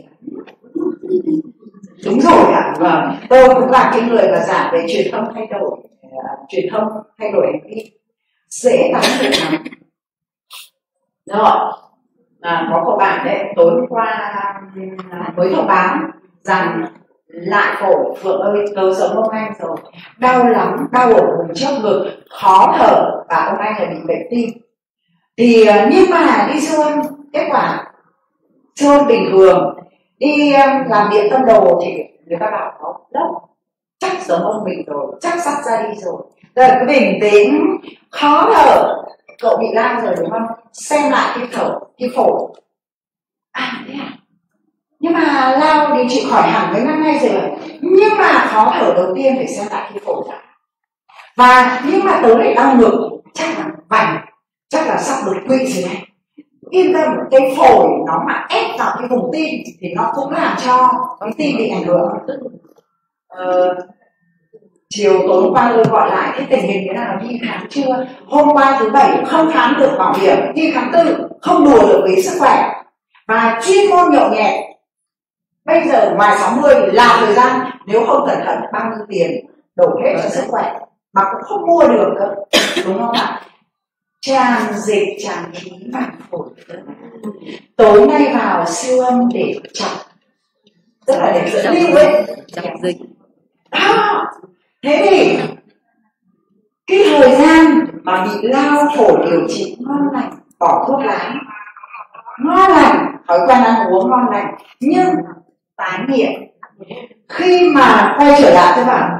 đúng rồi ạ. Vâng. Tôi cũng là cái người mà giảng về truyền thông thay đổi. Uh, truyền thông thay đổi hành vi. Dễ tán nghiện lắm. Rồi. À, có cô bạn đấy tối qua à, mới thông báo rằng lại cổ phượng ơi tớ sống ông anh rồi. Đau lắm đau ở vùng trước ngực khó thở và ông anh là bị bệnh tim thì ờ, nhưng mà đi siêu âm kết quả siêu âm bình thường. Đi ờ, làm điện tâm đồ thì người ta bảo có lốc, chắc giống ông mình rồi, chắc sắp ra đi rồi. Rồi cứ bình tĩnh, khó thở cậu bị lao rồi đúng không? Xem lại cái thở cái phổi. À thế à? Nhưng mà lao điều trị khỏi hẳn mấy năm nay rồi. Nhưng mà khó thở đầu tiên phải xem lại cái phổi đã. Và nhưng mà tới lại đau ngực, chắc là vành chắc là sắp đột quỵ rồi này yên tâm cái phổi nó mà ép vào cái vùng tim thì nó cũng làm cho cái tim bị ảnh hưởng. Ờ, chiều tối hôm qua tôi gọi lại cái tình hình thế nào đi khám chưa? Hôm qua thứ bảy không khám được bảo hiểm đi khám tư không đùa được với sức khỏe. Và chuyên môn nhậu nhẹt. Bây giờ ngoài 60 là thời gian nếu không cẩn thận bao nhiêu tiền đổ hết cho sức khỏe mà cũng không mua được cơ. Đúng không ạ? Tràn dịch tràn khí màng phổi tối nay vào siêu âm để chọc. Tức là để dẫn lưu ấy chọc dịch. Đó thế thì cái thời gian mà bị lao phổi điều trị ngon lành bỏ thuốc lá. Ngon lành thói quen ăn uống ngon lành nhưng tái nghiện. Khi mà quay trở lại các bạn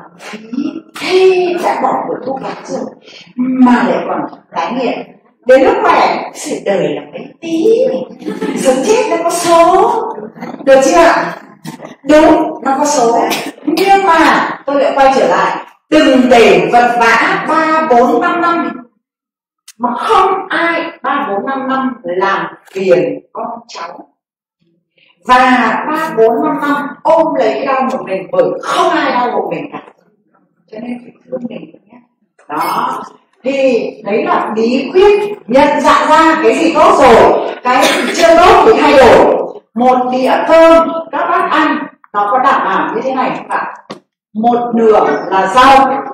thì đã bỏ được thuốc lá rồi mà lại còn tái nghiện đến lúc khỏe sự đời là cái tí. Sống chết nó có số. Được chưa ạ? Đúng, nó có số nhưng mà tôi lại quay trở lại. Đừng để vật vã ba, bốn, năm năm. Mà không ai ba, bốn, năm năm làm phiền con cháu. Và ba, bốn, năm năm ôm lấy đau một mình bởi không ai đau một mình cả cho nên phải thương mình nhé. Đó. Thì đấy là bí quyết nhận dạng ra cái gì tốt rồi. Cái gì chưa tốt thì thay đổi. Một đĩa cơm các bác ăn. Nó có đảm bảo như thế này không ạ một nửa là rau.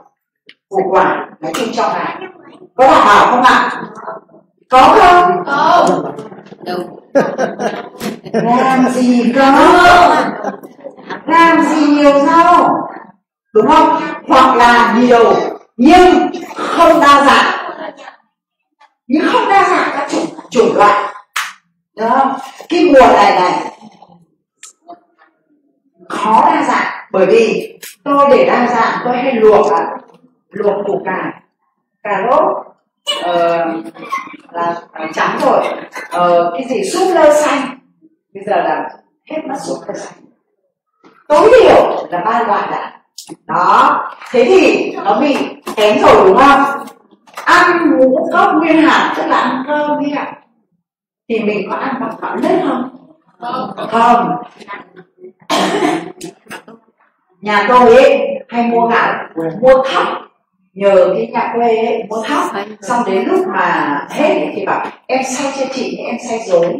Củ quả. Nói chung trong này có đảm bảo không ạ? Có không? Không đâu. Làm gì có? Làm gì nhiều rau đúng không? Hoặc là nhiều nhưng không đa dạng. Nhưng không đa dạng các chủng chủng loại. Đó cái mùa này này khó đa dạng. Bởi vì tôi để đa dạng tôi hay luộc à luộc củ cải cà rốt ờ, là à, trắng rồi. Ờ, cái gì? Súp lơ xanh. Bây giờ là hết mất súp lơ xanh. Tối thiểu là ba loại đã đó. Thế thì, nó bị kém rồi đúng không? Ăn ngũ cốc nguyên hạt, tức là ăn cơm đi ạ. Thì mình có ăn bằng gạo nếp không? Không. Nhà tôi ấy, hay mua gạo mua thóc. Nhờ cái nhà quê ấy, mua thóc. Xong đến lúc mà hết thì bảo, em xay cho chị, em xay dối.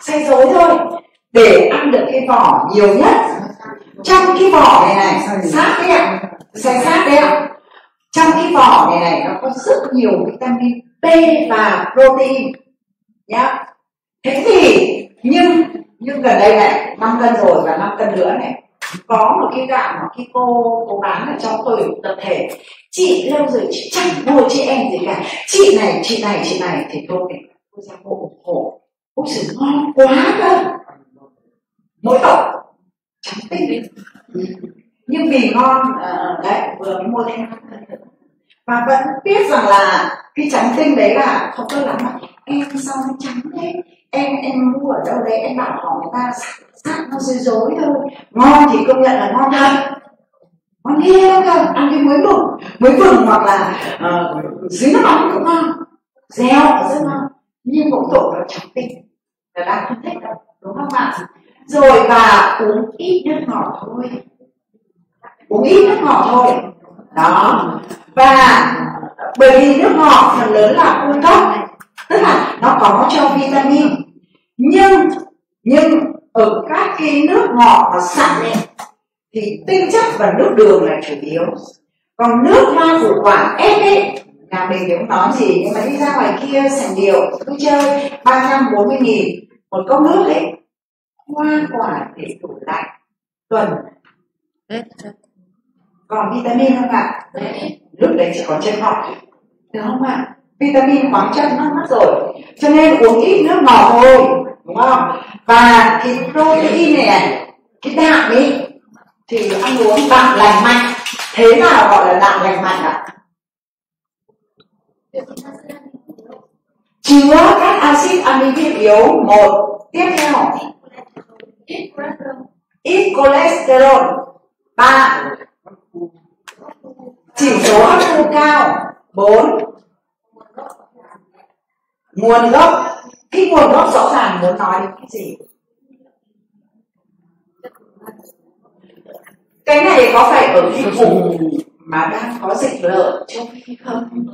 Xay dối thôi. Để ăn được cái vỏ nhiều nhất trong cái vỏ này này sát đấy ạ xay sát đấy ạ trong cái vỏ này này nó có rất nhiều vitamin B và protein. Nhá. Thế thì nhưng nhưng gần đây này 5 cân rồi và 5 cân nữa này có một cái gạo mà khi cô cô bán ở trong tôi tập thể. Chị lâu rồi chị chẳng mua chị em gì cả. Chị này chị này chị này thì tôi này tôi ra cô ủng hộ. Ôi sự ngon quá cơ. Mỗi tổ trắng tinh nhưng vì ngon à, đấy vừa mới mua thêm. Và vẫn biết rằng là cái trắng tinh đấy là không tốt lắm mà em sao nó trắng thế? Em em mua ở đâu đấy? Em bảo họ người ta sát nó dối dối thôi. Ngon thì công nhận là ngon thật. Ngon ghê lắm cơ. Ăn cái muối vừng muối vừng hoặc là uh, dưới nước mắm cũng ngon. Dẻo rất ngon. Nhưng cũng tội nó trắng tinh. Là đang không thích đâu đúng không ạ? Rồi và uống ít nước ngọt thôi. Uống ít nước ngọt thôi. Đó. Và bởi vì nước ngọt phần lớn là cung cấp tức là nó có cho vitamin. Nhưng nhưng ở các cái nước ngọt mà sẵn ấy, thì tinh chất và nước đường là chủ yếu. Còn nước hoa củ quả ép ấy là mình cũng nói gì nhưng mà đi ra ngoài kia sành điệu cứ chơi ba trăm bốn mươi nghìn một cốc nước ấy hoa quả để tủ lạnh. Tuần. Còn vitamin không ạ? Lúc đấy chỉ còn chân ngọt được không ạ? Vitamin khoáng chất nó mất rồi. Cho nên uống ít nước ngọt thôi đúng không? Và cái protein này này cái đạm ấy thì ăn uống đạm lành mạnh. Thế nào gọi là đạm lành mạnh ạ? Chứa các axit amin thiết yếu một. Tiếp theo ít cholesterol. Ba. Chỉ số hấp thu cao. Bốn. Nguồn gốc. Cái nguồn gốc rõ ràng muốn nói đến cái gì? Cái này có phải ở cái vùng mà đang có dịch lợn trong khi không?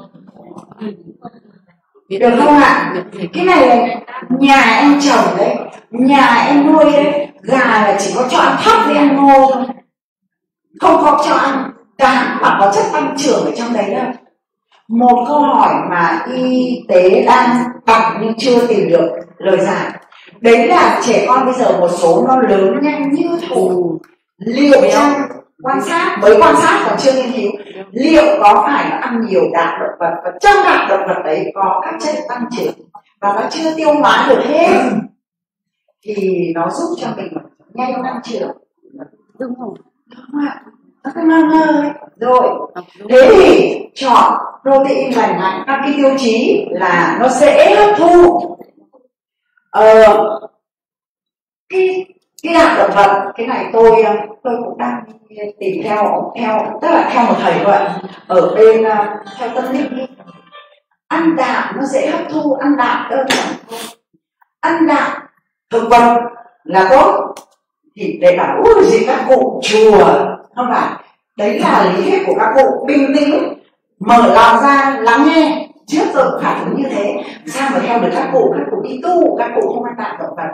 Được không ạ? cái này là nhà em trồng đấy nhà em nuôi đấy gà là chỉ có cho ăn thóc với ăn ngô thôi. Không có cho ăn cá mà có chất tăng trưởng ở trong đấy đâu một câu hỏi mà y tế đang đọc nhưng chưa tìm được lời giải. Đấy là trẻ con bây giờ một số nó lớn nhanh như thù. Liệu trong quan sát mới quan sát còn chưa nghiên cứu liệu có phải nó ăn nhiều đạm động vật và trong đạm động vật đấy có các chất tăng trưởng và nó chưa tiêu hóa được hết? Thì nó giúp cho mình nhanh tăng trưởng. Đúng không đúng ạ. Nó cứ ngơ ngơ rồi thế thì chọn protein lành mạnh. Các cái tiêu chí là nó dễ hấp thu. Ờ, cái cái đạo động vật cái này tôi tôi cũng đang tìm theo theo, tức là theo một thầy vậy ở bên à, theo tâm linh ăn đạm nó dễ hấp thu, ăn đạm đơn giản thôi. Ăn đạm, thực vật là tốt. Thì để bảo, ui, gì các cụ chùa, không phải. Đấy là lý thuyết của các cụ bình tĩnh mở lòng ra lắng nghe. Trước giờ phản ứng như thế. Sao mà theo được các cụ? Các cụ đi tu, các cụ không ăn đạm động vật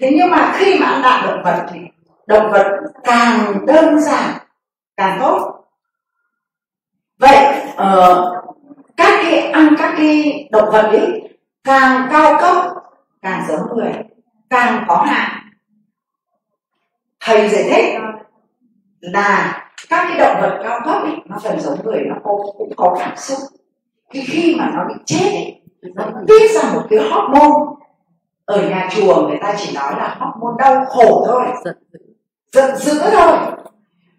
thế nhưng mà khi mà ăn đạm động vật thì động vật càng đơn giản càng tốt. Vậy uh, các cái ăn các cái động vật ấy càng cao cấp càng giống người càng có hạn thầy giải thích là các cái động vật cao cấp ấy, nó gần giống người nó có, cũng có cảm xúc. Thì khi mà nó bị chết ấy, nó tiết ra một cái hormone ở nhà chùa người ta chỉ nói là hormone đau khổ thôi. Giận dữ. Thôi.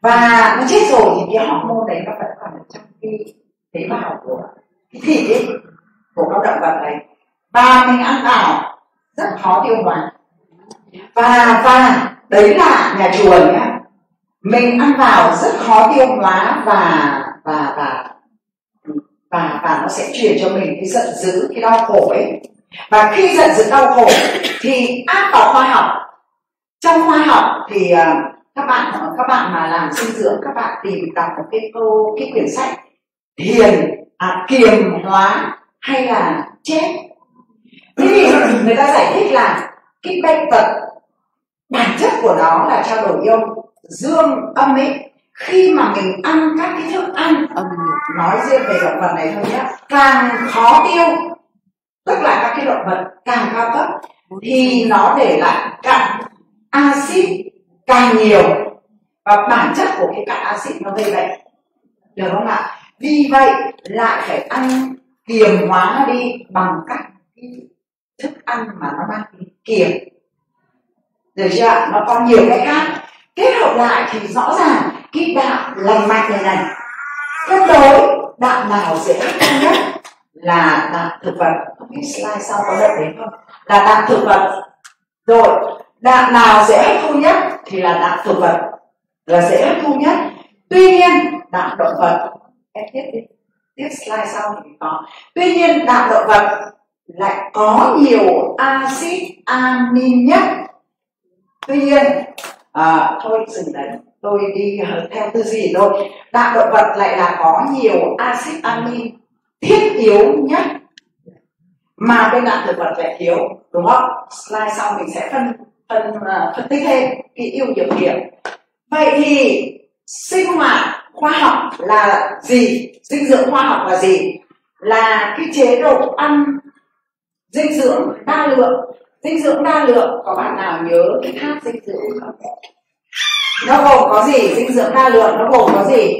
Và nó chết rồi thì cái hormone đấy nó vẫn còn ở trong cái tế bào của cái thịt ấy của các động vật này và mình ăn vào rất khó tiêu hóa. Và và đấy là nhà chùa nhá mình ăn vào rất khó tiêu hóa và và và và và nó sẽ truyền cho mình cái giận dữ cái đau khổ ấy và khi giận dữ đau khổ thì áp vào khoa học. Trong khoa học thì ờ, các bạn các bạn mà làm dinh dưỡng các bạn tìm đọc một cái câu cái quyển sách hiền à, kiềm hóa hay là chết. Thế thì người ta giải thích là cái bệnh tật bản chất của nó là trao đổi ion dương âm ấy. Khi mà mình ăn các cái thức ăn âm nói riêng về động vật này thôi nhé. Càng khó tiêu tức là các cái động vật càng cao cấp thì nó để lại cặn axit càng nhiều. Và bản chất của cái cặn axit nó gây bệnh. Được không ạ? Vì vậy lại phải ăn kiềm hóa đi bằng các cái thức ăn mà nó mang tính kiềm. Được chưa ạ? Nó có nhiều cái khác. Kết hợp lại thì rõ ràng cái đạo lành mạnh này này cân đối đạo nào dễ hấp thu nhất là đạm thực vật. Không biết slide sau có đợi đến không? Là đạm thực vật. Rồi đạm nào dễ hấp thu nhất thì là đạm thực vật. Là dễ hấp thu nhất. Tuy nhiên đạm động vật. Em tiếp đi. Tiếp slide sau thì có. Tuy nhiên đạm động vật lại có nhiều axit amin nhất. Tuy nhiên à, thôi dừng đấy tôi đi theo tư duy thôi. Đạm động vật lại là có nhiều axit amin thiết yếu nhất. Mà bên đạn thực vật lại thiếu đúng không? Slide sau mình sẽ phân phân uh, phân tích thêm cái ưu nhược điểm. Vậy thì sinh hoạt khoa học là gì? Dinh dưỡng khoa học là gì? Là cái chế độ ăn dinh dưỡng đa lượng. Dinh dưỡng đa lượng có bạn nào nhớ cái tháp dinh dưỡng không? Nó gồm có gì? Dinh dưỡng đa lượng nó gồm có gì?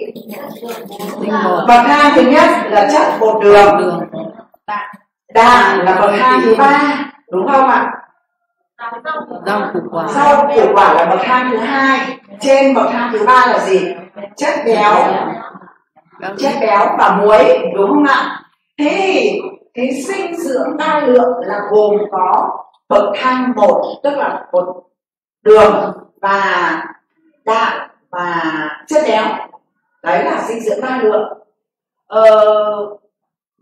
Bậc thang thứ nhất là chất bột đường. Đường đạm là bậc thang thứ ba đúng không ạ? Rau củ quả. Rau củ quả là bậc thang thứ hai trên bậc thang thứ ba là gì? Chất béo. Chất béo và muối đúng không ạ? Thế thì cái dinh dưỡng đa lượng là gồm có bậc thang một tức là bột đường và đạm và chất béo. Đấy là dinh dưỡng đa lượng. Ờ,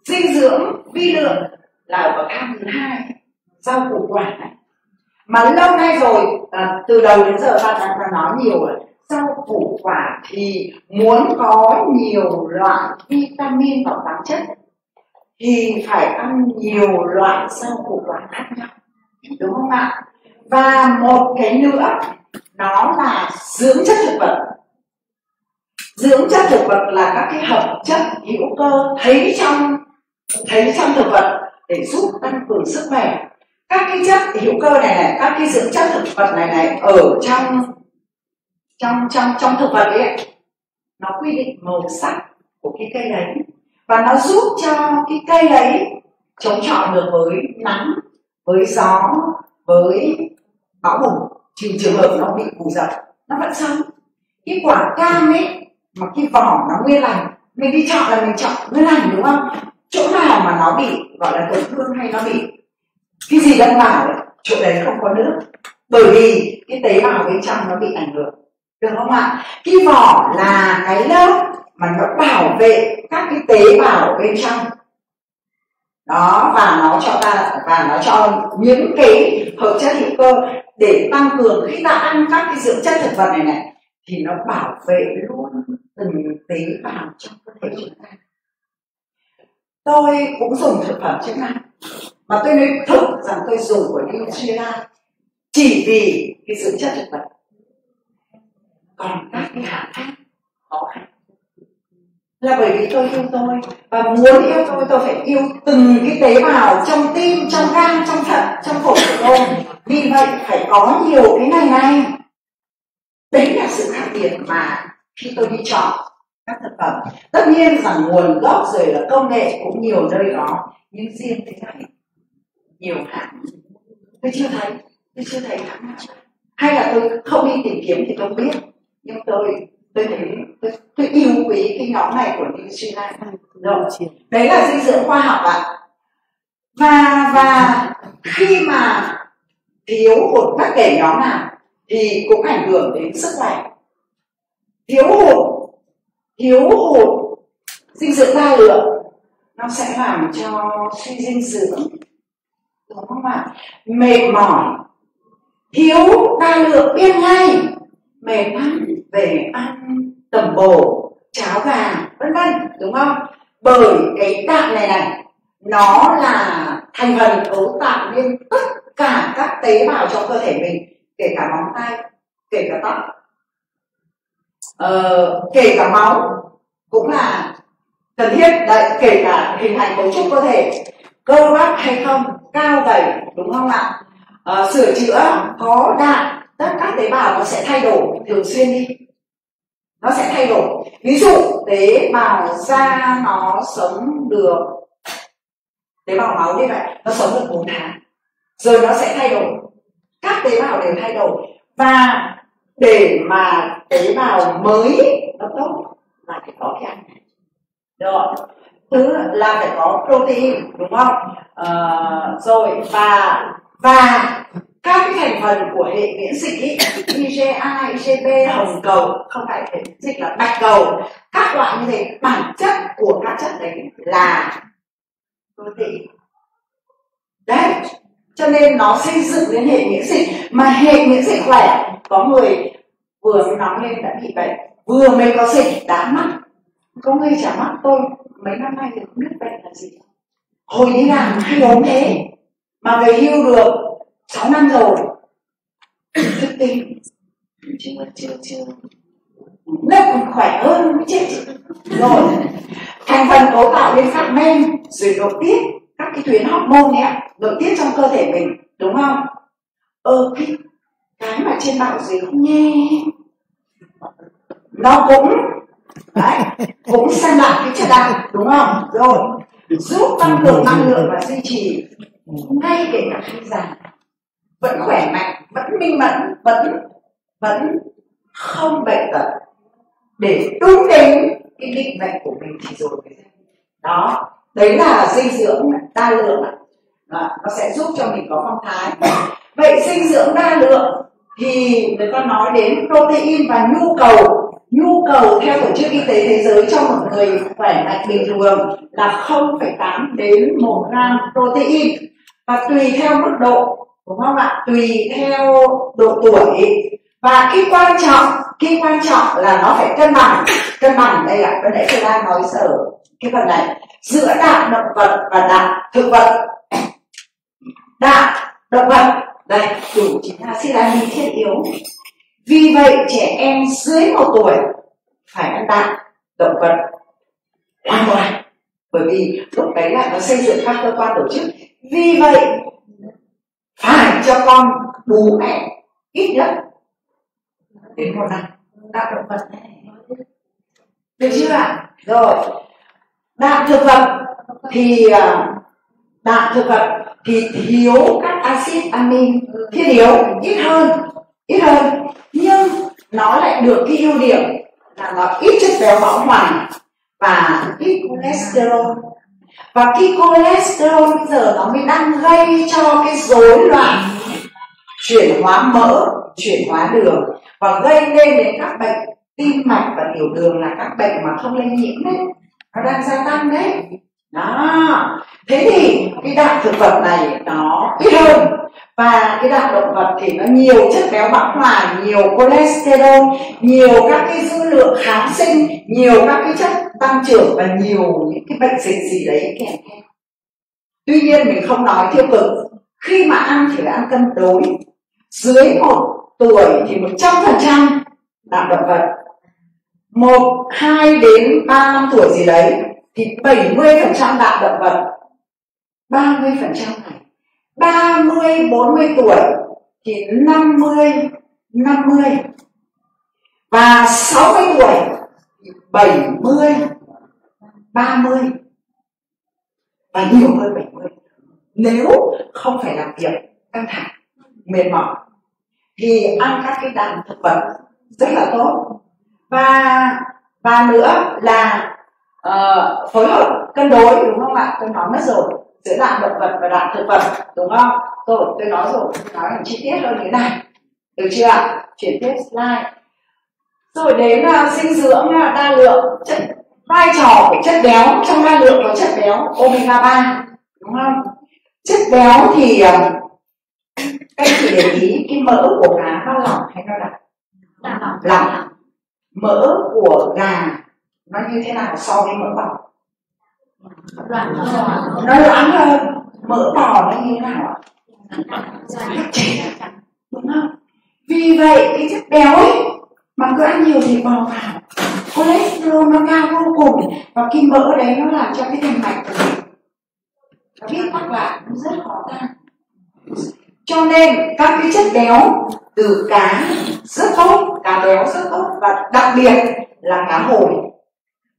dinh dưỡng vi lượng là ở bậc thang thứ hai rau củ quả này. Mà lâu nay rồi à, từ đầu đến giờ ta đã, đã nói nhiều rồi. Rau củ quả thì muốn có nhiều loại vitamin và khoáng chất thì phải ăn nhiều loại rau củ quả khác nhau. Đúng không ạ? Và một cái nữa nó là dưỡng chất thực vật. Dưỡng chất thực vật là các cái hợp chất hữu cơ thấy trong thấy trong thực vật để giúp tăng cường sức khỏe. Các cái chất hữu cơ này này, các cái dưỡng chất thực vật này này ở trong trong trong trong thực vật ấy, nó quy định màu sắc của cái cây đấy và nó giúp cho cái cây đấy chống chọi được với nắng, với gió, với bão bùng trừ trường hợp nó bị củ dập nó vẫn sống. Cái quả cam ấy mà cái vỏ nó nguyên lành mình đi chọn là mình chọn nguyên lành đúng không? Chỗ nào mà nó bị gọi là tổn thương hay nó bị cái gì đang bảo ấy, chỗ đấy không có nước. Bởi vì cái tế bào bên trong nó bị ảnh hưởng được không ạ? Cái vỏ là cái lớp mà nó bảo vệ các cái tế bào bên trong. Đó và nó cho ta và nó cho những cái hợp chất hữu cơ để tăng cường khi ta ăn các cái dưỡng chất thực vật này này, thì nó bảo vệ luôn từng tế bào trong cơ thể chúng ta. Tôi cũng dùng thực phẩm chức năng, mà tôi nói thực rằng tôi dùng của Nutella chỉ vì cái dưỡng chất thực vật. Còn các cái hạt khác, khó khăn là bởi vì tôi yêu tôi, và muốn yêu tôi tôi phải yêu từng cái tế bào trong tim, trong gan, trong thận, trong phổi của tôi. Vì vậy phải có nhiều cái này này. Đấy là sự khác biệt mà khi tôi đi chọn các thực phẩm. Tất nhiên rằng nguồn gốc rồi là công nghệ cũng nhiều nơi đó, nhưng riêng cái này, nhiều hãng tôi chưa thấy, tôi chưa thấy hãng nào hay là tôi không đi tìm kiếm thì tôi không biết, nhưng tôi tôi thấy tôi, tôi yêu quý cái nhóm này của Nutella rồi đấy là dinh dưỡng khoa học ạ. Và và khi mà thiếu hụt bất kể nhóm nào thì cũng ảnh hưởng đến sức khỏe. Thiếu hụt thiếu hụt dinh dưỡng đa lượng nó sẽ làm cho suy dinh dưỡng đúng không ạ? Mệt mỏi thiếu đa lượng biết ngay mềm ăn về ăn tầm bổ cháo gà vân vân đúng không? Bởi cái đạm này này nó là thành phần cấu tạo nên tất cả các tế bào trong cơ thể mình kể cả móng tay kể cả tóc. Ờ, kể cả máu cũng là cần thiết. Đấy kể cả hình thành cấu trúc cơ thể cơ bắp hay không cao gầy đúng không ạ? Ờ, sửa chữa có đạm tất các tế bào nó sẽ thay đổi thường xuyên đi. Nó sẽ thay đổi. Ví dụ tế bào da nó sống được tế bào máu như vậy nó sống được 4 tháng. Rồi nó sẽ thay đổi. Các tế bào đều thay đổi. Và để mà tế bào mới nó tốt là phải có cái ăn. Này rồi thứ là phải có protein đúng không? À, rồi và và các cái thành phần của hệ miễn dịch ý, IgA, IgB, hồng cầu không phải hệ miễn dịch là bạch cầu. Các loại như thế bản chất của các chất đấy là protein. Đấy cho nên nó xây dựng đến hệ miễn dịch. Mà hệ miễn dịch khỏe có người vừa mới nóng lên đã bị bệnh vừa mới có dịch đã mắc. Có người chả mắc tôi mấy năm nay thì không biết bệnh là gì. Hồi đi làm hay ốm thế mà về hưu được 6 năm rồi. Thức tim chưa chưa chưa nó còn khỏe hơn mới chết. Rồi. Thành phần cấu tạo lên các men, rồi nội tiết các cái tuyến hormone nhé. Nội tiết trong cơ thể mình, đúng không? Ơ cái cái mà trên mạng gì không nghe. Nó cũng, đấy, cũng xem lại cái chất đạm, đúng không? Rồi. Giúp tăng cường năng lượng và duy trì. Ngay kể cả khi già vẫn khỏe mạnh vẫn minh mẫn vẫn vẫn không bệnh tật. Để đúng đến cái định mệnh của mình thì rồi đó đấy là dinh dưỡng đa lượng đó, nó sẽ giúp cho mình có phong thái. Vậy dinh dưỡng đa lượng thì người ta nói đến protein và nhu cầu. Nhu cầu theo tổ chức y tế thế giới cho một người khỏe mạnh bình thường là 0,8 đến 1 gram protein. Và tùy theo mức độ đúng không ạ? Tùy theo độ tuổi. Và cái quan trọng, cái quan trọng là nó phải cân bằng. Cân bằng, đây là bên nãy tôi đang nói sở cái phần này, giữa đạm, động vật và đạm, thực vật. Đạm, động vật. Đây, đủ chính là acid thiết yếu. Vì vậy, trẻ em dưới một tuổi phải ăn đạm, động vật. Hoàn toàn bởi vì lúc đấy là nó xây dựng các cơ quan tổ chức. Vì vậy phải cho con bù mẹ ít nhất đến một năm đạm động vật được chưa ạ? Rồi. Đạm thực vật thì à, đạm thực vật thì thiếu các axit amin. Thiết yếu, ít hơn ít hơn. Nhưng nó lại được cái ưu điểm là nó ít chất béo bão hòa và ít cholesterol và cái cholesterol bây giờ nó mới đang gây cho cái rối loạn chuyển hóa mỡ, chuyển hóa đường. Và gây nên đến các bệnh tim mạch và tiểu đường là các bệnh mà không lây nhiễm đấy. Nó đang gia tăng đấy. Đó. Thế thì cái đạm thực vật này nó ít hơn và cái đạm động vật thì nó nhiều chất béo bão hòa, nhiều cholesterol, nhiều các cái dư lượng kháng sinh, nhiều các cái chất tăng trưởng và nhiều những cái bệnh dịch gì đấy kèm theo tuy nhiên mình không nói tiêu cực, khi mà ăn thì phải ăn cân đối. Dưới một tuổi thì một trăm phần trăm đạm động vật. Một, hai đến ba năm tuổi gì đấy thì 70% đạm động vật 30% này. 30 40 tuổi thì 50 50 và 60 tuổi thì 70 30 và nhiều hơn 70 nếu không phải làm việc căng thẳng mệt mỏi thì ăn các cái đạm thực vật rất là tốt. Và và nữa là uh, phối hợp cân đối đúng không ạ? Tôi nói mất rồi giữa đạm động vật và đạm thực vật đúng không? Rồi tôi nói rồi nói làm chi tiết hơn thế này. Được chưa chuyển tiếp slide. Rồi đến uh, dinh dưỡng uh, đa lượng chất vai trò của chất béo. Trong đa lượng có chất béo omega 3 đúng không? Chất béo thì uh, các chị để ý cái mỡ của cá nó lỏng hay nó đặc lỏng. Mỡ của gà nó như thế nào so với mỡ bò nó loãng hơn mỡ bò nó như thế nào ạ? Đúng không? Vì vậy cái chất béo ấy mà cứ ăn nhiều thịt bò vào. Cholesterol nó cao vô cùng và cái mỡ đấy nó làm cho cái thành mạch của mình nó biết tắc lại nó rất khó tan cho nên các cái chất béo từ cá rất tốt cá béo rất tốt và đặc biệt là cá hồi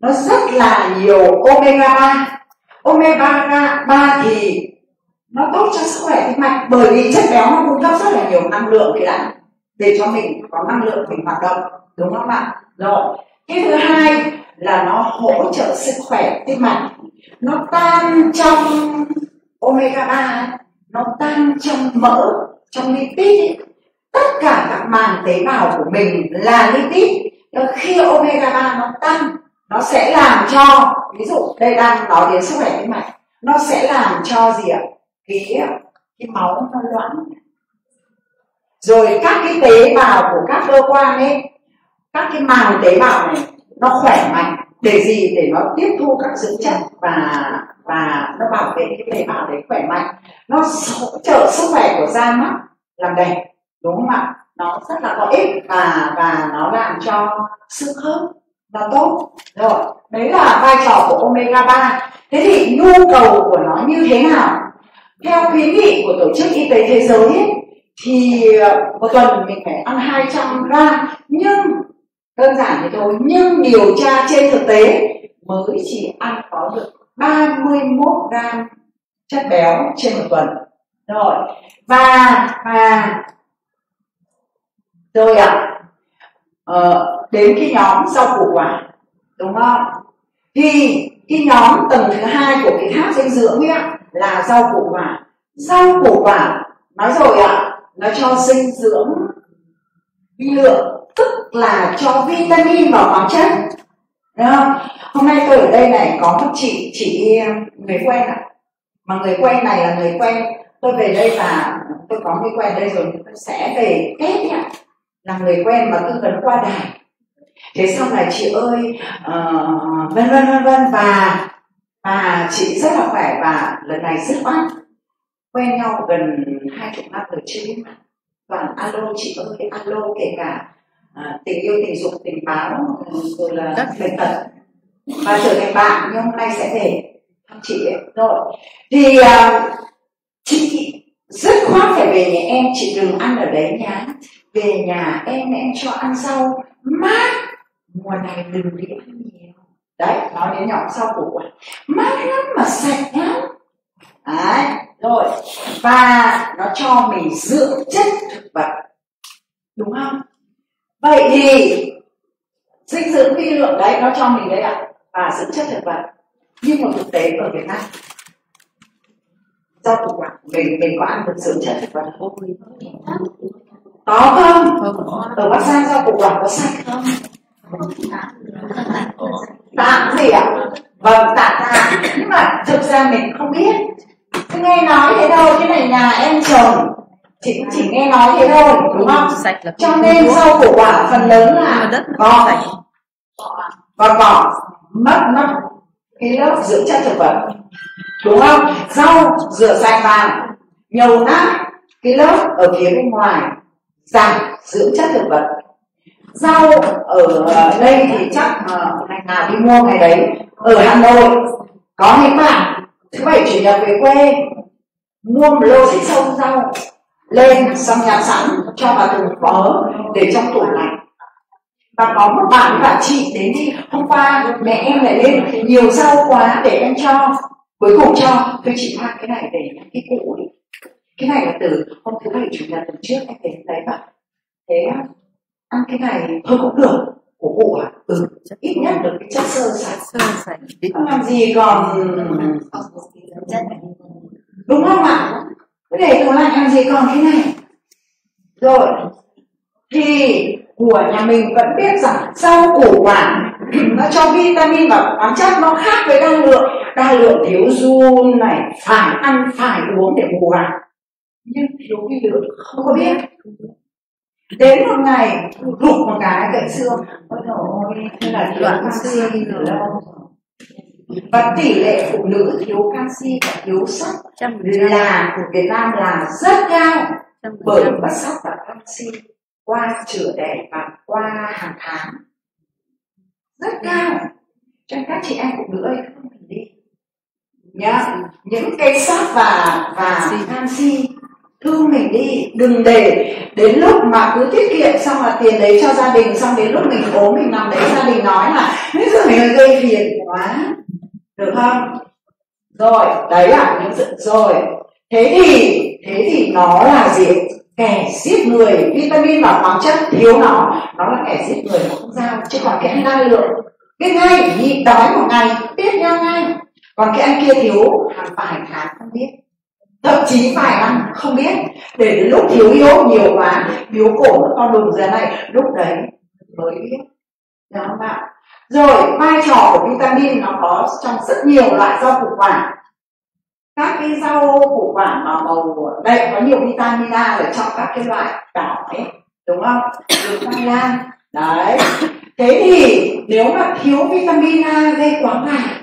nó rất là nhiều omega 3 omega 3 thì nó tốt cho sức khỏe tim mạch, bởi vì chất béo nó cung cấp rất là nhiều năng lượng cái đã để cho mình có năng lượng mình hoạt động, đúng không ạ? Rồi, cái thứ hai là nó hỗ trợ sức khỏe tim mạch. Nó tan trong omega 3 nó tan trong mỡ, trong lipid. Tất cả các màng tế bào của mình là lipid. Khi omega 3 nó tăng nó sẽ làm cho, ví dụ, đây đang nói đến sức khỏe tim mạch. Nó sẽ làm cho gì ạ? Cái cái máu nó loãng rồi các cái tế bào của các cơ quan ấy, các cái màng tế bào này, nó khỏe mạnh. Để gì? Để nó tiếp thu các dưỡng chất và và nó bảo vệ cái tế bào đấy khỏe mạnh. Nó hỗ trợ sức khỏe của da mắt làm đẹp, đúng không ạ? Nó rất là có ích và và nó làm cho xương khớp là tốt. Rồi. Đấy là vai trò của omega 3 thế thì nhu cầu của nó như thế nào? Theo khuyến nghị của tổ chức y tế thế giới ấy, thì ờ, một tuần mình phải ăn 200 gram. Nhưng đơn giản thì thôi nhưng điều tra trên thực tế mới chỉ ăn có được 31 gram chất béo trên một tuần. Rồi. Và và rồi ạ. à, ờ, đến cái nhóm rau củ quả đúng không? Thì cái nhóm tầng thứ hai của cái tháp dinh dưỡng ấy là rau củ quả. Rau củ quả nói rồi ạ à, nó cho dinh dưỡng vi lượng tức là cho vitamin và khoáng chất. Đúng không? hôm nay tôi ở đây này có một chị chị người quen ạ. À. mà người quen này là người quen. Tôi về đây và tôi có người quen đây rồi tôi sẽ về tết ạ là người quen mà tư vấn qua đài. Thế xong là chị ơi uh, vân vân vân vân và và chị rất là khỏe và lần này rất khoát quen nhau gần hai chục năm rồi chưa biết mặt. Toàn alo chị ơi alo kể cả à, tình yêu tình dục tình báo rồi là bệnh tật. và trở thành bạn nhưng hôm nay sẽ về thăm chị ấy. Rồi thì uh, chị rất khoát phải về nhà em chị đừng ăn ở đấy nhá về nhà em em cho ăn rau, mát. Mùa này đừng đi ăn nhiều. Đấy, nói đến nhỏ sau củ quả. Mát lắm mà sạch lắm. Đấy, rồi. Và nó cho mình dưỡng chất thực vật. Đúng không? Vậy thì, dinh dưỡng vi lượng, đấy, nó cho mình đấy ạ. Và dưỡng chất thực vật. Nhưng mà thực tế ở việt nam, rau củ quả, mình mình có ăn được dưỡng chất thực vật không? Có không? Ở bắc giang rau củ quả có sạch không? Tạm gì ạ? Vâng tạm tạm. Nhưng mà thực ra mình không biết. Cứ nghe nói thế thôi cái này nhà em trồng chị cũng chỉ nghe nói thế thôi đúng không? Sạch là cho nên rau củ quả phần lớn là đất có và cỏ mất mất cái lớp dưỡng chất thực vật. Đúng không? Rau rửa sạch vào. Nhầu nát cái lớp ở phía bên ngoài giảm dưỡng chất thực vật. Rau ở đây thì chắc ờ, ngày nào đi mua ngày đấy. Ở hà nội có những bạn thứ bảy chủ nhật về quê mua một lô xích sông rau lên xong nhà sẵn cho vào thùng bó để trong tủ lạnh. Và có một bạn bạn chị đến đi hôm qua mẹ em lại lên nhiều rau quá để em cho, cuối cùng cho. Tôi chị mang cái này để cái cũ cái này là từ hôm thứ bảy chủ nhật tuần trước em đến đấy mà. Thế ăn cái này thôi cũng được. Của cụ à ừ ít nhất được cái chất sơ sạch. Sơ sạch. Không làm gì còn đúng không ạ? Cái để tủ lạnh làm gì còn cái này? Rồi thì của nhà mình vẫn biết rằng rau củ quả nó cho vitamin và khoáng chất nó khác với đa lượng. Đa lượng thiếu run này phải ăn phải uống để bù vào nhưng thiếu vi lượng không có biết. Đến một ngày hụt một cái gãy xương. Ôi trời thế là thiếu canxi từ lâu. Và tỷ lệ phụ nữ thiếu canxi và thiếu sắt là của Việt Nam là rất cao. Bởi mất sắt và canxi qua chữa đẻ và qua hàng tháng. Rất cao. Cho các chị em phụ nữ ơi không phải đi. Nhá những cây sắt và và canxi thương mình đi, đừng để đến lúc mà cứ tiết kiệm xong là tiền đấy cho gia đình, xong đến lúc mình ốm, mình nằm đấy, gia đình nói là bây giờ mình gây phiền quá được không? Rồi, đấy là những sự rồi. Thế thì thế thì nó là gì? Kẻ giết người, vitamin và khoáng chất thiếu nó nó là kẻ giết người nó không giao, chứ còn cái anh lượng. Biết ngay, nhịn đói một ngày, biết nhau ngay. Còn cái anh kia thiếu, hàng vài tháng không biết thậm chí vài năm không biết. Để đến lúc thiếu yếu nhiều quá yếu cổ nó con đùng ra này lúc đấy mới biết. Đúng không ạ rồi, vai trò của vitamin nó có trong rất nhiều loại rau củ quả. Các cái rau củ quả mà màu đây có nhiều vitamin A ở trong các cái loại đỏ ấy, đúng không? Vitamin A. Đấy. Thế thì nếu mà thiếu vitamin A gây quá gà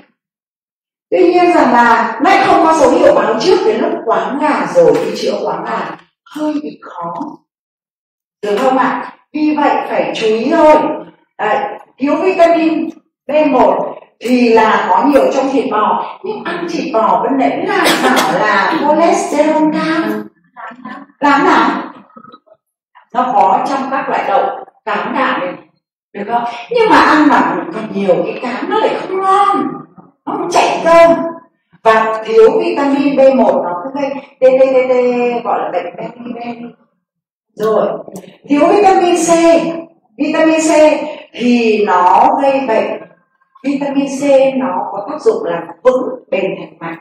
tuy nhiên rằng là lại không có dấu hiệu báo trước đến lúc quá ngà rồi thì chữa quá ngà hơi bị khó. Được không ạ? À? vì vậy phải chú ý thôi. Đấy, thiếu vitamin B1 thì là có nhiều trong thịt bò nhưng ăn thịt bò vẫn lẽ là bảo là cholesterol cao. Làm nào nó có trong các loại đậu cám đạm được không? Nhưng mà ăn mà còn nhiều cái cám nó lại không ngon nó chảy cơm. Và thiếu vitamin B1 nó cứ gây DDDD gọi là bệnh Benny rồi, thiếu vitamin C. Vitamin C thì nó gây bệnh. Vitamin C nó có tác dụng là vững bền thành mạch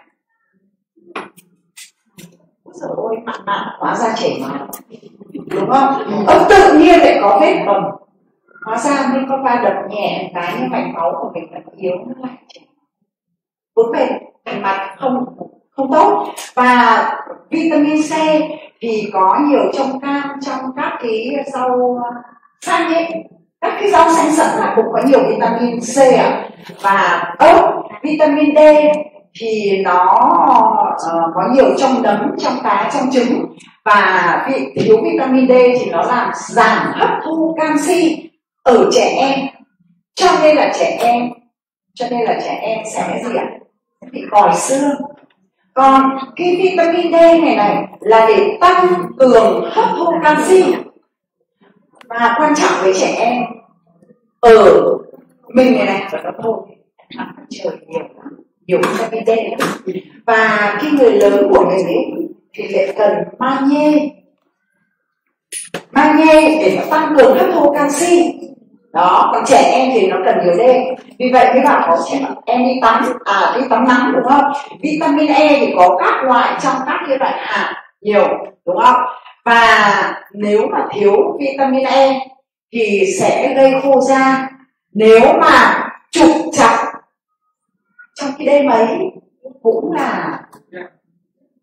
ôi mặn mặn hóa ra chảy máu đúng không? Ông tự nhiên lại có vết bầm. Hóa ra mình có va đập nhẹ cái như mạch máu của mình vẫn yếu, nó lại chảy vững bền thành mạch không không tốt. Và vitamin C thì có nhiều trong cam trong các cái rau à, xanh ấy. Các cái rau xanh sẫm là cũng có nhiều vitamin C ạ. Và ớt vitamin D thì nó uh, có nhiều trong nấm trong cá trong trứng. Và vị thiếu vitamin D thì nó làm giảm hấp thu canxi ở trẻ em. Cho nên là trẻ em cho nên là trẻ em sẽ gì ạ? Bị còi xương còn cái vitamin D này này là để tăng cường hấp thu canxi. Và quan trọng với trẻ em, ở mình này này thôi. Ăn trời nhiều nhiều vitamin D và cái người lớn của mình ấy, thì lại cần magie. Magie để tăng cường hấp thu canxi đó còn trẻ em thì nó cần nhiều D. Vì vậy mới bạn có trẻ em đi tắm à đi tắm nắng đúng không? Vitamin E thì có các loại trong các cái loại hạt nhiều đúng không? Và nếu mà thiếu vitamin E thì sẽ gây khô da. Nếu mà trục chặt trong cái đêm ấy cũng là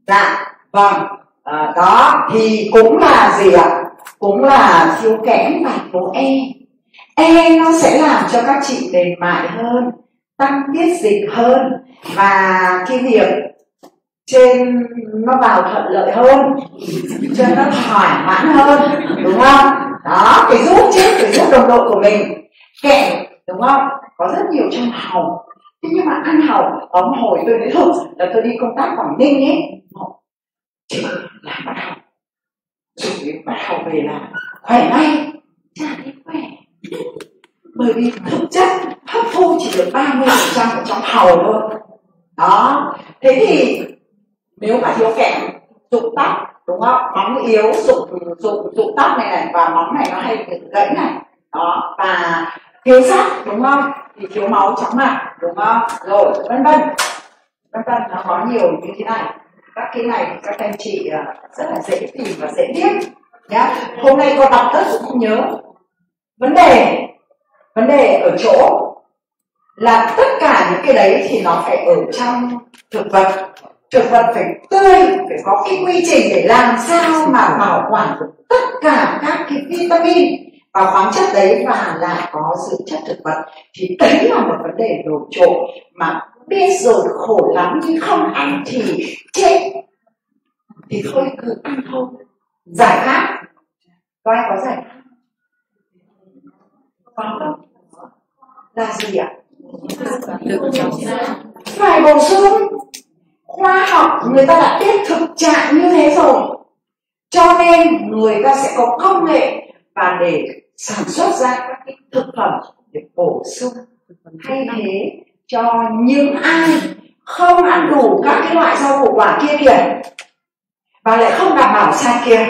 dạ vâng. À, đó thì cũng là gì ạ? Cũng là thiếu kẽm và thiếu e e nó sẽ làm cho các chị mềm mại hơn, tăng tiết dịch hơn và cái việc trên nó vào thuận lợi hơn, cho nó thoải mãn hơn, đúng không? Đó, phải giúp chứ, phải giúp đồng đội của mình. Kẹo đúng không? Có rất nhiều trong hồng thế nhưng mà ăn hồng có một hồi tôi nói thật là tôi đi công tác quảng ninh ấy. Chứ làm bắt hồng chủ yếu bắt hồng về là khỏe ngay. Chả thấy khỏe bởi vì thực chất hấp thu chỉ được 30 phần trăm ở trong hầu thôi. Đó. Thế thì nếu mà thiếu kẽm, dụng tóc, đúng không? Móng yếu, dụng dụng dụng tóc này này, và móng này nó hay bị gãy này. Đó. Và thiếu sắt, đúng không? Thì thiếu máu chóng mặt, đúng không? Rồi, vân vân. Vân vân, nó có nhiều như thế này. Các cái này, các anh chị ờ, rất là dễ tìm và dễ biết. Nhá. Hôm nay cô đọc tất cũng không nhớ vấn đề vấn đề ở chỗ là tất cả những cái đấy thì nó phải ở trong thực vật. Thực vật phải tươi, phải có cái quy trình để làm sao mà bảo quản được tất cả các cái vitamin. Và khoáng chất đấy và lại có dưỡng chất thực vật thì đấy là một vấn đề nổi trội mà biết rồi khổ lắm nhưng không ăn thì chết. Thì thôi cứ ăn thôi. Giải pháp. Có ai có giải pháp là gì ạ? Phải bổ sung. Khoa học người ta đã biết thực trạng như thế rồi. Cho nên người ta sẽ có công nghệ và để sản xuất ra các cái thực phẩm để bổ sung. Thay thế cho những ai không ăn đủ các cái loại rau củ quả kia kìa. Và lại không đảm bảo sai kia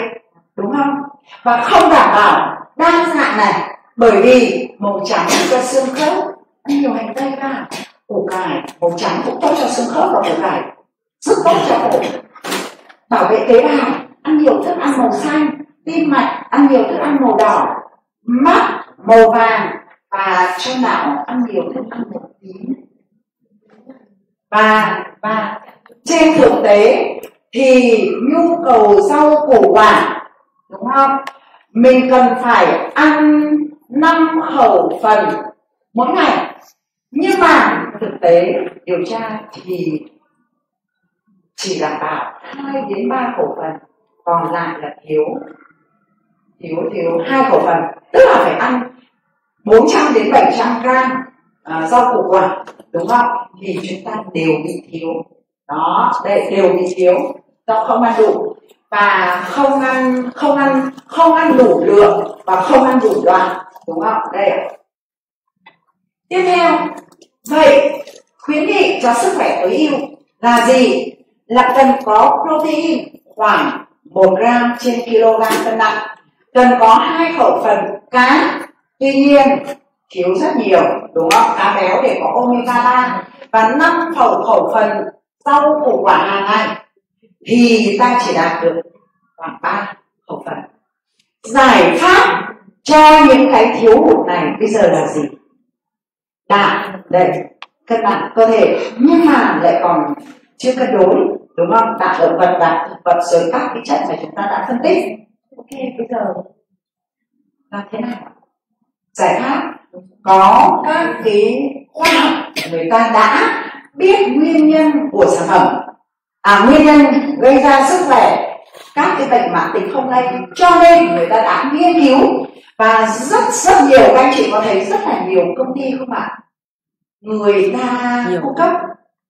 đúng không? Và không đảm bảo đa dạng này bởi vì màu trắng cho xương khớp ăn nhiều hành tây vào củ cải màu trắng cũng tốt cho xương khớp và củ cải rất tốt cho phổi bảo vệ tế bào, ăn nhiều thức ăn màu xanh, tim mạch, ăn nhiều thức ăn màu đỏ, mắt màu vàng, và cho não ăn nhiều thức ăn màu tím. Và và trên thực tế thì nhu cầu rau củ quả, đúng không? Mình cần phải ăn năm khẩu phần mỗi ngày. Nhưng mà thực tế điều tra thì chỉ đảm bảo 2 đến 3 khẩu phần còn lại là thiếu thiếu thiếu hai khẩu phần. Tức là phải ăn 400 đến 700 gram à, rau củ quả đúng không? Thì chúng ta đều bị thiếu. Đó đây đều bị thiếu. Do không ăn đủ và không ăn không ăn không ăn đủ lượng và không ăn đủ đoạn, đúng không? Đây ạ. Tiếp theo, vậy, khuyến nghị cho sức khỏe tối ưu là gì? Là cần có protein khoảng 1 gram trên kg cân nặng, cần có hai khẩu phần cá. Tuy nhiên, thiếu rất nhiều, đúng không? Cá béo để có omega 3 và năm khẩu khẩu phần rau củ quả hàng ngày. Thì ta chỉ đạt được khoảng ba khẩu phần giải pháp cho những cái thiếu hụt này bây giờ là gì? Đạm đây cân nặng, cơ thể. Nhưng mà lại còn chưa cân đối, đúng không? Đạm động vật đạm thực vật, rồi các cái chất mà chúng ta đã phân tích. Ok, bây giờ làm thế nào? Giải pháp, có các cái khoa học người ta đã biết nguyên nhân của sản phẩm. À nguyên nhân gây ra sức khỏe các cái bệnh mãn tính không lây. Cho nên người ta đã nghiên cứu và rất rất nhiều các anh chị có thấy rất là nhiều công ty không ạ? Người ta cung cấp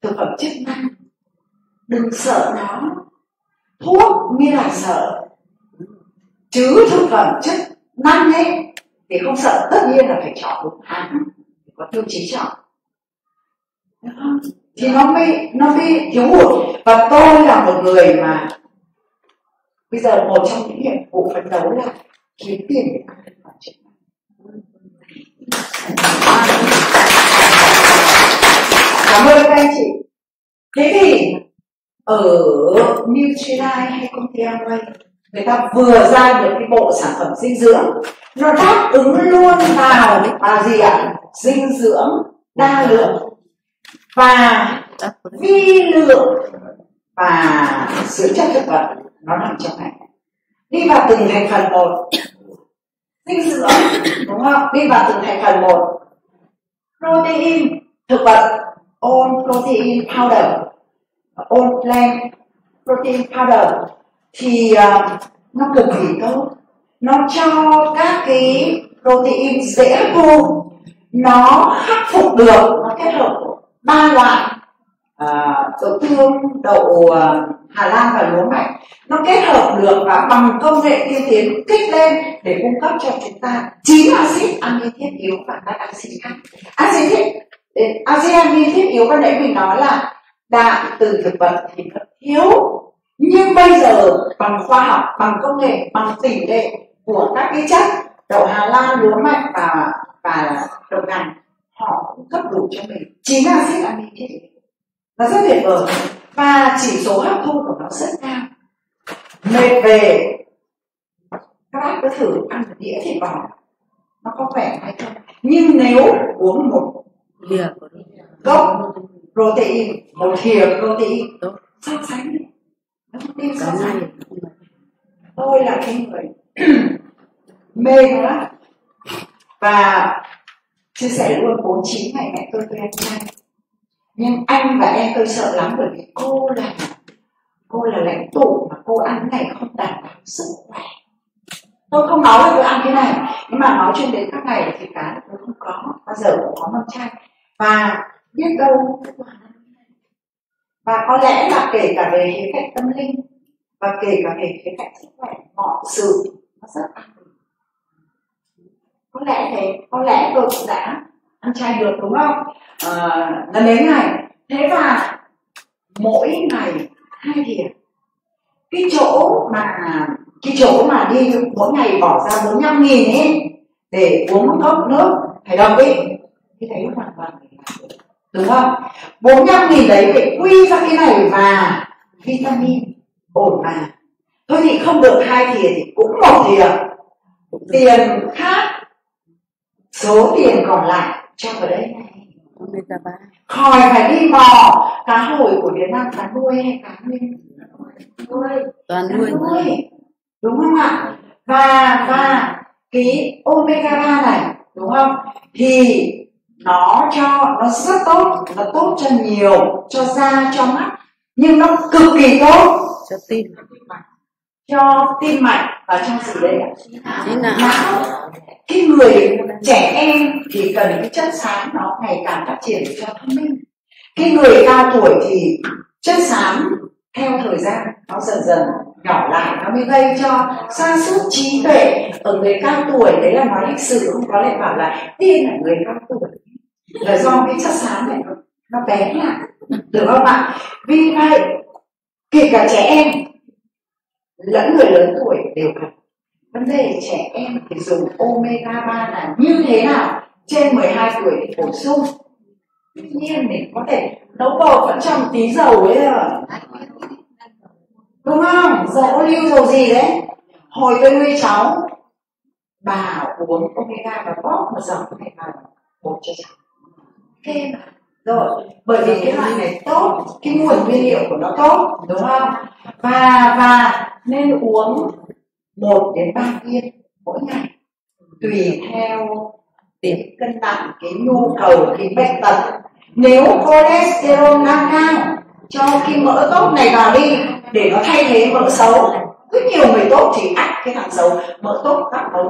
thực phẩm chức năng. Đừng sợ nó. Thuốc như là sợ chứ thực phẩm chức năng ấy thì không sợ. Tất nhiên là phải chọn đúng hãng có tiêu chí chọn. Thì nó mới nó mới thiếu hụt. Và tôi là một người mà bây giờ một trong những nhiệm vụ phấn đấu là kiếm tiền để ăn thực phẩm chức cảm ơn các anh chị. Thế thì, ở Nutrilite hay công ty Amway, người ta vừa ra được cái bộ sản phẩm dinh dưỡng. Nó đáp ứng luôn vào à gì ạ? Dinh dưỡng, đa lượng và vi lượng và dưỡng chất thực vật nó nằm trong này đi vào từng thành phần một. Dinh dưỡng đúng không? Đi vào từng thành phần một. Protein thực vật all protein powder. All plant protein powder. Thì uh, nó cực kỳ tốt. Nó cho các cái protein dễ hấp thu. Nó khắc phục được nó kết hợp ba loại à, đậu tương đậu hà lan và lúa mạch. Nó kết hợp được và bằng công nghệ tiên tiến kích lên để cung cấp cho chúng ta. Chín axit amin thiết yếu và các axit khác axit thiết axit amin thiết yếu ban nãy mình nói là đạm từ thực vật thì thật thiếu. Nhưng bây giờ bằng khoa học bằng công nghệ bằng tỷ lệ của các cái chất đậu hà lan lúa mạch và và đậu nành họ cung cấp đủ cho mình. Chín axit amin thiết yếu nó rất tuyệt vời và chỉ số hấp thu của nó rất cao. Mệt về các bác cứ thử ăn một đĩa thịt bò nó có khỏe hay không? Nhưng nếu uống một Lìa cốc protein một thìa protein so sánh đi. Nó không nên so sánh. tôi là cái người mê nó lắm. Và chia sẻ luôn 49 ngày mẹ tôi anh trai nhưng anh và em tôi sợ lắm bởi vì cô là cô là lãnh tụ mà cô ăn này không đảm bảo sức khỏe. Tôi không nói là tôi ăn cái này, nhưng mà nói chuyện đến các ngày thì cá tôi không có, bao giờ cũng có mâm chay và biết đâu và có lẽ là kể cả về khía cạnh tâm linh và kể cả về khía cạnh sức khỏe, mọi sự nó rất ăn có lẽ thế, có lẽ tôi cũng đã ăn chay được đúng không? Ờ, à, là đến ngày thế và mỗi ngày hai thìa cái chỗ mà cái chỗ mà đi mỗi ngày bỏ ra 45 nghìn ấy để uống một cốc nước phải đồng ý. Thì thấy hoàn toàn đúng không? 45 nghìn đấy để quy ra cái này và vitamin ổn mà thôi thì không được hai thìa thì cũng một thìa tiền khác số tiền còn lại cho vào đây này omega 3 khỏi phải đi mò cá hồi của Việt Nam cá nuôi hay cá nguyên? Nuôi. Toàn nuôi. đúng không ạ? Và và cái omega 3 này đúng không? Thì nó cho nó rất tốt nó tốt cho nhiều cho da cho mắt nhưng nó cực kỳ tốt. Cho tim cho tim mạch và cho gì trí não cái người trẻ em thì cần cái chất xám nó ngày càng phát triển cho thông minh. Cái người cao tuổi thì chất xám theo thời gian nó dần dần nhỏ lại nó mới gây cho sa sút trí tuệ ở người cao tuổi. Đấy là nói lịch sử không có lại bảo là điên là người cao tuổi. Là do cái chất xám này nó bé lại. Được không ạ? Vì vậy kể cả trẻ em lẫn người lớn tuổi đều cần vấn đề trẻ em thì dùng omega 3 là như thế nào? Trên 12 tuổi thì bổ sung. Tuy nhiên mình có thể nấu bột vẫn trong tí dầu ấy à đúng không? Dầu ô liu dầu gì đấy? Hồi tôi nuôi cháu, bà uống omega và bóp một dòng này vào bột cho cháu. Ok mà rồi, bởi vì cái loại này tốt, cái nguồn nguyên liệu của nó tốt, đúng không? Và và nên uống một đến ba viên mỗi ngày, tùy theo cái cân nặng, cái nhu cầu, cái bệnh tật. Nếu cholesterol đang cao, cho cái mỡ tốt này vào đi, để nó thay thế mỡ xấu. Rất nhiều người tốt thì ắt cái thằng xấu mỡ tốt cắt mỡ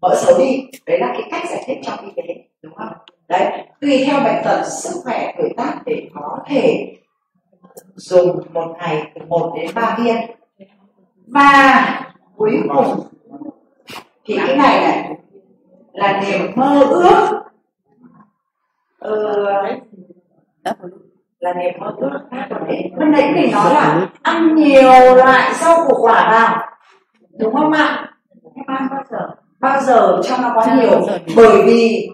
mỡ xấu đi. Đấy là cái cách giải thích trong y tế đúng không? Đấy tùy theo bệnh tật sức khỏe tuổi tác để có thể dùng một ngày từ một đến ba viên. Và cuối cùng thì cái này này là niềm mơ ước. Ờ, là niềm mơ ước bên đấy mình nói là ăn nhiều loại rau củ quả vào. Đúng không ạ? Ăn bao giờ? Bao giờ cho nó có nhiều? bởi vì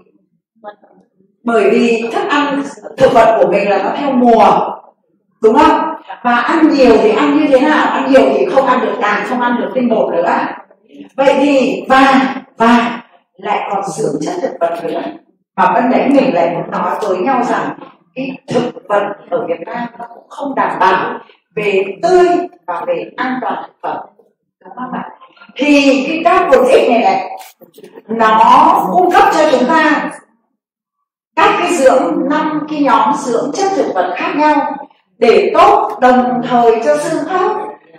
bởi vì thức ăn, thực vật của mình là nó theo mùa, đúng không? Và ăn nhiều thì ăn như thế nào? Ăn nhiều thì không ăn được tàn, không ăn được tinh bột nữa. Vậy thì và và lại còn dưỡng chất thực vật nữa. Mà bên đấy mình lại muốn nói với nhau rằng cái thực vật ở Việt Nam nó cũng không đảm bảo về tươi và về an toàn thực phẩm. Đúng không ạ thì cái carbon ích này này, nó cung cấp cho chúng ta các cái dưỡng năm cái nhóm dưỡng chất thực vật khác nhau để tốt đồng thời cho xương khớp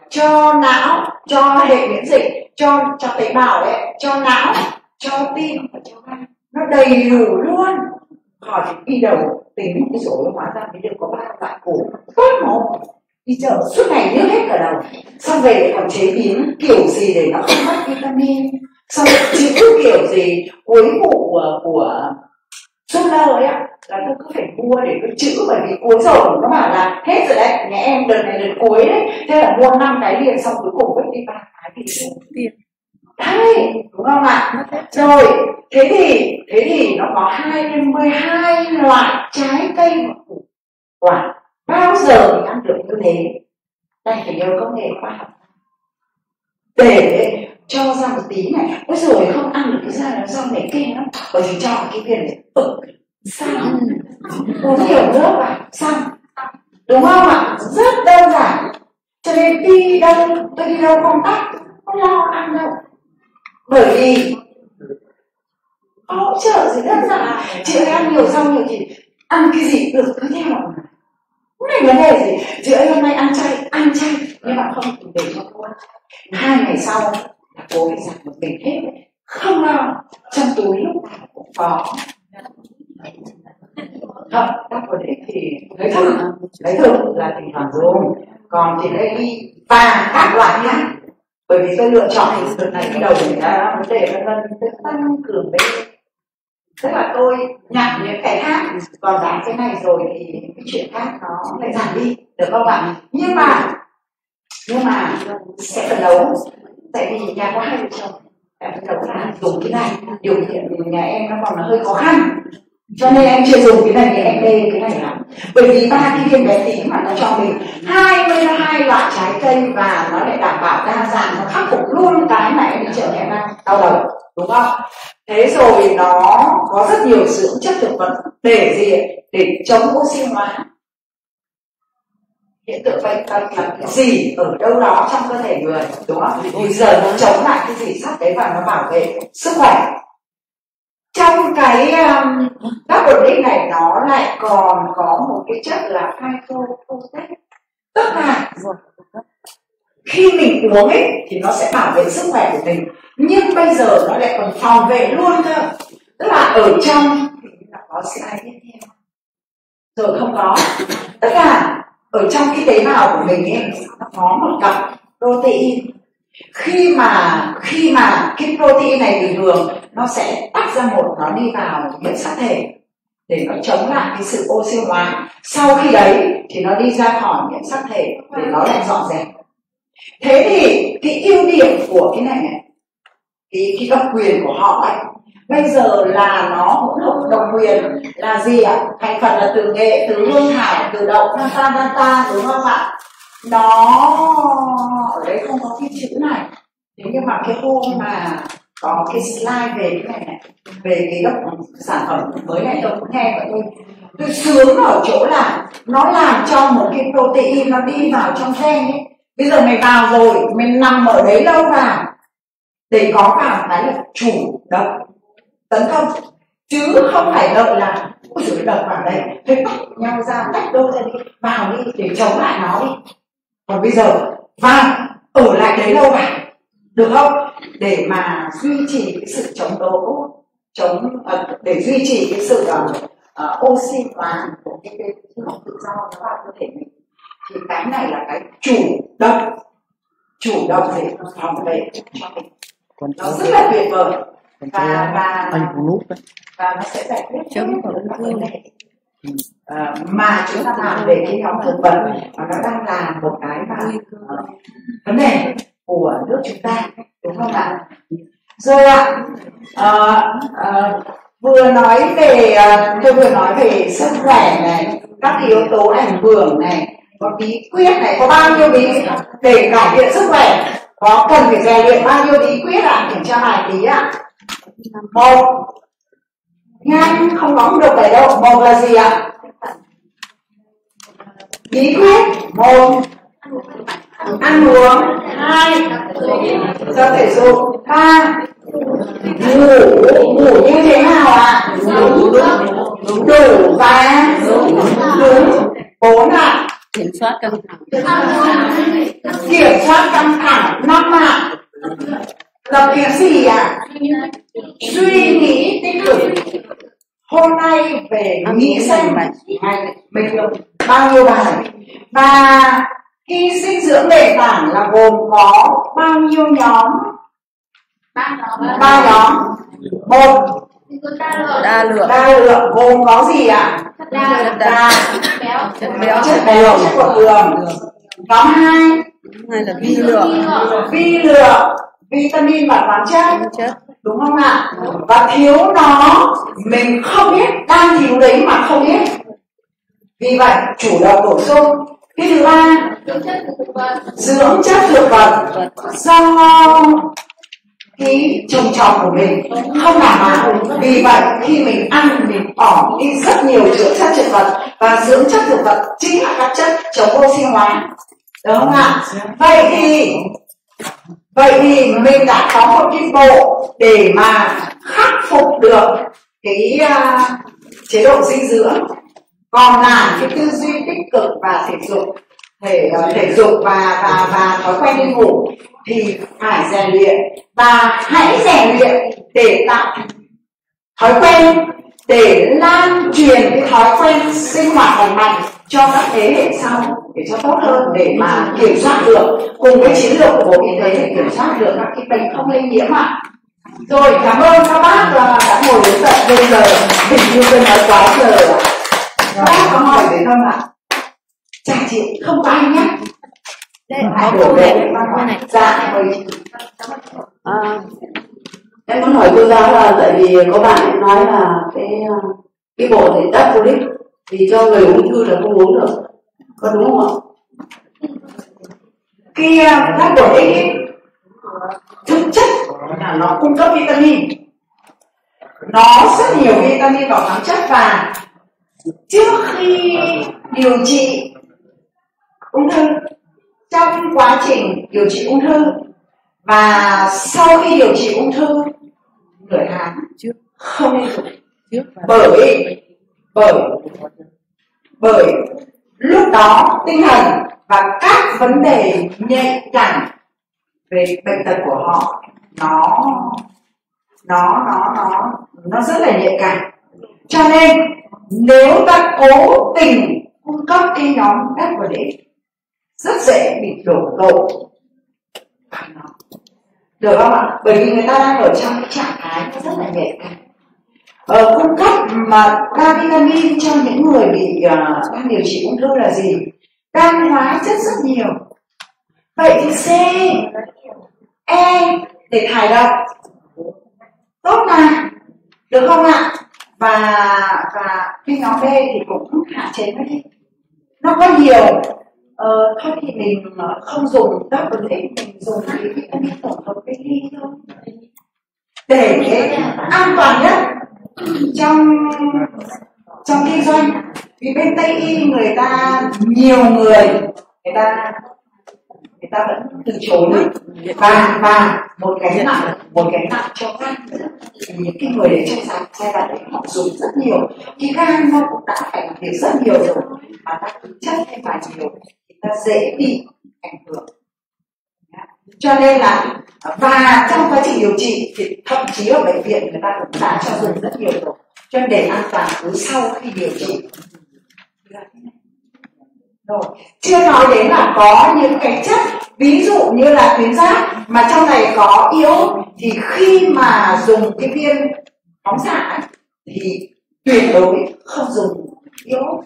cho não cho hệ miễn dịch cho cho tế bào đấy cho não cho tim và cho gan. Nó đầy đủ luôn. Khỏi thì đi đầu tính cái số hóa ra mới được có ba loại củ tốt một đi chợ suốt ngày nhớ hết cả đầu. Xong về lại còn chế biến kiểu gì để nó không mất vitamin? Xong rồi chữ kiểu gì cuối vụ của, của suốt lâu ấy ạ là tôi cứ phải mua để tôi chữ bởi vì cuối rồi nó bảo là hết rồi đấy nhà em đợt này đợt cuối đấy. Thế là mua năm cái liền xong cuối cùng vứt đi ba cái thì tiền. Đấy đúng không ạ? Rồi. Thế thì thế thì nó có hai mười hai loại trái cây và củ quả. Bao giờ thì ăn được như thế? Đây phải nhờ công nghệ khoa học. Để cho ra một tí này. Ôi rồi không ăn được cái da nó rau này kinh lắm. Bởi vì cho cái viên này ực xăng uống nhiều nước vào xăng đúng không ạ? Rất đơn giản. Cho nên đi đâu tôi đi đâu không tắt, không lo ăn đâu. Bởi vì hỗ trợ gì đơn giản à? chị ơi ăn nhiều rau nhiều thì ăn cái gì? Được cứ theo. Không này vấn đề gì? Chị ơi hôm nay ăn chay ăn chay. Nhưng mà không để cho cô ăn. Hai ngày sau là cô phải giặt một mình hết. Không lo. Trong túi lúc nào cũng có. Thật các vấn đề thì lấy thực lấy thực là thỉnh thoảng dùng còn thì đây đi và các loại nhá. Bởi vì tôi lựa chọn hình sự này, cái đầu để ra vấn đề vân vân. Tôi tăng cường bên. Tức là tôi nhặt những cái khác. Còn dán cái này rồi thì cái chuyện khác nó lại giảm đi. Được không ạ nhưng mà nhưng mà, sẽ phấn đấu tại vì nhà có hai vợ chồng. Em phấn là dùng cái này, điều kiện nhà em nó còn là hơi khó khăn. Cho nên em chưa dùng cái này thì em mê cái này lắm. Bởi vì ba cái viên bé tí mà nó cho mình 22 loại trái cây và nó lại đảm bảo đa dạng nó khắc phục luôn cái mà em bị chợ em đang đau đầu, đúng không? Thế rồi nó có rất nhiều dưỡng chất thực vật để gì để chống oxy hóa hiện tượng bệnh tật là cái gì? Ở đâu đó trong cơ thể người đúng không? Bây giờ nó chống lại cái gì sắt đấy và nó bảo vệ sức khỏe. Trong cái um, các đột đích này nó lại còn có một cái chất là phytoprotect. Tức là khi mình uống ấy thì nó sẽ bảo vệ sức khỏe của mình. Nhưng bây giờ nó lại còn phòng vệ luôn cơ. Tức là ở trong thì là có slide tiếp theo rồi không có. Tức là ở trong cái tế bào của mình ấy, nó có một cặp protein. Khi mà khi mà cái protein này bình thường nó sẽ tách ra một, nó đi vào nhiễm sắc thể để nó chống lại cái sự oxy hóa. Sau khi đấy thì nó đi ra khỏi nhiễm sắc thể để nó lại dọn dẹp. Thế thì cái ưu điểm của cái này này, cái cái độc quyền của họ ấy bây giờ là nó hỗn hợp độc quyền là gì ạ? Thành phần là từ nghệ, từ hương thảo, từ đậu ta ta ta, đúng không ạ? Nó, ở đấy không có cái chữ này. Thế nhưng mà cái hôm mà có cái slide về cái này này, về cái độc sản phẩm mới này, tôi cũng nghe và tôi tôi sướng ở chỗ là nó làm cho một cái protein nó đi vào trong gen ấy. Bây giờ mày vào rồi, mày nằm ở đấy lâu vào, để có vào cái là chủ động tấn công chứ không phải đợi là ôi dồi độc vào đây thôi tách nhau ra tách đôi ra đi vào đi để chống lại nó đi. Còn bây giờ vào ở lại đấy lâu vào được không? Để mà duy trì cái sự chống đỗ chống uh, để duy trì cái sự uh, oxy hóa của cái cái tự do nó vào cơ thể mình. Thì cái này là cái chủ động chủ động để phòng vệ cho mình. Nó rất là tuyệt vời và và anh cũng nút đấy. và nó sẽ giải quyết vào cả ung thư. vấn đề à, mà chúng ta làm về cái nhóm thực vật và nó đang là một cái mà ờ, vấn đề của nước chúng ta đúng không ạ? Rồi ạ ờ, ờ, vừa nói về tôi vừa nói về sức khỏe này các yếu tố ảnh hưởng này có bí quyết này có bao nhiêu bí để cải thiện sức khỏe? Có cần phải rèn luyện bao nhiêu bí quyết ạ? À? kiểm tra bài tí ạ một. Nhanh không nóng được phải đâu. Một là gì ạ? Bí quyết một. Ăn uống hai. Tập thể dục ba. Ngủ ngủ như thế nào ạ? Đúng đủ và đúng đúng. Bốn ạ. Kiểm soát căng thẳng. Kiểm soát căng thẳng. Năm ạ tập cái gì ạ? Suy nghĩ tích cực. Hôm nay về nghĩ xem ngày mình được bao nhiêu bài. Và khi dinh dưỡng nền tảng là gồm có bao nhiêu nhóm? Ba nhóm một. Đa lượng. Đa lượng. Gồm có gì ạ? Chất đa. Chất béo. Chất béo. Chất bột đường nhóm hai. Vi lượng. Vi lượng vitamin và khoáng chất. Chất. Đúng không ạ? Và thiếu nó mình không biết đang thiếu đấy mà không biết. Vì vậy chủ động bổ sung. Cái thứ ba dưỡng chất thực vật. Do cái trồng trọt của mình không đảm bảo. Vì vậy khi mình ăn mình bỏ đi rất nhiều dưỡng chất thực vật. Và dưỡng chất thực vật chính là các chất chống oxy hóa. Đúng không ạ? Vậy thì vậy thì mình đã có một cái bộ để mà khắc phục được cái uh, chế độ dinh dưỡng. Còn là cái tư duy tích cực và thể dục thể uh, thể dục và và và thói quen đi ngủ thì phải rèn luyện. Và hãy rèn luyện để tạo thói quen để lan truyền cái thói quen sinh hoạt lành mạnh cho các thế hệ sau để cho tốt hơn để mà kiểm soát được cùng với chiến lược của bộ y tế để kiểm soát được các cái bệnh không lây nhiễm ạ. Rồi cảm ơn các bác đã ngồi đến tận bây giờ hình như tôi nói quá giờ các bác có hỏi gì không ạ? Chả chị không có ai nhé. Đây có câu này câu này. Dạ mời À, em muốn hỏi cô giáo là tại vì có bạn ấy nói là cái ờ, cái bộ thể đắp folic thì cho người ung thư là không uống được có đúng không ạ? cái các bổ ích thực chất là nó cung cấp vitamin nó rất nhiều vitamin và khoáng chất và trước khi điều trị ung thư, trong quá trình điều trị ung thư và sau khi điều trị ung thư nửa tháng không nên dùng bởi bởi bởi lúc đó tinh thần và các vấn đề nhạy cảm về bệnh tật của họ nó nó nó nó nó rất là nhạy cảm cho nên nếu ta cố tình cung cấp cái nhóm đất của để rất dễ bị đổ lộ được không ạ? Bởi vì người ta đang ở trong cái trạng thái nó rất là nhạy cảm. Ờ, cung cấp mà đa vitamin cho những người bị uh, đang điều trị ung thư là gì? Đa hóa chất rất nhiều. Vậy thì c e để thải độc. Tốt mà. Được không ạ? Và và cái nhóm b thì cũng hạn chế nó đi. Nó có nhiều uh, thôi thì mình ờ, không dùng các vấn đề mình dùng cái vitamin tổng hợp cái ly thôi. Để cái an toàn nhất trong trong kinh doanh vì bên tây y người ta nhiều người người ta người ta vẫn từ chối và và một cái nặng một cái nặng cho gan những cái người đấy trong giai giai đoạn đấy họ dùng rất nhiều. Cái gan nó cũng đã phải làm việc rất nhiều rồi mà ta cứ chất hay vào nhiều ta dễ bị ảnh hưởng. Cho nên là, và trong quá trình điều trị thì thậm chí ở bệnh viện người ta cũng đã cho dùng rất nhiều rồi cho nên để an toàn cứ sau khi điều trị. Rồi, chưa nói đến là có những cái chất, ví dụ như là tuyến giáp mà trong này có iốt, thì khi mà dùng cái viên phóng xạ thì tuyệt đối không dùng iốt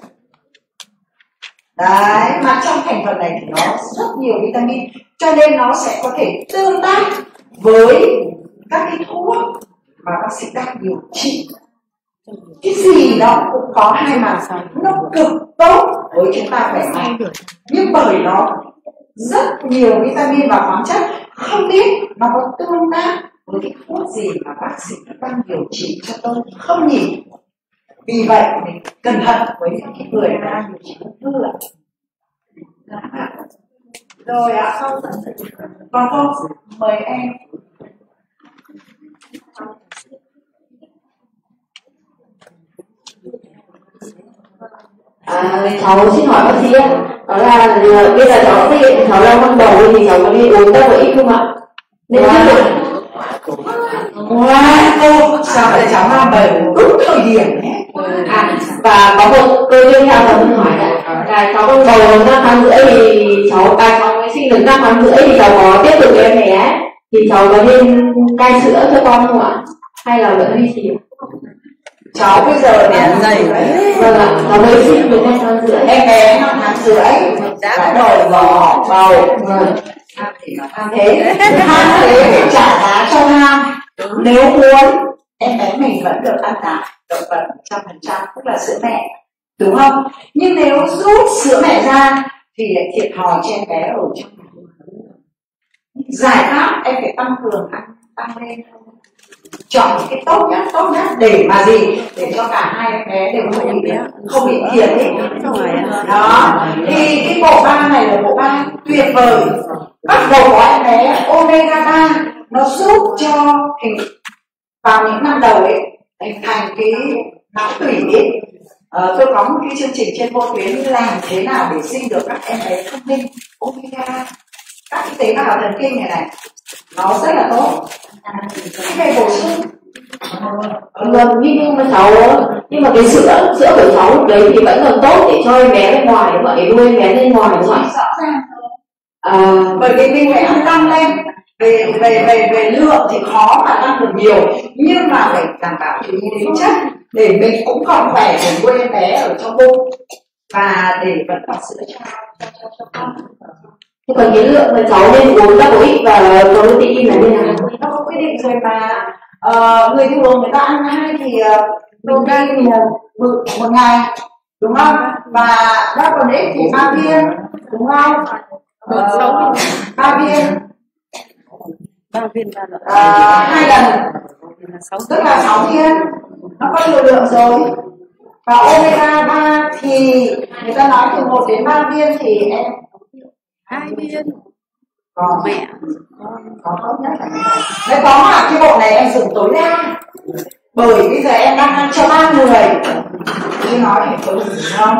đấy, mà trong thành phần này thì nó rất nhiều vitamin, cho nên nó sẽ có thể tương tác với các cái thuốc mà bác sĩ đang điều trị. Cái gì nó cũng có hai mặt, nó cực tốt với chúng ta khỏe mạnh. Nhưng bởi nó rất nhiều vitamin và khoáng chất, không biết nó có tương tác với cái thuốc gì mà bác sĩ đang điều trị cho tôi không nhỉ? Vì vậy mình cẩn thận với những cái người đang điều trị ung thư ạ rồi ạ. Còn cô mời em. À, cháu xin hỏi bác sĩ ạ. Đó là ờ, bây giờ cháu phát hiện cháu đang mang bầu thì cháu có đi uống các lợi không ạ? Nên wow. wow. Cô sao lại cháu mang bầu đúng thời điểm? à, và có một câu tiếp theo cháu muốn hỏi là cháu mang bầu năm tháng rưỡi thì cháu à, cháu mới sinh được năm tháng rưỡi thì cháu có tiếp tục em bé thì cháu có nên cai sữa cho con không ạ? Hay là vẫn duy trì? Cháu bây giờ Em dày vâng ạ cháu mới sinh được năm tháng rưỡi. Em bé năm tháng rưỡi đã đòi bỏ bầu. Vâng. Thế tham thế để trả giá cho ham nếu muốn em bé mình vẫn được ăn nạc động vật trăm phần trăm tức là sữa mẹ đúng không? Nhưng nếu rút sữa mẹ ra thì lại thiệt thòi cho em bé ở trong giải pháp em phải tăng cường ăn tăng lên. Chọn những cái tốt nhất tốt nhất để mà gì? Để cho cả hai em bé đều không bị không bị thiệt ấy đó. Thì cái bộ ba này là bộ ba tuyệt vời. Bắt đầu có em bé omega 3 nó giúp cho hình vào những năm đầu ấy thành cái não tủy ấy Ờ, tôi có một cái chương trình trên vô tuyến làm thế nào để sinh được các em bé thông minh. Omega các cái tế bào thần kinh này này nó rất là tốt. Cái này bổ sung. Vâng nhưng mà cháu nhưng mà cái sữa sữa của cháu lúc đấy thì vẫn còn tốt để cho em bé bên ngoài đúng không ạ? Để nuôi em bé bên ngoài đúng không ạ? À, bởi vì mình phải ăn tăng lên về về về về lượng thì khó mà tăng được nhiều nhưng mà phải đảm bảo chú ý đến chất để mình cũng còn khỏe để nuôi em bé ở trong bụng và để vẫn còn sữa cho cho cho, con. Thế còn cái lượng mà cháu nên uống các bổ ích và protein là như nào? Nó có quy định rồi mà ờ, người thường người ta ăn hai thì uh, protein một, một, một ngày đúng không? Và bác còn ít thì ba viên đúng không? Ờ, ba viên ba viên loại ờ, hai lần là sáu tức là 6 viên. Nó có liều lượng rồi. Và omega 3 thì người ta nói từ 1 đến 3 viên thì em hai viên. Có. Mẹ. Có tốt nhất là nếu có mà cái bộ này em dùng tối đa. Bởi bây giờ em đang ăn cho ba người. Chứ nói thì tôi dùng không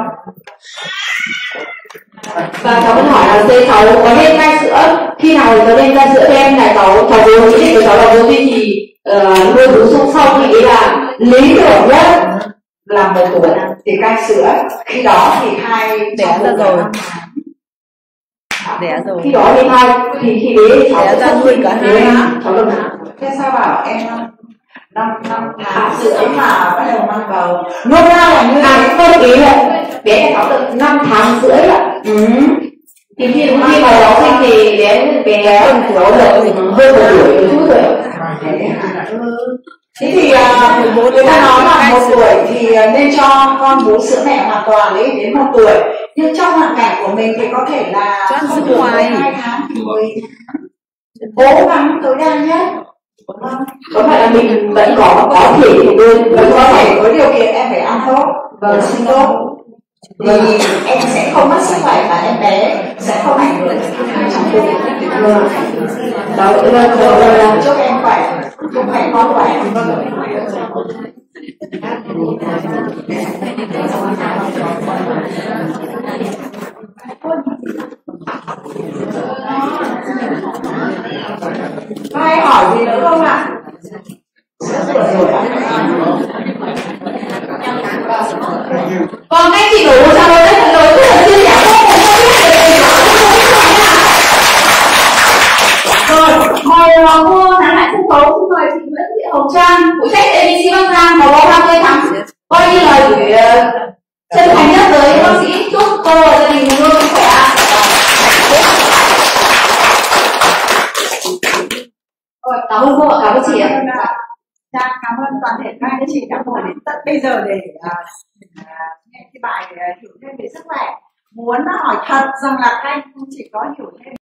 và cháu muốn hỏi là dây cháu có nên cai sữa khi nào cháu nên cai sữa cho em là cháu? Cháu muốn ý định của cháu là muốn duy trì uh, nuôi bú sung sau khi ý là lý tưởng nhất là một tuổi thì cai sữa. Khi đó thì hai Đẻ trong ra rồi. năm đẻ rồi. Khi đó thì hai thì khi đấy cháu ra nuôi cả hai. cháu được thế sao bảo em năm năm tháng rưỡi mà bắt đầu mang bầu nôm na là như à không ý là bé cháu được 5 tháng rưỡi ạ ừ. thì khi khi mà cháu sinh thì bé bé hơn cháu được hơn một tuổi một chút rồi. Thế thì à, người ta nói là một tuổi thì à, nên cho con bú sữa mẹ hoàn toàn ấy đến một tuổi. Nhưng trong hoàn cảnh của mình thì có thể là Cho ăn sữa ngoài. hai tháng thì mới cố gắng tối đa nhất. Có phải là mình vẫn có có thể thì vẫn có thể với điều kiện em phải ăn tốt và sinh tốt thì em sẽ không mất sức khỏe và em bé sẽ không ảnh hưởng đến cái trong bụng đó là chúc em khỏe, chúc khỏe con khỏe có ai hỏi gì nữa không ạ à? ạ còn anh chị đủ sao rồi đấy? Thật rồi tức thật chưa giải hết rồi mời uh, cô nán lại sân khấu. Xin mời chị Nguyễn Thị Hồng Trang. Phụ trách ABC Bắc Giang và bầu 50 tháng coi như lời gửi chân thành nhất tới bác sĩ chúc cô và gia đình luôn khỏe Rồi, cảm ơn cô và cảm ơn chị ạ. Dạ, cảm ơn toàn thể các anh chị đã ngồi đến tận bây giờ để à, à nghe cái bài à, hiểu thêm về sức khỏe. Muốn hỏi thật rằng là các anh không chỉ có hiểu thêm